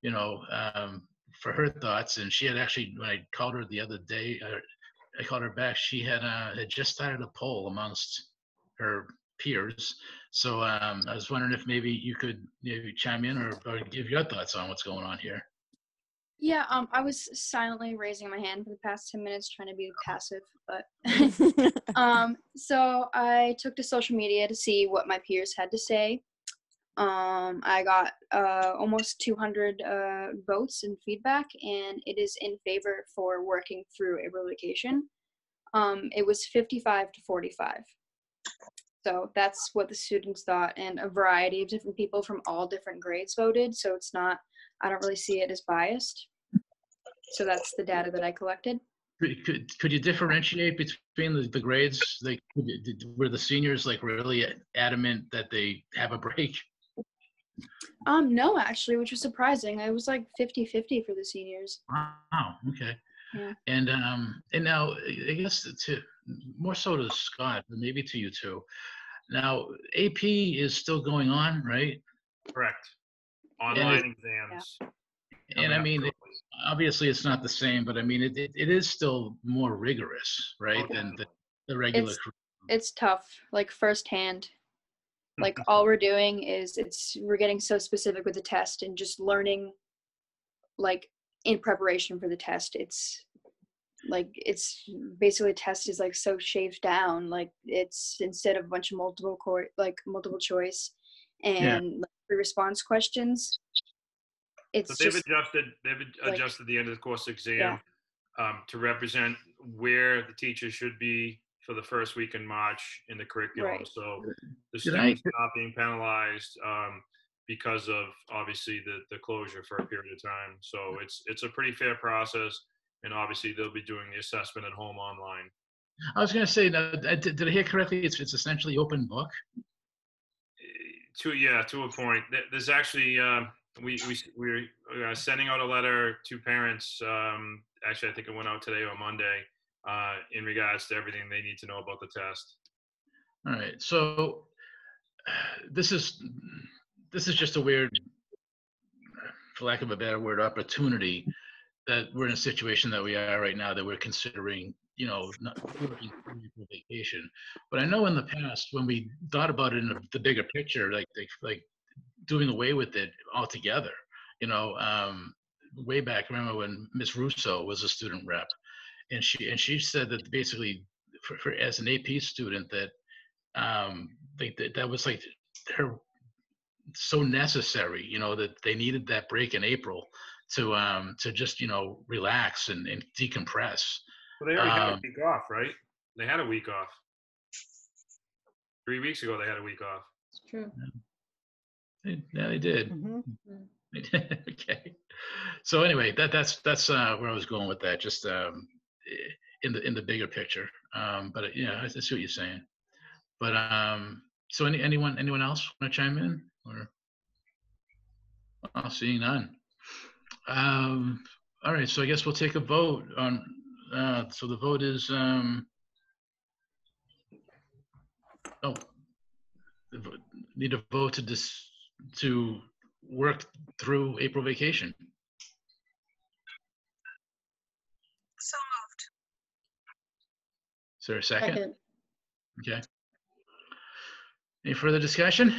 you know, um, for her thoughts. And she had actually, when I called her the other day, uh, I called her back, she had, uh, had just started a poll amongst her peers. So um, I was wondering if maybe you could maybe chime in or, or give your thoughts on what's going on here. Yeah, um, I was silently raising my hand for the past 10 minutes trying to be passive, but um, so I took to social media to see what my peers had to say. Um, I got uh, almost 200 uh, votes and feedback, and it is in favor for working through a relocation. Um, it was 55 to 45. So that's what the students thought, and a variety of different people from all different grades voted. So it's not, I don't really see it as biased. So that's the data that I collected. Could, could, you differentiate between the, the grades? Like, could you- did- were the seniors like really adamant that they have a break? Um, no, actually, which was surprising. I was like 50 50 for the seniors. Wow, okay. Yeah. And um, and now I guess to more so to Scott, but maybe to you too. Now AP is still going on, right? Correct. And Online it- exams. And I mean, it- obviously it's not the same, but I mean, it, it, it is still more rigorous, right, than the, the regular. It's, cur- it's tough, like firsthand. Like all we're doing is it's we're getting so specific with the test and just learning like in preparation for the test. It's like it's basically a test is like so shaved down. Like it's instead of a bunch of multiple core like multiple choice Yeah. and like, free response questions. It's So they've just adjusted, they've ad- like- adjusted the end of the course exam Yeah. um, to represent where the teachers should be for the first week in March in the curriculum. Right. So the Did I- students not being penalized um, because of obviously the, the closure for a period of time. So it's, it's a pretty fair process. And obviously they'll be doing the assessment at home online. I was going to say, now, did, did I hear correctly? It's, it's essentially open book. To yeah, to a point. There's actually um, we we we're uh, sending out a letter to parents. Um, actually, I think it went out today or Monday uh, in regards to everything they need to know about the test. All right, so this is this is just a weird, for lack of a better word, opportunity that we're in a situation that we are right now that we're considering, you know, not working for vacation. But I know in the past when we thought about it in the bigger picture, like like, doing away with it altogether, you know, um, way back. Remember when Miss Russo was a student rep, and she and she said that basically, for, for as an AP student, that um like that, that was like her so necessary you know that they needed that break in april to um to just you know relax and, and decompress Well, they already had a Um, week off, right? They had a week off. Three weeks ago, they had a week off. It's true. They- yeah they did Mhm. They did. okay so anyway that that's that's uh where i was going with that just um in the in the bigger picture um but uh, yeah i, I see what you're saying but um so any anyone anyone else want to chime in or i'll see none um all right so i guess we'll take a vote on uh so the vote is um oh the vo- need a vote to dis to work through april vacation So moved. is there a second Second, Okay. Any further discussion?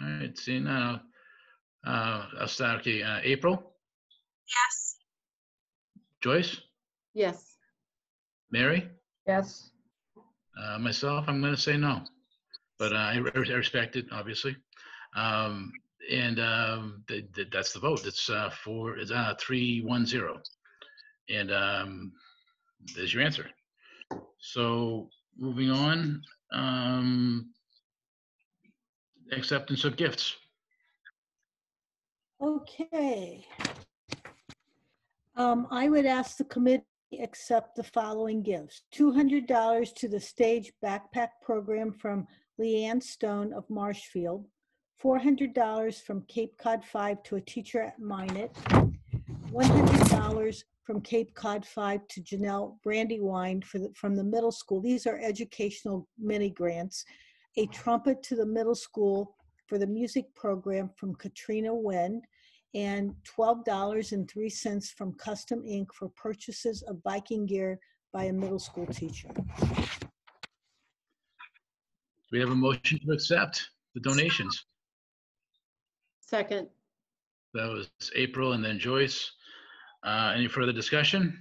All right, seeing now, uh, I'll start, okay, uh, April, Yes. Joyce, yes. Mary, Yes. uh, myself, I'm gonna say no. But uh, I re- I respect it, obviously. Um, and, um, th- th- that's the vote. It's, uh, four, it's, uh, three, one, zero. And, um, there's your answer. So moving on, um, acceptance of gifts. Okay. Um, I would ask the committee accept the following gifts. $200 to the Stage Backpack Program from Leanne Stone of Marshfield. $400 from Cape Cod 5 to a teacher at Minot. $100 from Cape Cod 5 to Janelle Brandywine for the, from the middle school. These are educational mini grants. A trumpet to the middle school for the music program from Katrina Wen and $12.03 from Custom Inc. for purchases of biking gear by a middle school teacher. We have a motion to accept the donations. Second, That was April and then Joyce. Uh, Any further discussion?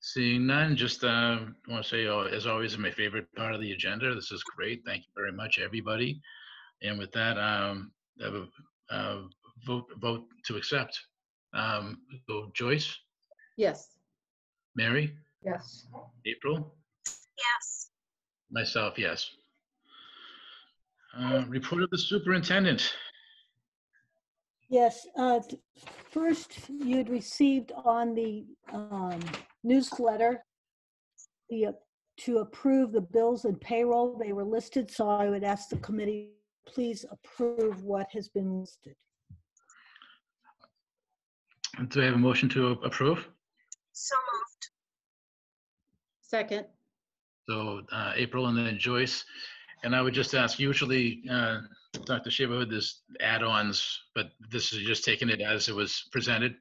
Seeing none, just want to say, uh, as always, my favorite part of the agenda. This is great. Thank you very much, everybody. And with that, um, have a uh, vote, vote to accept. Um, So Joyce, yes. Mary, Yes. April, Yes. myself, yes. Uh, Report of the superintendent. Yes, uh, t- first you'd received on the um, newsletter the, uh, to approve the bills and payroll, they were listed, so I would ask the committee, please approve what has been listed. Do I have a motion to approve? So moved. Second, So uh, April and then Joyce. And I would just ask, usually, uh, Dr. Shaver, there's add-ons, but this is just taking it as it was presented.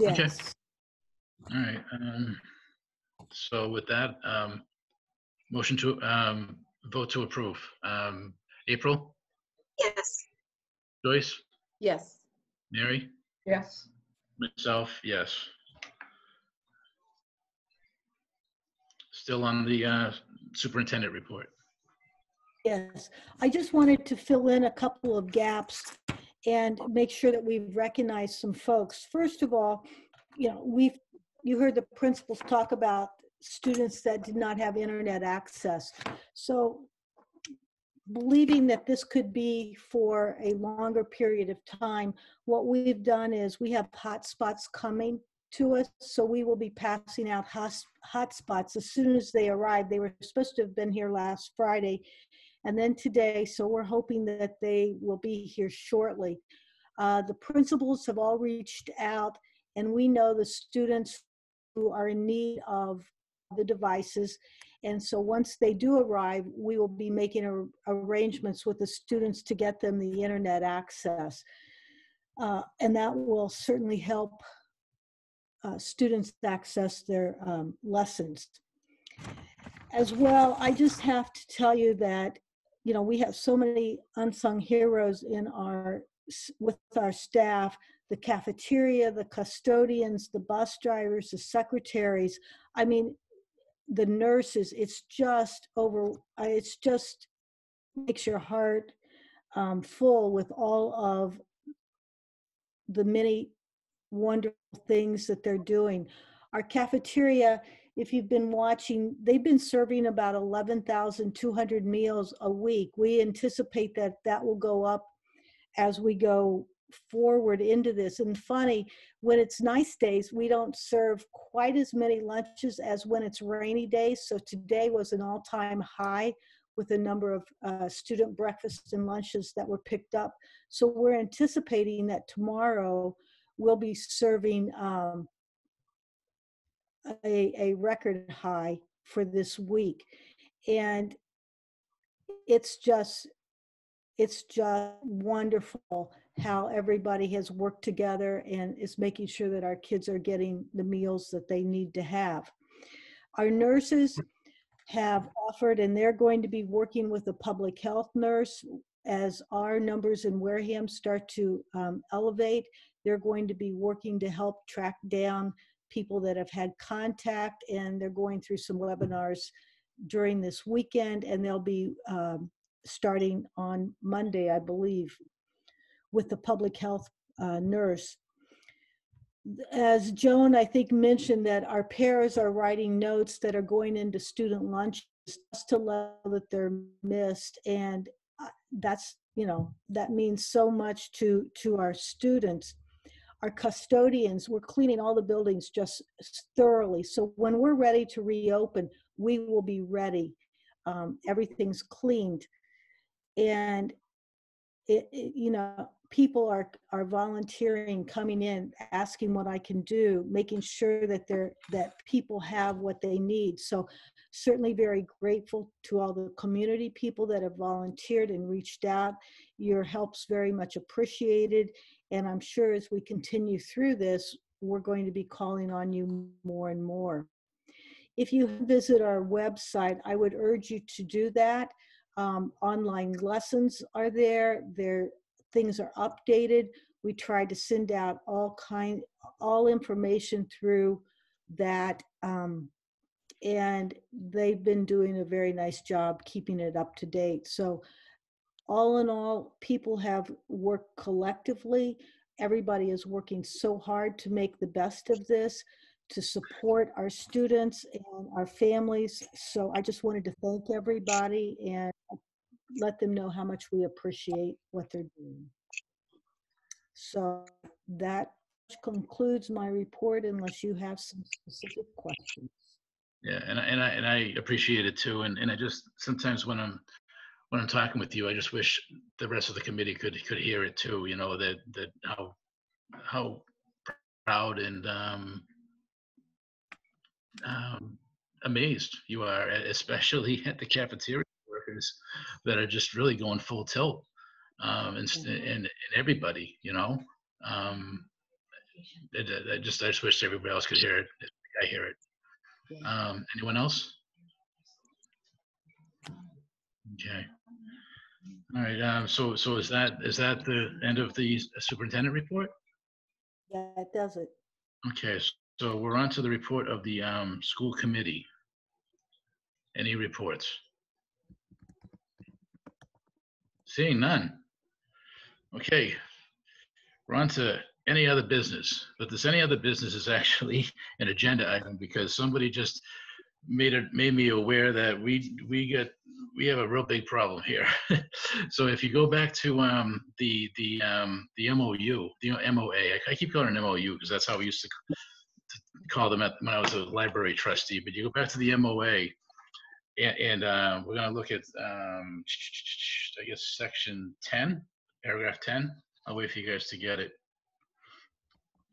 Okay. Yes, All right. um, So with that, um, motion to um, vote to approve. Um, April, Yes. Joyce, yes. Mary, Yes. Myself, yes. Still on the uh, superintendent report. yes. I just wanted to fill in a couple of gaps and make sure that we've recognized some folks. First of all, you know, we've, you heard the principals talk about students that did not have internet access. So believing that this could be for a longer period of time, what we've done is we have hotspots coming to us, so we will be passing out hos- hotspots as soon as they arrive. They were supposed to have been here last Friday and then today, so we're hoping that they will be here shortly. Uh, the principals have all reached out, and we know the students who are in need of the devices. And so once they do arrive, we will be making ar- arrangements with the students to get them the internet access. Uh, and that will certainly help uh, students access their um, lessons. As well, I just have to tell you that, you know, we have so many unsung heroes in our, with our staff, the cafeteria, the custodians, the bus drivers, the secretaries. I mean, the nurses, it's just over, it's just makes your heart um, full with all of the many wonderful things that they're doing. Our cafeteria, if you've been watching, they've been serving about 11,200 meals a week. We anticipate that that will go up as we go forward into this. And funny, when it's nice days, we don't serve quite as many lunches as when it's rainy days. So today was an all time high with the number of uh, student breakfasts and lunches that were picked up. So we're anticipating that tomorrow we'll be serving um, a, a record high for this week. And it's just, it's just wonderful how everybody has worked together and is making sure that our kids are getting the meals that they need to have. Our nurses have offered, and they're going to be working with a public health nurse as our numbers in Wareham start to um, elevate. They're going to be working to help track down people that have had contact, and they're going through some webinars during this weekend, and they'll be um, starting on Monday, I believe, with the public health uh, nurse. As Joan, I think, mentioned that our pairs are writing notes that are going into student lunches just to let that they're missed, and uh, that's you know that means so much to to our students. Our custodians, we're cleaning all the buildings just thoroughly. So when we're ready to reopen, we will be ready. Um, everything's cleaned, and it, it, you know people are are volunteering coming in asking what i can do making sure that they're that people have what they need so certainly very grateful to all the community people that have volunteered and reached out. Your help's very much appreciated. And I'm sure as we continue through this, we're going to be calling on you more and more. If you visit our website, I would urge you to do that. Um, online lessons are there. There things are updated. We try to send out all kind, all information through that, um, and they've been doing a very nice job keeping it up to date. So, all in all, people have worked collectively. Everybody is working so hard to make the best of this, to support our students and our families. So, I just wanted to thank everybody and let them know how much we appreciate what they're doing. So that concludes my report unless you have some specific questions. Yeah, and I, and I, and I appreciate it too. And, and I just, sometimes when I'm, when I'm talking with you, I just wish the rest of the committee could, could hear it too, you know, that, that how, how proud and, um, um, amazed you are, especially at the cafeteria workers that are just really going full tilt. Um, and, st- and, and everybody, you know, um, it- I just, I just wish everybody else could hear it. I hear it. Um, anyone else? Okay. All right, um, so, so is that, is that the end of the superintendent report? Yeah, it does it. Okay, so we're on to the report of the, um, school committee. Any reports? Seeing none. Okay, we're on to any other business, but this any other business is actually an agenda item because somebody just made it, made me aware that we, we get, we have a real big problem here. So if you go back to, um, the, the, um, the MOU, the MOA, I- keep calling it MOU because that's how we used to call them at, when I was a library trustee, but you go back to the MOA and, and, uh, we're gonna look at, um, I guess, section ten, paragraph ten. I'll wait for you guys to get it.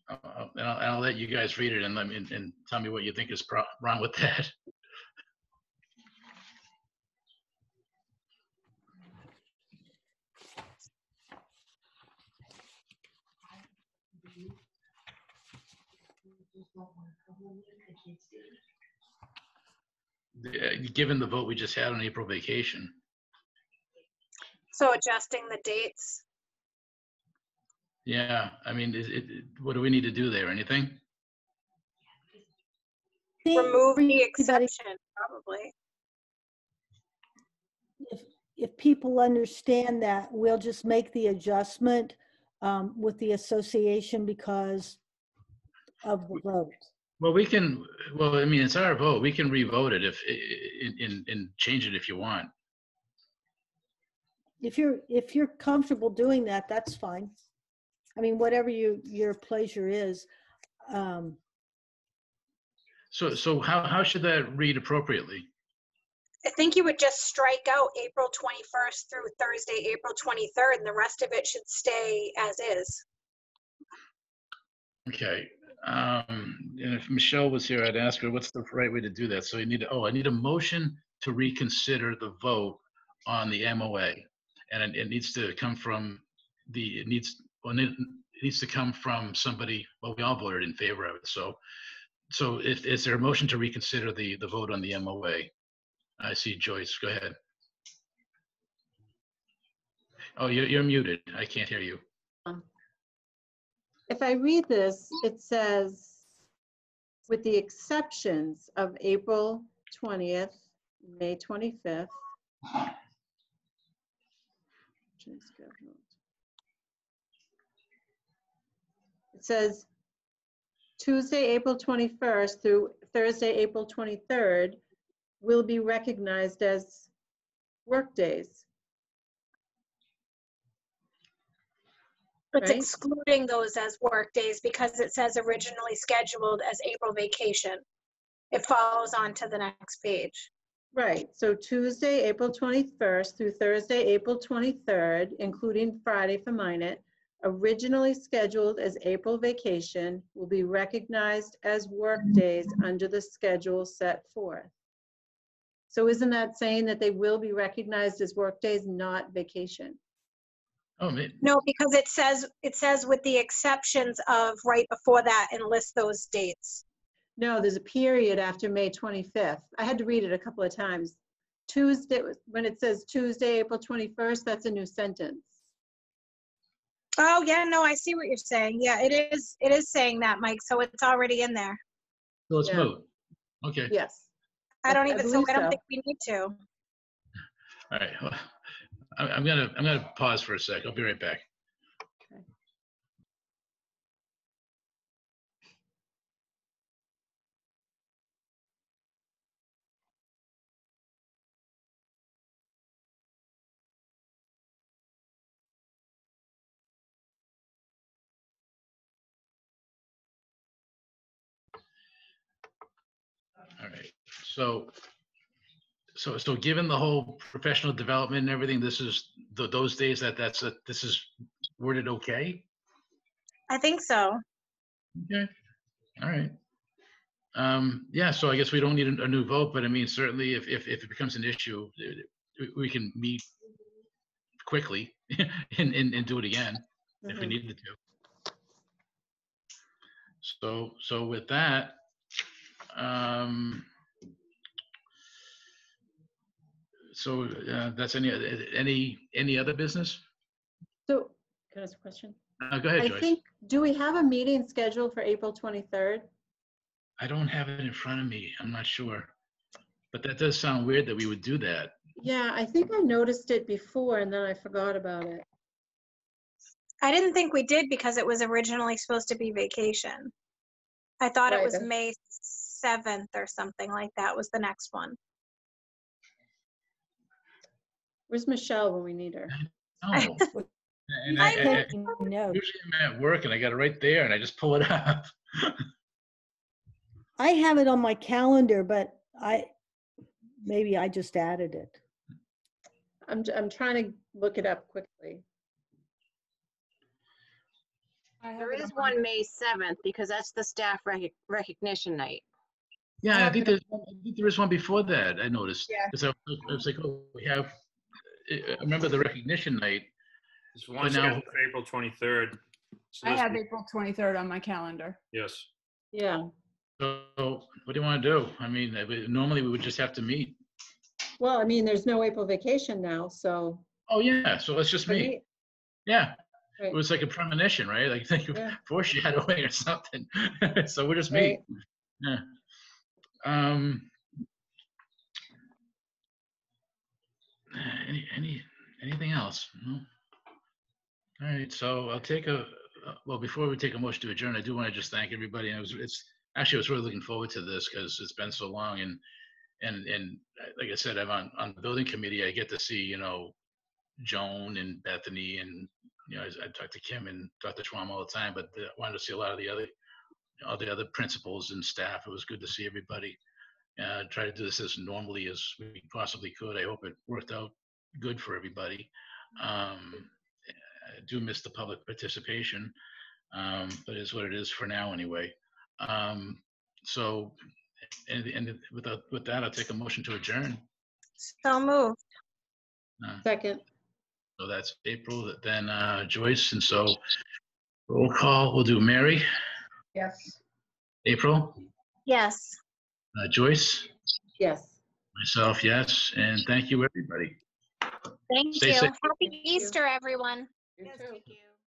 Uh, And I'll, and I'll let you guys read it and let me, and tell me what you think is pro- wrong with that. Given the vote we just had on April vacation, So adjusting the dates. yeah, I mean, is it, it- what do we need to do there? Anything? Remove the exception, probably. If, if people understand that, we'll just make the adjustment um, with the association because of the vote. Well, we can, well, I mean, it's our vote. We can re-vote it if, i- i- and, and change it if you want. If you're, if you're comfortable doing that, that's fine. I mean, whatever you, your pleasure is. Um, So, so how, how should that read appropriately? I think you would just strike out April 21st through Thursday, April 23rd, and the rest of it should stay as is. Okay, um, and if Michelle was here, I'd ask her, what's the right way to do that? So you need, to oh, I need a motion to reconsider the vote on the MOA. And it, it needs to come from the, it needs, well, it needs to come from somebody, well, we all voted in favor of it, so. So if, is there a motion to reconsider the, the vote on the MOA? I see Joyce, go ahead. Oh, you're, you're muted. I can't hear you. Um, if I read this, it says, with the exceptions of April 20th, May 25th. It says Tuesday, April 21st through Thursday, April 23rd will be recognized as workdays. It's Right. excluding those as work days because it says originally scheduled as April vacation. It follows on to the next page. Right, so Tuesday, April 21st through Thursday, April 23rd, including Friday for Minot, originally scheduled as April vacation, will be recognized as work days under the schedule set forth. So isn't that saying that they will be recognized as work days, not vacation? Oh, ma- No, because it says, it says with the exceptions of right before that and list those dates. No, there's a period after May 25th. I had to read it a couple of times. Tuesday, when it says Tuesday, April 21st, that's a new sentence. Oh, yeah, no, I see what you're saying. Yeah, it is, it is saying that, Mike, so it's already in there. so it's Yeah. moved. Okay, Yes. I don't I even, so believe I don't so. think we need to. all right. I- I'm gonna, I'm gonna pause for a sec. I'll be right back. All right, so, so, so given the whole professional development and everything, this is, th- those days that, that's, a- this is worded okay? I think so. Okay, all right. Um, yeah, so I guess we don't need a, a new vote, but I mean, certainly if, if, if it becomes an issue, we, we can meet quickly and, and, and do it again if we Mhm. needed to. So, so with that, um, so, uh, that's any, any, any other business? So, can I ask a question? Uh, go ahead, I Joyce. think, do we have a meeting scheduled for April 23rd? I don't have it in front of me. I'm not sure. But that does sound weird that we would do that. Yeah, I think I noticed it before and then I forgot about it. I didn't think we did because it was originally supposed to be vacation. I thought it Right, was that's- May 7th or something like that was the next one. Where's Michelle when we need her? No. And I, I- I- No, usually I'm at work and I got it right there and I just pull it up. I have it on my calendar, but I, maybe I just added it. I'm, j- I'm trying to look it up quickly. There is one May 7th because that's the staff recog- recognition night. Yeah, I think there's, one- I think there is one before that, I noticed. Yeah. Because I was I was like, oh, we have, I I remember the recognition night. There's one now- scheduled for April 23rd. So I this- have April 23rd on my calendar. Yes. Yeah. So what do you want to do? I mean, I would- normally we would just have to meet. Well, I mean, there's no April vacation now, so. Oh, yeah, so let's just meet. Yeah. It Right. was like a premonition, right? Like think Yeah. force you had away or something. So we'll just meet. Yeah. Um. Any, any, anything else? No? All right, so I'll take a, uh, well, before we take a motion to adjourn, I do want to just thank everybody. It was, it's, actually, I was really looking forward to this because it's been so long and, and, and uh, like I said, I'm on, on the building committee, I get to see, you know, Joan and Bethany and, you know, I I talk to Kim and Dr. Schwam all the time, but uh, I wanted to see a lot of the other, all the other principals and staff. It was good to see everybody. Uh, try to do this as normally as we possibly could. I hope it worked out good for everybody. Um, I do miss the public participation, um, but it's what it is for now anyway. Um, so, and, and with that, with that, I'll take a motion to adjourn. So moved. Uh, Second. So that's April, then uh, Joyce, and so roll call, we'll do Mary, Yes. April, Yes. Uh, Joyce, Yes. myself, yes, and thank you, everybody. Thank Stay you. safe. Happy Easter, everyone. Yes, thank you.